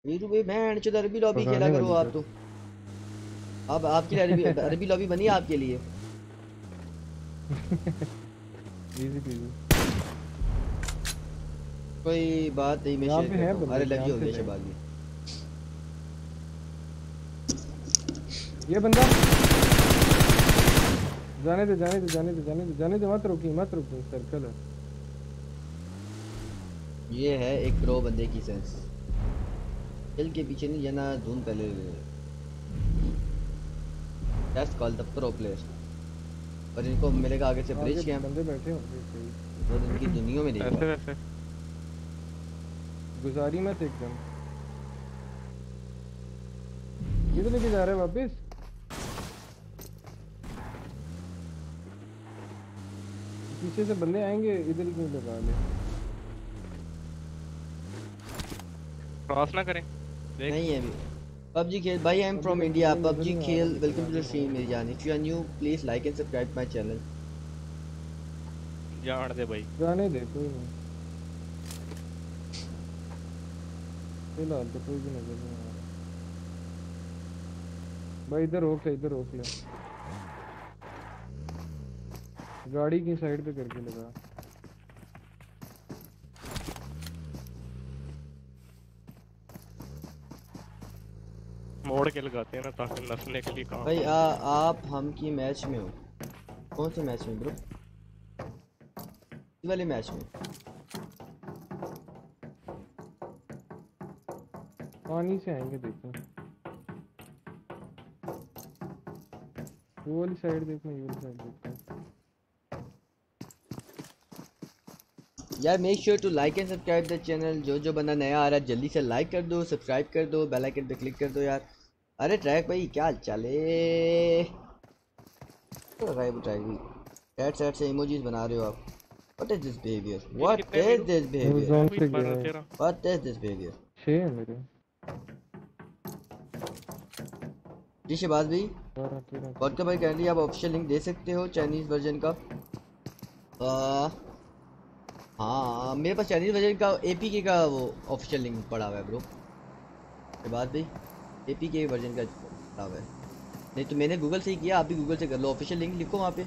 मीरू भाई बहन चोद अरबी लॉबी खेला करो आप तो। अब आपके लिए अरबी अरबी लॉबी बनी है आपके लिए। इजी पीजी कोई बात नहीं मैं शेयर करता हूँ अरे यू हो। शबाज भी ये बंदा। जाने दे जाने दे जाने दे जाने दे जाने दे मत रुकी मत रुकी सर्कल है। ये है एक प्रो बंदे की सेंस। दिल के पीछे नहीं जाना धुन पहले that's called the pro player और इनको मिलेगा आगे से ब्रिज कैंप। बंदे बैठे होंगे सही। और इनकी दुनिया में ऐसे नहीं वैसे। गुजारी मत एकदम। किधर लेके जा रहे हैं वापिस? पीछे से बंदे आएँगे इधर ही क्यों लगा ले क्रॉस ना करें। नहीं है अभी। पबजी खेल भाई I am from India PUBG खेल वेलकम टू द। स्ट्रीम मेरी जान। If you are new please like and subscribe my channel जान दे भाई। जाने दे कोई नहीं। फ़िलहाल तो कोई भी नज़र नहीं आ रहा। भाई इधर रोक ले इधर रोक ले। गाड़ी की साइड पे करके लगा। मोड़ के लगाते हैं ना ताकि नसने के लिए काम भाई आ, आप हम की मैच में हो। कौन से मैच में ब्रो इस वाले मैच में। पानी से आएँगे देखो। वो वाली साइड देखो ये वाली साइड देखो। यार make sure to like and subscribe the channel जो जो बंदा नया आ रहा है जल्दी से लाइक कर दो सब्सक्राइब कर दो बेल आइकन पे क्लिक कर दो यार। अरे ट्रैक भाई क्या चाल? तो ट्रैक ट्रैक भी। सैड सैड से इमोजीज बना रहे हो आप। What is this behaviour what is this behaviour what is this behaviour छः है मेरे। जी शहबाज भाई। तेरह। भाई काइंडली आप ऑफिशियल लिंक दे सकते हो चाइनीज़ वर्जन का? आ, हाँ मेरे पास चाइनीज़ वर्जन का एपीके का वो ऑफिशियल लिंक पड़ा हुआ है ब्रो के बाद भाई एपीके वर्जन का पड़ा हुआ है। नहीं तो मैंने गूगल से ही किया आप भी गूगल से कर लो। ऑफिशियल लिंक लिखो वहाँ पे।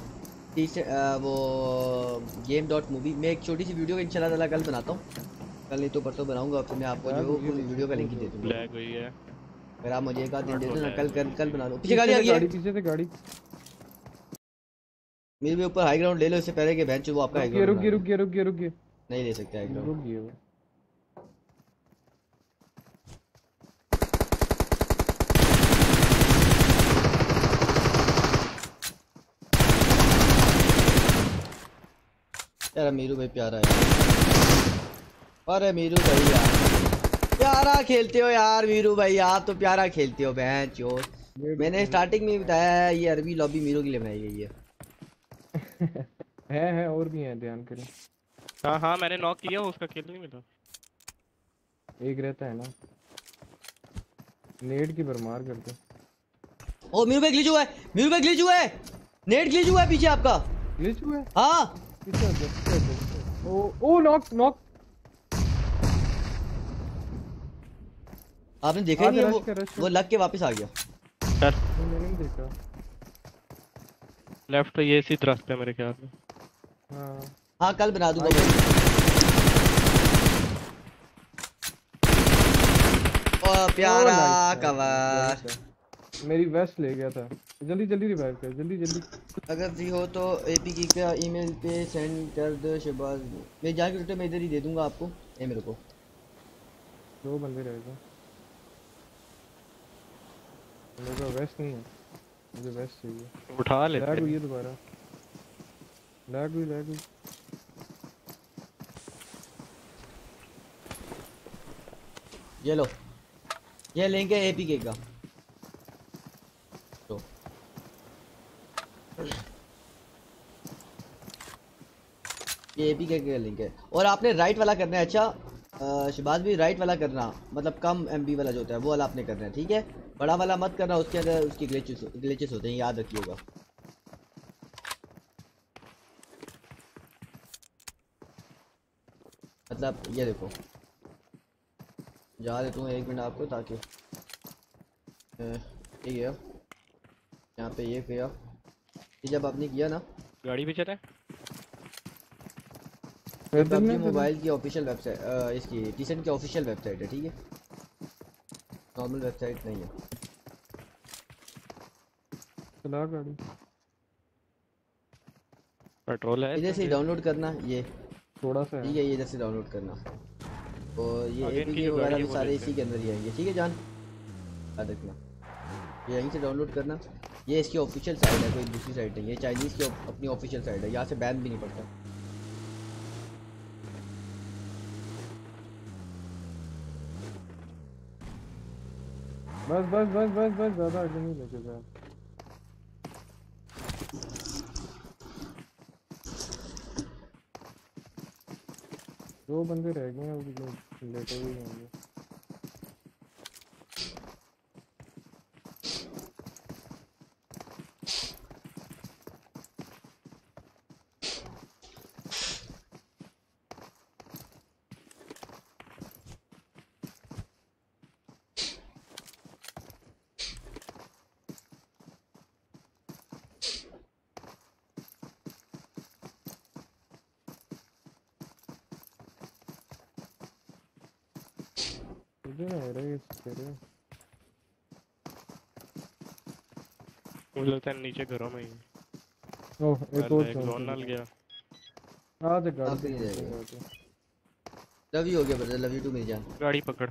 तीस वो गेम डॉट मूवी मैं एक छोटी सी वीडियो का इंशाल्लाह ताला कल बनाता हूँ। कल नहीं तो परसों बनाऊँगा फिर मैं आपको जो वीडियो का लिंक ही दे दूँगा। ब्लैक हुई है। अगर आप मुझे एक आध दिन दे दो ना कल कल कल बना दो पीछे गाड़ी आ गई पीछे से गाड़ी मेरे भी ऊपर हाई ग्राउंड ले लो इससे पहले कि बेंच वो आपका हाई रुकिए ग्राउंड रुकिए रुकिए रुकिए रुकिए। नहीं ले सकते हाई ग्राउंड रुक यार मीरू भाई प्यारा है। अरे मीरू भाई यार। प्यारा खेलते हो यार मीरू भाई आप तो प्यारा खेलते हो बहन चोर। मैंने स्टार्टिंग में बताया है ये अरबी लॉबी मीरू के लिए बनाई गई है। है है और भी हैं ध्यान करें। हाँ हाँ मैंने नॉक किया उसका किल नहीं मिला। एक रहता है ना। नेट की भरमार करते ओ मीरू भाई ग्लिच हुआ है मीरू भाई ग्लिच हुआ है। नेट ग्लिच हुआ है पीछे आपका। ग्लिच हुआ है? हाँ। पीछे आ जा, पीछे आ जा। ओ ओ नॉक नॉक आपने देखा ही नहीं है वो। वो लग के वापस आ गया। कर मैंने नहीं देखा। लेफ़्ट तो ये सीध रास्ते है मेरे ख्याल में हाँ। हाँ कल बना दूँगा ओ प्यारा कवर मेरी वेस्ट ले गया था। जल्दी जल्दी रिवाइव कर जल्दी जल्दी। अगर फ्री हो तो एपी की का ईमेल पे सेंड कर दो शहबाज मैं जाके रुटे मैं इधर ही दे दूँगा आपको। ये मेरे को। दो बंदे रह गए। मेरे को वेस्ट नहीं है। मुझे वेस्ट चाहिए। उठा लेते लैग हुई है दोबारा। लैग हुई लैग हुई। ये लो। ये लिंक है एपी के का तो ये एपी के का लिंक है। और आपने राइट वाला करना है। अच्छा शहबाज भी राइट वाला करना। मतलब कम एमबी वाला जो होता है, वो वाला आपने करना है, ठीक है? बड़ा वाला मत करना, उसके अंदर उसकी ग्लिचेस ग्लिचेस होते हैं, याद रखिएगा मतलब ये देखो। जा देता हूँ एक मिनट आपको, ताकि ये गया। यहाँ पे ये किया ये जब आपने किया ना गाड़ी भी चला पबजी मोबाइल की ऑफिशियल वेबसाइट इसकी टीसन की ऑफिशियल वेबसाइट है ठीक है? नॉर्मल वेबसाइट नहीं है। चला गाड़ी। पेट्रोल है? इधर से डाउनलोड करना ये। थोड़ा सा ठीक है ये इधर से डाउनलोड करना। और ये आगे एपी इनकी जो वगैरह भी सारे इसी के अंदर ही आएँगे ठीक है जान? याद रखना। ये यहीं से डाउनलोड करना। ये इसकी ऑफिशियल साइट है, कोई दूसरी साइट नहीं है। चाइनीज़ की अपनी ऑफिशियल साइट है, यहाँ से बैन भी नहीं पड़ता। बस बस बस बस बस, ज़्यादा आगे नहीं लेके जा। दो बंदे रह गए हैं वो भी लेटे हुए होंगे मुझे ना रेस करे लगता है नीचे घरों में ही। है। ओह एक और जोन नल गया। आ जा गाड़ी ही पे नहीं लव यू हो गया ब्रदर लव यू टू मेरी जान। गाड़ी पकड़।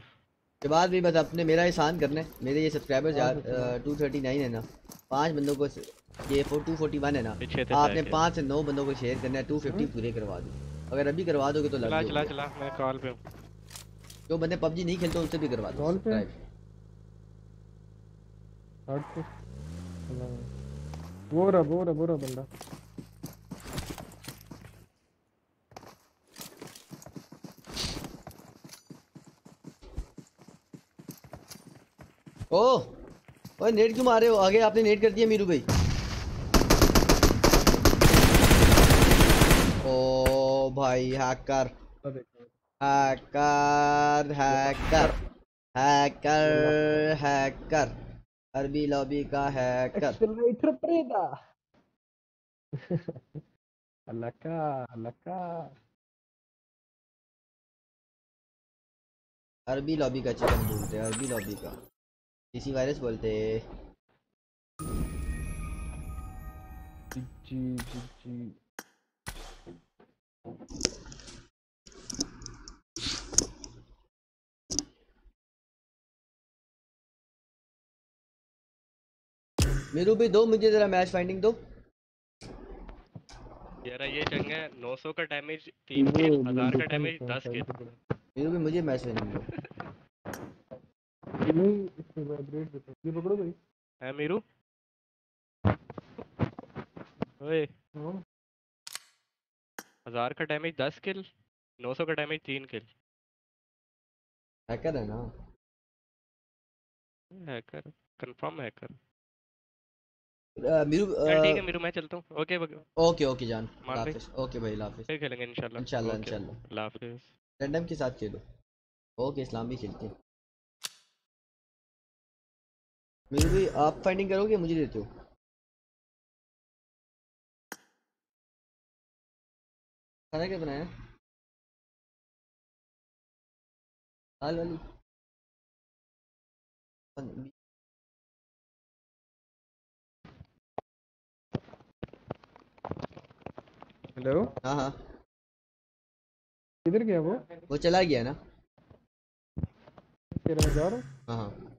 के बाद भी बस अपने मेरा एहसान करना है। मेरे ये सब्सक्राइबर्स हाँ, यार टू थर्टी नाइन है ना। पाँच बंदों को ये फोर टू फोर्टी वन है ना। आपने। पाँच से नौ बंदों को शेयर करना है टू फिफ्टी पूरे करवा दो। अगर अभी करवा दोगे तो लग चला चला चला मैं कॉल पे हूँ। जो बंदे पबजी नहीं खेलते उनसे भी करवा दो। कॉल पे? वो रहा वो रहा वो रहा बंदा। ओ ओए नेट क्यों मारे हो? आगे आपने नेट कर दिया मीरू भाई। ओ भाई hacker. Hacker hacker hacker hacker. अरबी लॉबी का हैकर एक्सेलरेटर प्रेदा। लका लका अरबी लॉबी का चिकन बोलते हैं अरबी लॉबी का। इसी वायरस बोलते हैं। जी जी जी। मीरू भाई दो मुझे जरा मैच फाइंडिंग दो। यार ये है 900 का डैमेज तीन किल हज़ार का डैमेज दस किल मीरू भाई मुझे मैच फाइंडिंग दो। नहीं इसमें वाइब्रेट देता ये पकड़ो भाई। है मीरू? ओए। हाँ। हज़ार का डैमेज दस किल 900 का डैमेज तीन किल हैकर है ना? हैकर कंफर्म हैकर मीरू ठीक है मीरू मैं चलता हूँ। ओके ओके ओके जान। ओके भाई फिर खेलेंगे इंशाल्लाह। इंशाल्लाह इंशाल्लाह। रैंडम के साथ खेलो। ओके इस्लाम भी खेलते हैं। मीरू भाई आप फाइंडिंग करोगे? मुझे देते हो खाना क्या बनाया? दाल वाली। हेलो हाँ हाँ। किधर गया वो? वो चला गया ना। तेरा हज़ार जा रहा हाँ। हाँ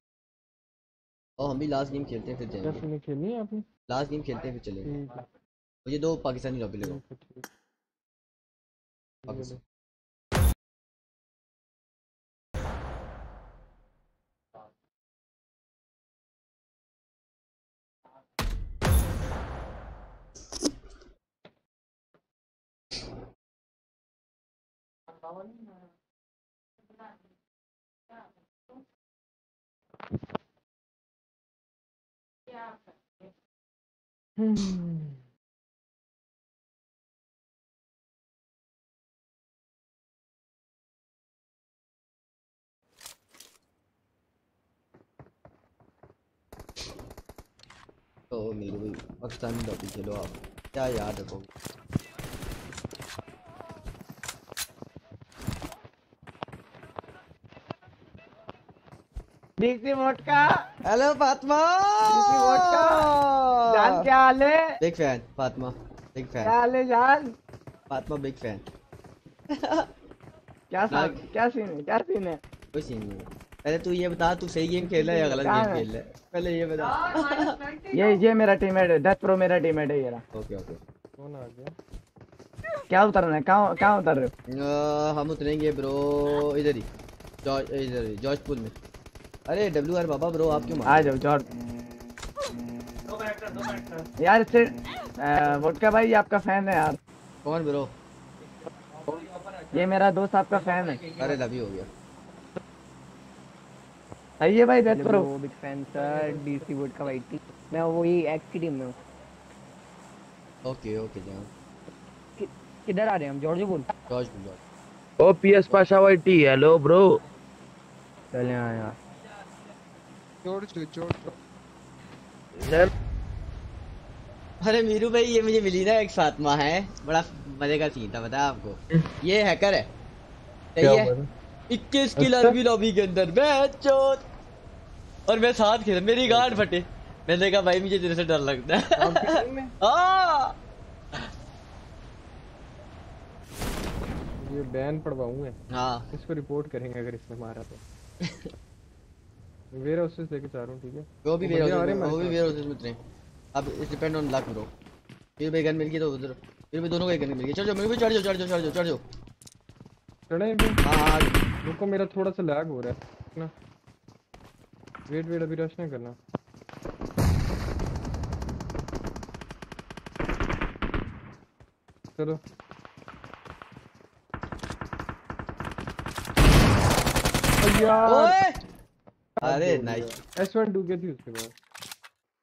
और हम भी लास्ट गेम खेलते हैं फिर जाएँगे। लास्ट गेम खेलनी है आपने? लास्ट गेम खेलते हैं फिर चलेंगे। मुझे दो पाकिस्तानी लॉबी लगाओ। ठीक है, है। पाकिस्तान तो मेरे पाकिस्तानी लॉबी खेलो आप क्या याद रखोगे डीसी मोटका। हेलो फातिमा। डीसी मोटका। जान क्या हाल है? Big fan Fatima big fan. क्या हाल है जान? Fatima big fan. क्या सा, क्या सीन है क्या सीन है? कोई सीन नहीं पहले तू ये बता तू सही गेम खेल रहा है या गलत गेम खेल रहा है? पहले ये बता। ये ये मेरा टीममेट है डेथ प्रो मेरा टीममेट है ये रहा। ओके ओके कौन आ गया क्या उतरना है? कहाँ कहाँ उतर रहे हो? हम उतरेंगे ब्रो इधर ही। जॉर्ज इधर ही जॉर्जपुर में। अरे डब्ल्यू आर बाबा ब्रो आप क्यों आ जाओ जॉर्ज यार इससे वोटका भाई आपका फ़ैन है यार। कौन ब्रो ये मेरा दोस्त आपका फ़ैन है। अरे लवी हो गया। सही है भाई death pro big fan sir DC wood का वाइटी मैं वही एक्स की टीम में हूँ। ओके ओके जाओ। किधर आ रहे हैं हम? जॉर्ज बोल। जॉर्ज ओ PS Pasha YT hello bro चले यार। जोड़ जोड़ जोड़ अरे मीरू भाई ये मुझे मिली ना एक फातिमा है। बड़ा मज़े का सीन था बताया आपको? ये हैकर है। सही है? इक्कीस की अच्छा। लड़की लॉबी के अंदर मैं चोट। और मैं साथ खेल मेरी गांड फटे। मैंने कहा भाई मुझे तेरे से डर लगता है। हाँ। ये बैन पड़वाऊं मैं हाँ। इसको रिपोर्ट करेंगे अगर इसने मारा तो। वेयर हाउसेस लेके जा रहा हूँ ठीक है? वो भी वेयर आ रहे हैं हाउस वो भी वेयर हाउस में उतरे। अब it depend on luck bro फिर भाई गन मिल गई तो उधर। फिर भी दोनों को एक गन मिल गई। चढ़ जाओ मेरे भी चढ़ जाओ चढ़ जाओ चढ़ जाओ चढ़ जाओ। चढ़े भी हाँ हाँ रुको मेरा थोड़ा सा लैग हो रहा है। ना। वेट वेट अभी रश नहीं करना। चलो। यार ओए! अरे नाइस एस वन टू के थी उसके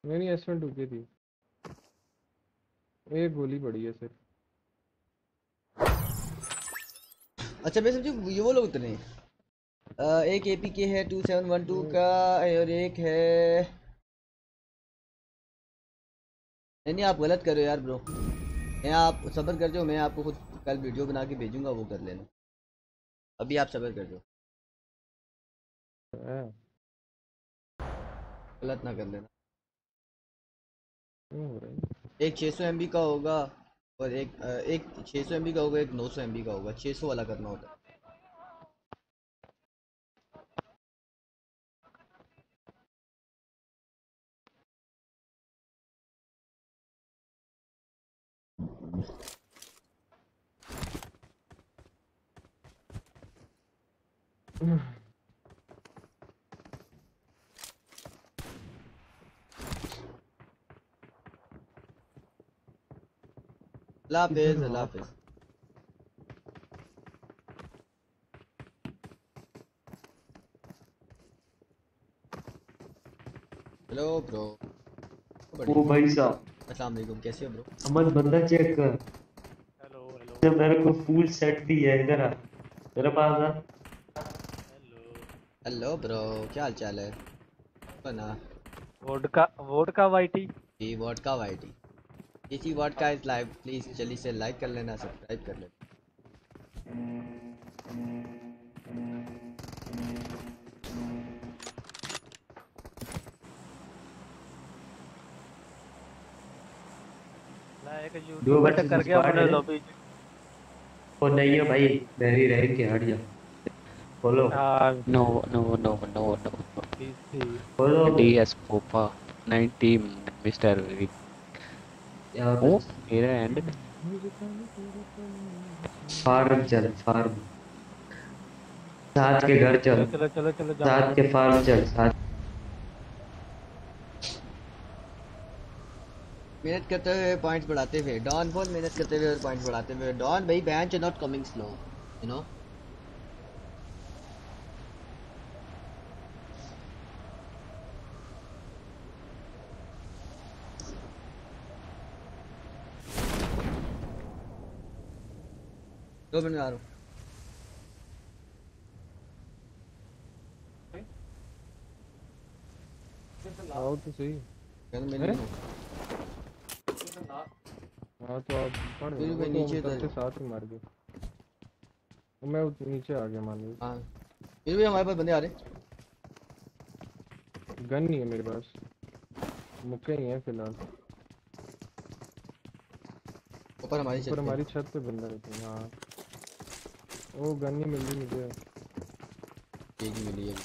नहीं एस वन टू के थी। एक गोली पड़ी है सिर्फ़। अच्छा मैं समझू ये वो लोग उतरे हैं। एक एपी के है टू सेवन वन टू का और एक है। नहीं नहीं आप गलत कर रहे हो यार ब्रो मैं आप सब्र कर जाओ मैं आपको खुद कल वीडियो बना के भेजूँगा वो कर लेना। अभी आप सब्र कर जाओ। गलत ना कर लेना। एक हो सौ एक 600 एमबी का होगा और एक एक 600 एमबी का होगा एक 900 एमबी का होगा। 600 वाला करना होता है। अल्लाह हाफिज अल्लाह हाफिज हेलो ब्रो ओ भाई साहब। अस्सलाम वालेकुम कैसे हो ब्रो अमन बंदा चेक कर। हेलो हेलो जब मेरे को फुल सेट दिया है इधर आ। मेरे पास आ। हेलो ब्रो क्या हाल चाल है? बना vodka vodka YT ji vodka YT इसी वोडका इज़ लाइव प्लीज़ जल्दी से लाइक कर लेना सब्सक्राइब कर लेना। यूट्यूब versus कर गया अपने लॉबी ओ नहीं है भाई मेरी रह के हट जा। बोलो No, no, no, no, no. बोलो DS Popa 90 Mr. ओ मेरा एंड फार्म चल फार्म साथ के घर चल। चलो चलो चलो। साथ के फार्म चल साथ। मेहनत करते हुए पॉइंट्स बढ़ाते हुए डॉन बोल मेहनत करते हुए पॉइंट्स बढ़ाते हुए। डॉन भाई bench not coming slow you know दो मिनट में आ रहा हूँ। आओ तो सही। कहना मैं अरे? नहीं हूँ। तो आप पढ़ फिर मैं तो नीचे था। सबके साथ ही मार गए। वो मैं उत- नीचे आ गया मान लो। हाँ। फिर भी हमारे पास बंदे आ रहे गन नहीं है मेरे पास। मुक्के ही हैं फ़िलहाल। ऊपर हमारी छत ऊपर पे। हमारी छत पे बंदा रहते है हाँ। वो गन नहीं मिल मुझे। एक ही मिली है।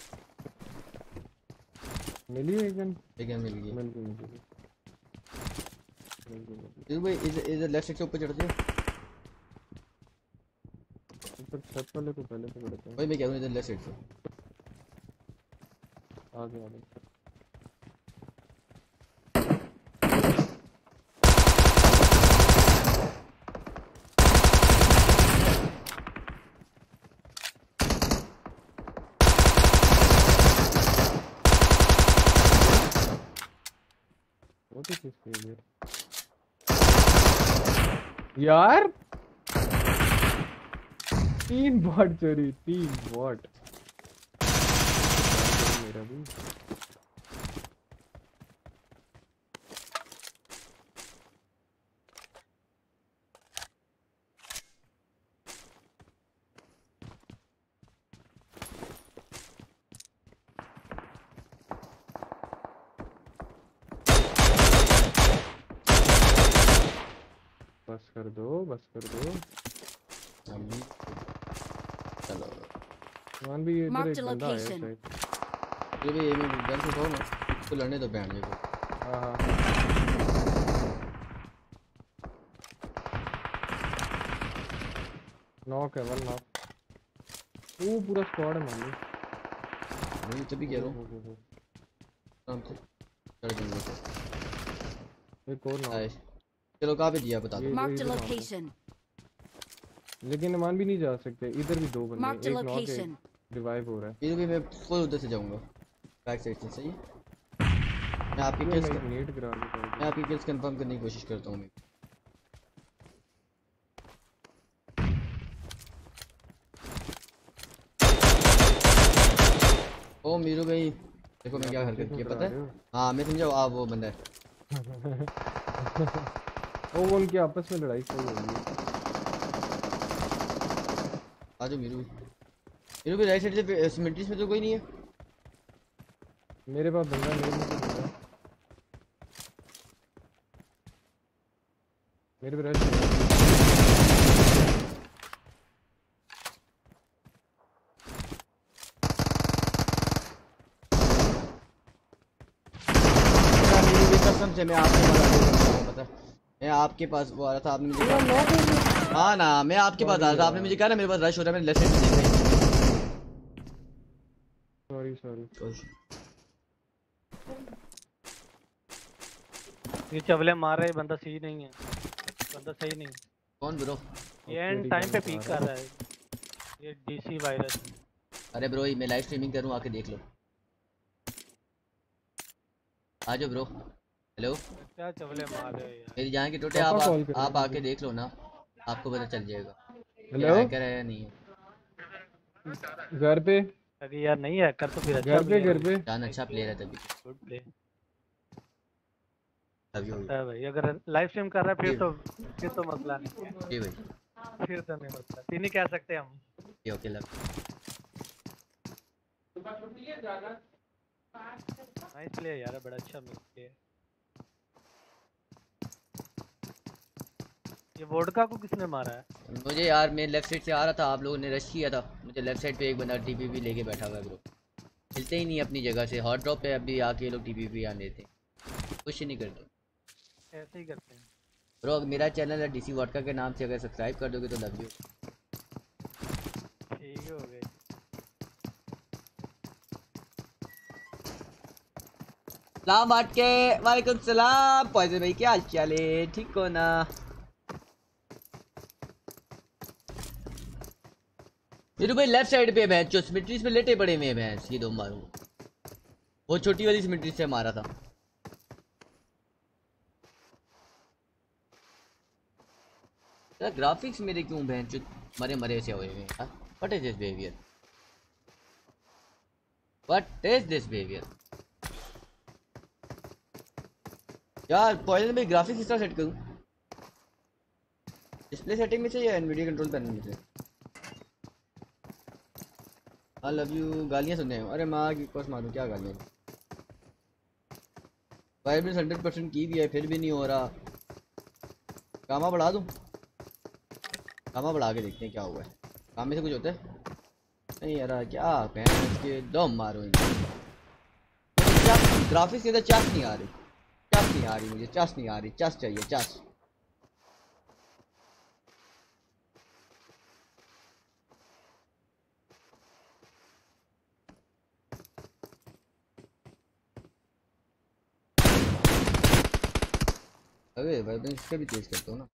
मिली है गन एक गन मिल गई। मिल गई मुझे। मिल गई, गई। भाई इधर इधर लेफ़्ट साइड से ऊपर चढ़ते हो? ऊपर छत वाले को पहले पकड़ते हैं। भाई मैं रहा हूँ इधर लेफ़्ट साइड से। आगे आगे। वो तो किस पे है। यार! तीन बॉट चोरी तीन बॉट मेरा भी बस कर दो बस कर दो चलो मान भी ये इधर Marked a location. फिर भी ये मैं गन से उठाओ ना इसको लड़ने दो बैंड को हाँ। हाँ नॉक है वन नॉक वो पूरा स्क्वाड है मान लो मैं तभी कह रहा हो, हूँ हो, हो। से चढ़ नीचे एक और नॉक चलो कहाँ पे दिया बता दो। ये- knock है। location. लेकिन मान भी नहीं जा सकते इधर भी दो बंदे हैं, एक नॉक है. रिवाइव हो रहा है। फिर भी मैं फुल उधर से जाऊँगा। बैक साइड से सही? मैं आपकी किल्स गिरा देता मैं आपकी किल्स कंफर्म करने की कोशिश करता हूँ मैं। ओ मीरू भाई देखो मैं क्या हरकत की पता है? हो? मैं समझा आप वो बंदा है। ओ वो उनकी आपस में लड़ाई हो रही है। आ जाओ मीरू मीरू भी राइट साइड से सिमेंट्रीज में तो कोई नहीं है। मेरे पास बंदा नहीं बंदा मेरे पे रश कसम से मैं आपके पास पता मैं आपके पास वो आ रहा था आपने मुझे हाँ ना मैं आपके पास आ रहा था आपने मुझे कहा ना मेरे पास रश हो रहा है मैंने लेफ़्ट साइड सॉरी सॉरी ये चवले मार रहे बंदा सही नहीं है। बंदा सही नहीं कौन ब्रो? ये एंड टाइम पे पीक कर रहा है। ये डीसी वायरस अरे ब्रो मैं लाइव स्ट्रीमिंग करूँ आके देख लो। आ जाओ ब्रो। हेलो क्या चवले मार रहे हो यार? मेरी जान के टोटे आप आप, रहे आके देख लो ना। आपको पता चल जाएगा। हेलो? हैकर है नहीं है? घर पे? अरे यार नहीं है कर तो फिर अच्छा घर पे घर पे। जान अच्छा प्लेयर है तभी। गुड प्ले तभी हो है भाई अगर लाइव स्ट्रीम कर रहा है फिर तो फिर तो मसला नहीं है। जी भाई। फिर तो नहीं मसला। तीन ही कह सकते हम। Okay okay love nice play यार बड़ा अच्छा प्ले ये वोडका को किसने मारा है? मुझे यार मैं लेफ़्ट साइड से आ रहा था आप लोगों ने रश किया था। मुझे लेफ़्ट साइड पे एक बंदा टीपीपी लेके बैठा हुआ है ब्रो हिलते ही नहीं अपनी जगह से। हॉट ड्रॉप पे अभी आके ये लोग टीपीपी आने देते कुछ ही नहीं करते। ऐसे ही करते हैं। ब्रो मेरा चैनल है डीसी वॉटका के नाम से। अगर सब्सक्राइब कर दोगे तो लव यू ठीक हो गए। सलाम वाटके वालेकुम सलाम। पॉइजन भाई क्या हाल चाल है? ठीक हो ना? नीरू भाई लेफ़्ट साइड पे भैंस, जो सिमिट्रीज में लेटे पड़े हुए हैं भैंस, ये दो मारू। वो छोटी वाली सिमिट्री से मारा था। ग्राफिक्स मेरे क्यों भैंस, जो मरे मरे से हुए हैं what is this behaviour what is this behaviour यार पॉइजन भाई ग्राफिक्स किस तरह सेट करूँ? डिस्प्ले सेटिंग में से या एनवीडिया कंट्रोल पैनल में से आई लव यू गालियाँ सुनने हैं। अरे माँ की कस मारूं? क्या गालियाँ? वाइब्रेंस हंड्रेड परसेंट की भी है, फिर भी नहीं हो रहा। कामा बढ़ा दूँ? कामा बढ़ा के देखते हैं क्या हुआ है। काम से कुछ होता है? नहीं यार, क्या पैन के दम मारो ग्राफिक्स के अंदर चास नहीं आ रही। चास नहीं आ रही मुझे चास नहीं आ रही। चास चाहिए चास अरे भाई मैं इसका भी तेज करता हूँ ना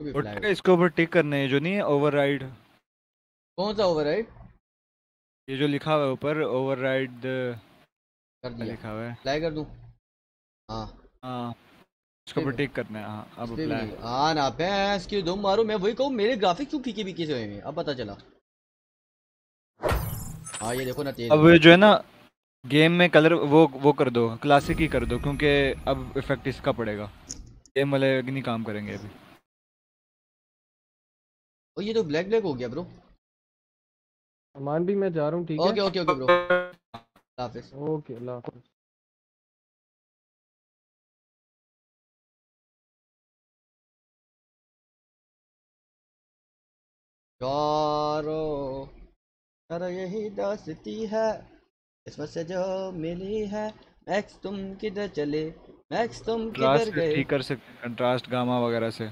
वोट इसके ऊपर टिक करने हैं जो नहीं है? ओवरराइड कौन सा ओवरराइड ये जो लिखा हुआ है ऊपर ओवरराइड कर दिया। लिखा हुआ है। अप्लाई कर दूँ? हाँ। हाँ। इसके ऊपर टिक करना है हाँ। अब अप्लाई। हाँ ना भैंस की दम मारो। मैं वही कहूँ मेरे ग्राफिक क्यों फीके फीके से हुए हैं अब पता चला। हाँ ये देखो ना तेज अब जो है ना गेम में कलर वो वो कर दो क्लासिक ही कर दो क्योंकि अब इफ़ेक्ट इसका पड़ेगा। गेम वाले नहीं काम करेंगे अभी। ओ ये तो ब्लैक ब्लैक हो गया ब्रो अमान भी मैं जा रहा हूँ ठीक है? ओके ओके ओके ब्रो हाफिज ओके अल्लाह हाफिज़ यारो यारो यही दोस्ती है किस्मत से जो मिली है मैक्स तुम किधर चले? मैक्स तुम किधर गए? ठीक कर सकते कंट्रास्ट गामा वगैरह से।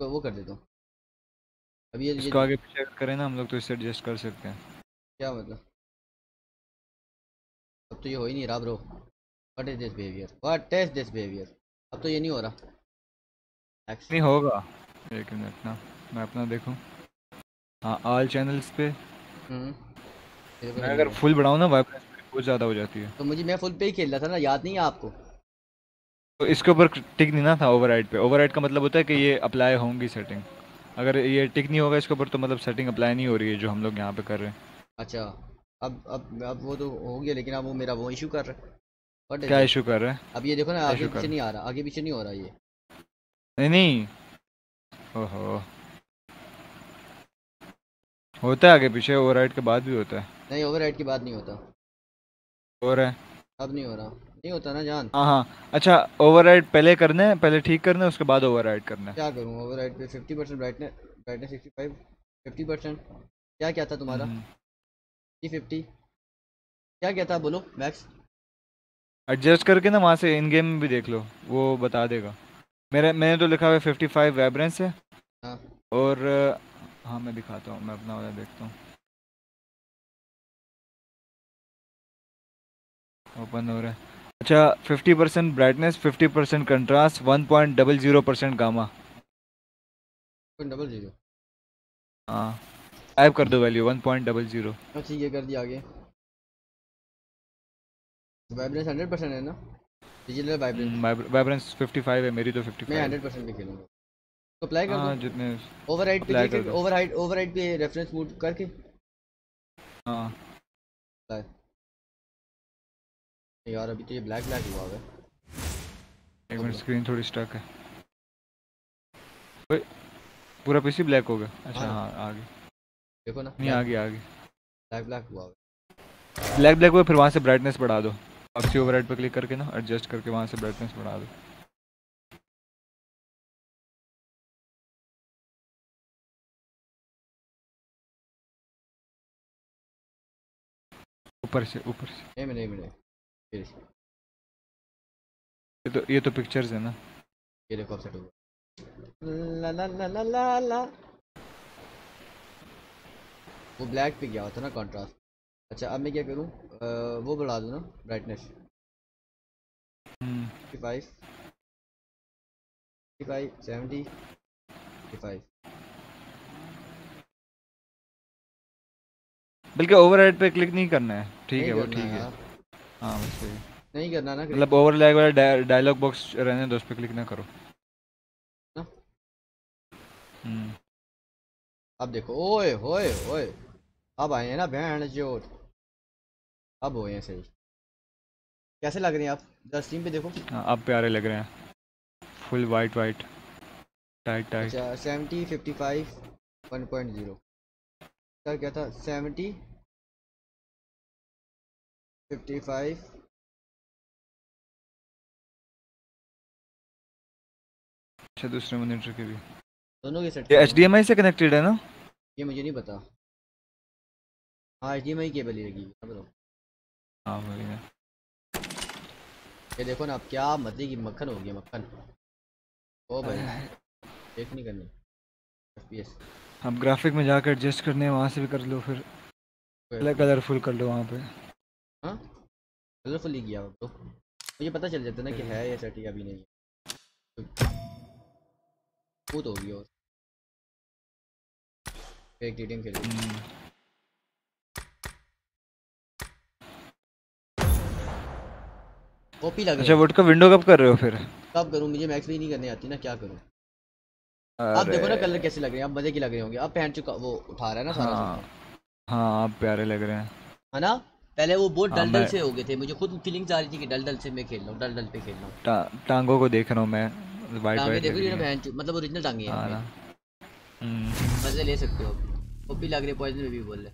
तो वो कर देता हूँ। अब ये, ये इसको आगे पीछे करें ना हम लोग तो इससे एडजस्ट कर सकते हैं। क्या मतलब? अब तो ये हो ही नहीं रहा bro what is this behaviour what is this behaviour अब तो ये नहीं हो रहा। Next. नहीं होगा। एक मिनट ना मैं अपना देखूँ। हाँ ऑल चैनल्स पे। हम्म। मैं अगर फुल बढ़ाऊँ ना वाइब्रेंस बहुत ज़्यादा हो जाती है। तो मुझे मैं फुल पे ही खेल रहा था ना याद नहीं है आपको? तो इसके ऊपर टिक नहीं ना था ओवरराइड पे? ओवरराइड का मतलब होता है कि ये अप्लाई होंगी सेटिंग अगर ये टिक नहीं होगा इसके ऊपर तो मतलब सेटिंग अप्लाई नहीं हो रही है जो हम लोग यहाँ पे कर रहे हैं। अच्छा अब अब अब वो तो हो गया लेकिन अब वो मेरा वो इशू कर रहा है। क्या इशू कर रहे हैं? अब ये देखो ना आगे पीछे नहीं आ रहा आगे पीछे नहीं हो रहा ये। नहीं नहीं। ओहो। होता है आगे पीछे ओवरराइड के बाद भी होता है। नहीं ओवरराइड की बात नहीं होता। हो रहा है। अब नहीं हो रहा। नहीं होता ना जान। हाँ हाँ। अच्छा ओवरराइड पहले करना है पहले ठीक करना है उसके बाद ओवरराइड करना है। क्या करूँ? ओवरराइड पे fifty percent brightness brightness sixty five fifty percent क्या क्या था तुम्हारा? हम्म। जी फिफ्टी क्या क्या था? बोलो मैक्स एडजस्ट करके ना वहाँ से इन गेम में भी देख लो वो बता देगा। मेरे मैंने तो लिखा हुआ है फिफ्टी फाइव वाइब्रेंस है। हाँ। और हाँ मैं दिखाता हूँ मैं अपना वाला देखता हूँ। ओपन हो रहा है। अच्छा fifty percent brightness fifty percent contrast one point double zero percent gamma double zero हाँ टाइप कर दो value one point double zero हाँ ठीक है कर दिया आगे। वाइब्रेंस 100% है ना? डिजिटल वाइब्रेंस वाइब्रेंस 55 है मेरी तो 55 मैं 100% पे खेलूँगा। तो अप्लाई कर हाँ जितने ओवरराइड पे। ओवरराइड ओवरराइड पे रेफरेंस मूड करके। हाँ। यार अभी तो ये ब्लैक ब्लैक हुआ है। एक मिनट स्क्रीन थोड़ी स्टक है। ओए, पूरा पीसी ब्लैक हो गया? अच्छा हाँ। हाँ आ गया। देखो ना नहीं आ गया आ गया। ब्लैक ब्लैक हुआ है। ब्लैक ब्लैक हुआ फिर वहाँ से ब्राइटनेस बढ़ा दो। ऑक्सी ओवरराइड पे क्लिक करके ना एडजस्ट करके वहाँ से ब्राइटनेस बढ़ा दो। ऊपर से ऊपर से। नहीं मिले नहीं मिले फिर ये तो ये तो पिक्चर्स है ना। ये देखो अपसेट हो गया। ला ला ला ला ला ला। वो ब्लैक पे गया होता ना कंट्रास्ट अच्छा अब मैं क्या करूँ? अ, वो बढ़ा दूँ ना ब्राइटनेस हम्म, 55 55 70 55 बल्कि ओवरराइड पे क्लिक नहीं करना है। ठीक है वो ठीक है, है बस सही नहीं करना ना मतलब ओवरलैग वाला डायलॉग बॉक्स रहने दो उस पर क्लिक ना करो। ना? हम्म। अब देखो ओए होए ओए अब आए हैं ना बहन ज़ोर। अब हुए हैं सही। कैसे लग रहे हैं आप? दस टीम पे देखो। हाँ अब प्यारे लग रहे हैं। Full white white tight tight अच्छा seventy fifty five one point zero sir क्या था? सेवेंटी फाइव अच्छा दूसरे मॉनिटर के भी। दोनों के सेट ये एच से कनेक्टेड है ना? ये मुझे नहीं पता। हाँ H D M I cable ही लगी है बताओ हाँ है ये देखो ना अब क्या मज़े की मक्खन हो गया मक्खन। ओ भाई देख नहीं करनी। एफपीएस अब ग्राफिक में जाकर एडजस्ट करने हैं वहाँ से भी कर लो फिर। कलरफुल कर लो वहाँ पे। हाँ? कलरफुल ही किया तो। मुझे पता चल जाता ना कि है ये सेट या अभी नहीं। वो तो होगी और एक टीम खेल। कॉपी लग अच्छा वोट का विंडो कब कर रहे हो फिर? कब करूँ? मुझे मैक्स भी नहीं करने आती ना क्या करूँ? आप देखो ना कलर कैसे लग रहे हैं आप मज़े की लग रहे होंगे। अब पहन चुका वो उठा रहा है ना सारा हाँ। हाँ आप प्यारे लग रहे हैं। है ना? पहले वो बहुत हाँ, डल डल से हो गए थे। मुझे खुद फीलिंग्स आ रही थी कि डल डल से मैं खेल रहा हूँ डल डल पे खेल रहा हूँ। टा, टांगों को देख रहा हूँ मैं वाइट वाइट देखो ये बहन मतलब ओरिजिनल टांगे हैं हाँ हम्म, मज़े ले सकते हो। कॉपी लग रही पॉइजन में भी बोल रहे।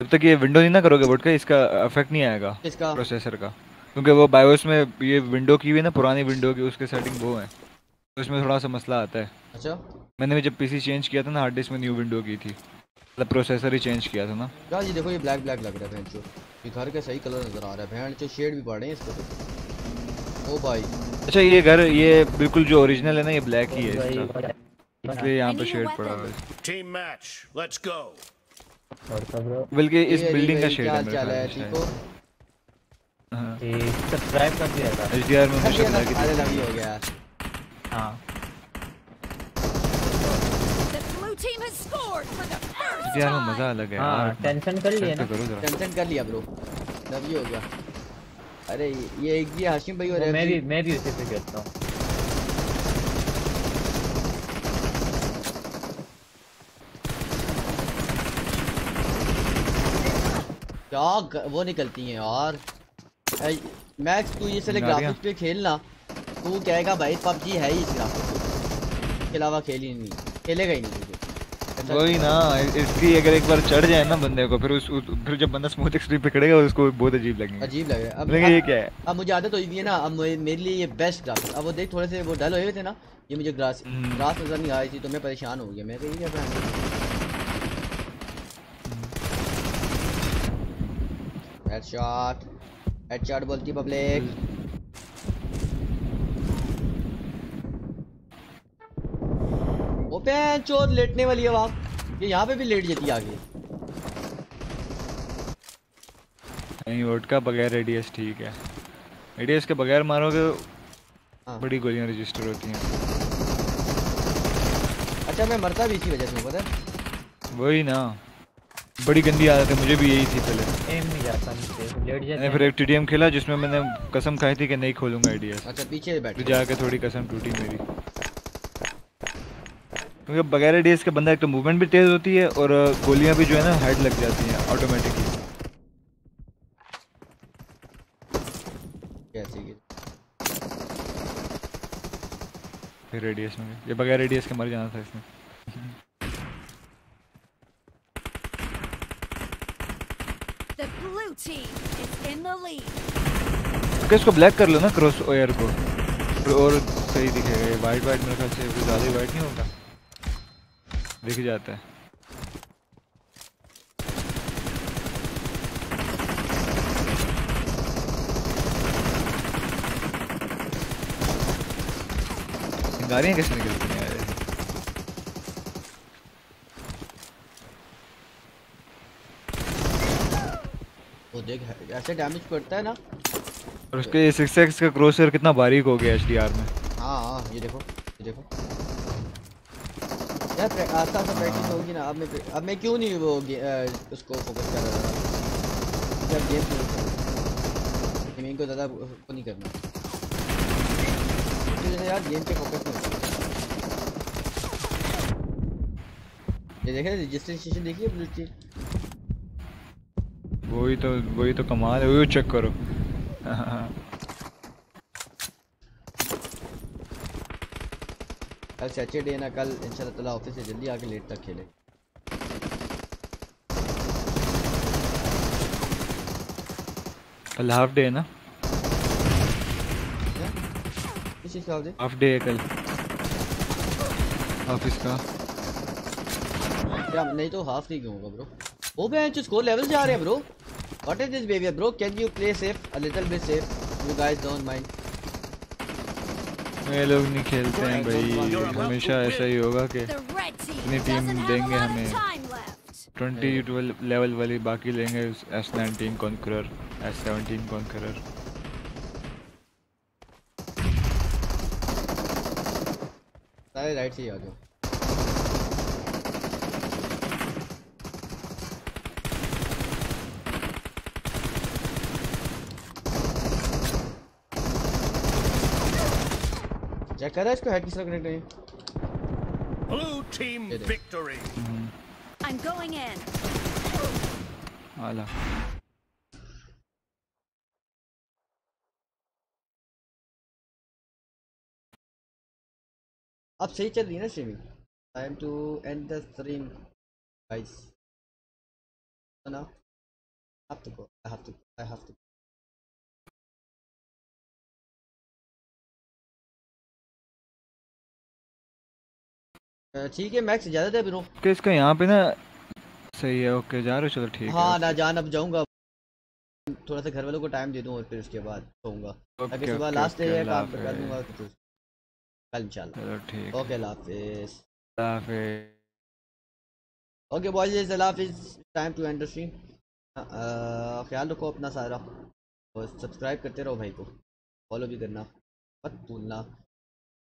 जब तक ये विंडो नहीं ना करोगे वोट का इसका इफ़ेक्ट नहीं आएगा किसका? प्रोसेसर का। क्योंकि वो बायोस में ये विंडो की हुई ना पुरानी विंडो की उसके सेटिंग वो है। तो इसमें थोड़ा सा मसला आता है। अच्छा। मैंने भी जब पीसी चेंज किया था ना हार्ड डिस्क में न्यू विंडो की थी। मतलब प्रोसेसर ही चेंज किया था ना। यार ये देखो ये ब्लैक ब्लैक लग रहा है बहन ये घर का सही कलर नज़र आ रहा है। बहन शेड भी पड़ रहे हैं इसको तो। ओ भाई। अच्छा ये घर ये बिल्कुल जो ओरिजिनल है ना ये ब्लैक ही है इसका। इसलिए यहाँ पे शेड पड़ा हुआ है। Team match. Let's go. बल्कि इस बिल्डिंग का शेड है मेरे चाल ख्याल है से ठीक हो। हाँ। सब्सक्राइब कर दिया था। एचडीआर में मुझे अरे लगा कि हो गया। हाँ। The blue team has scored the first में मज़ा अलग है हाँ, यार। टेंशन कर लिए ना? टेंशन कर लिया ब्रो लवी हो गया। अरे ये एक ये हाशिम भाई और वो मैं भी मैं भी उसी पे खेलता हूँ। क्या वो निकलती हैं यार। मैक्स तू ये सारे ग्राफिक्स पे खेलना तू कहेगा भाई पबजी है ही इस ग्राफिक्स के अलावा खेल ही नहीं। खेलेगा ही नहीं। वही ना इसकी अगर एक बार चढ़ जाए ना बंदे को फिर उस उस- फिर जब बंदा स्मूथ एक्सट्रीम पे खड़ेगा उसको बहुत अजीब लगेगा। अजीब लग रहा है अब लेकिन ये क्या है? अब मुझे आदत हुई हुई है ना अब मेरे लिए ये बेस्ट ग्राफिक्स अब वो देख थोड़े से वो डल हुए थे ना ये मुझे ग्रास हम्म। ग्रास नज़र नहीं आ रही थी तो मैं परेशान हो गया। मैं कही क्या हेडशॉट हेडशॉट बोलती पब्लिक वो पैन चोर लेटने वाली है वहाँ ये यहाँ पे भी लेट जाती है आगे। नहीं वोट का बगैर रेडियस ठीक है। रेडियस के बगैर मारोगे हाँ। बड़ी गोलियाँ रजिस्टर होती हैं। अच्छा मैं मरता भी इसी वजह से पता है? वही ना। बड़ी गंदी आदत है मुझे भी यही थी पहले। एम नहीं जाता नीचे लेट जाते मैंने फिर एक टीडीएम खेला जिसमें मैंने कसम खाई थी कि नहीं खोलूँगा आईडीएस अच्छा पीछे बैठ। जाके थोड़ी कसम टूटी मेरी। क्योंकि बगैर आईडीएस के बंदा एक तो मूवमेंट भी तेज होती है और गोलियाँ भी जो है ना हेड लग जाती हैं ऑटोमेटिकली रेडियस में। ये बगैर रेडियस के मर जाना था इसमें इसको ब्लैक कर लो ना क्रॉस ओयर को। और सही दिखेगा ये वाइट वाइट मेरे ख्याल से ज़्यादा ही वाइट नहीं होगा। दिख जाता है। गाड़ियाँ कैसे निकलती हैं यार? वो देख ऐसे डैमेज पड़ता है ना? और उसके सिक्स एक्स का क्रॉसर कितना बारीक हो गया एच में। हाँ हाँ ये देखो ये देखो। यार आस्ता आस्ता प्रैक्टिस होगी ना अब मैं अब मैं क्यों नहीं वो उसको फोकस कर रहा था जब गेम गेमिंग को ज़्यादा वो नहीं करना तो यार गेम पे फोकस नहीं ये देखे रजिस्ट्रेशन देखिए ब्लू टीम वही तो वही तो कमाल है, वही चेक करो। कल सैटरडे ना कल इंशाल्लाह ताला ऑफ़िस से जल्दी आके लेट तक खेले। कल हाफ़ डे है ना? किस चीज़ का हाफ़ डे है कल। ऑफ़िस का। क्या नहीं तो हाफ़ नहीं होगा ब्रो वो बेंच स्कोर लेवल जा रहे हैं bro what is this behaviour bro can you play safe a little bit safe you guys don't mind ये लोग नहीं खेलते हैं भाई। हमेशा ऐसा ही होगा कि अपनी टीम देंगे हमें। ट्वेंटी लेवल वाली बाकी लेंगे S nineteen conqueror S seventeen conqueror सारे राइट से ही आ जाओ चेक करा इसको हेड किस तरह कनेक्ट नहीं Blue team victory. I'm going in. आला। अब सही चल रही है ना streaming time to end the stream guys now I have to go. I have to I ठीक है मैक्स ज़्यादा है ब्रो कि इसका यहाँ पे ना सही है ओके जा रहे हो चलो ठीक है हाँ ना जान अब जाऊँगा। थोड़ा सा घर वालों को टाइम दे दूँ और फिर उसके बाद सोऊँगा। ताकि सुबह लास्ट डे है काम कर दूँगा तो कल इंशाल्लाह। चलो ठीक ओके अल्लाह हाफिज़। हाफिज़। ओके बॉयज़ अल्लाह हाफिज़। Time to end the stream ख्याल रखो अपना सारा। और सब्सक्राइब करते रहो भाई को। फॉलो भी करना। मत भूलना।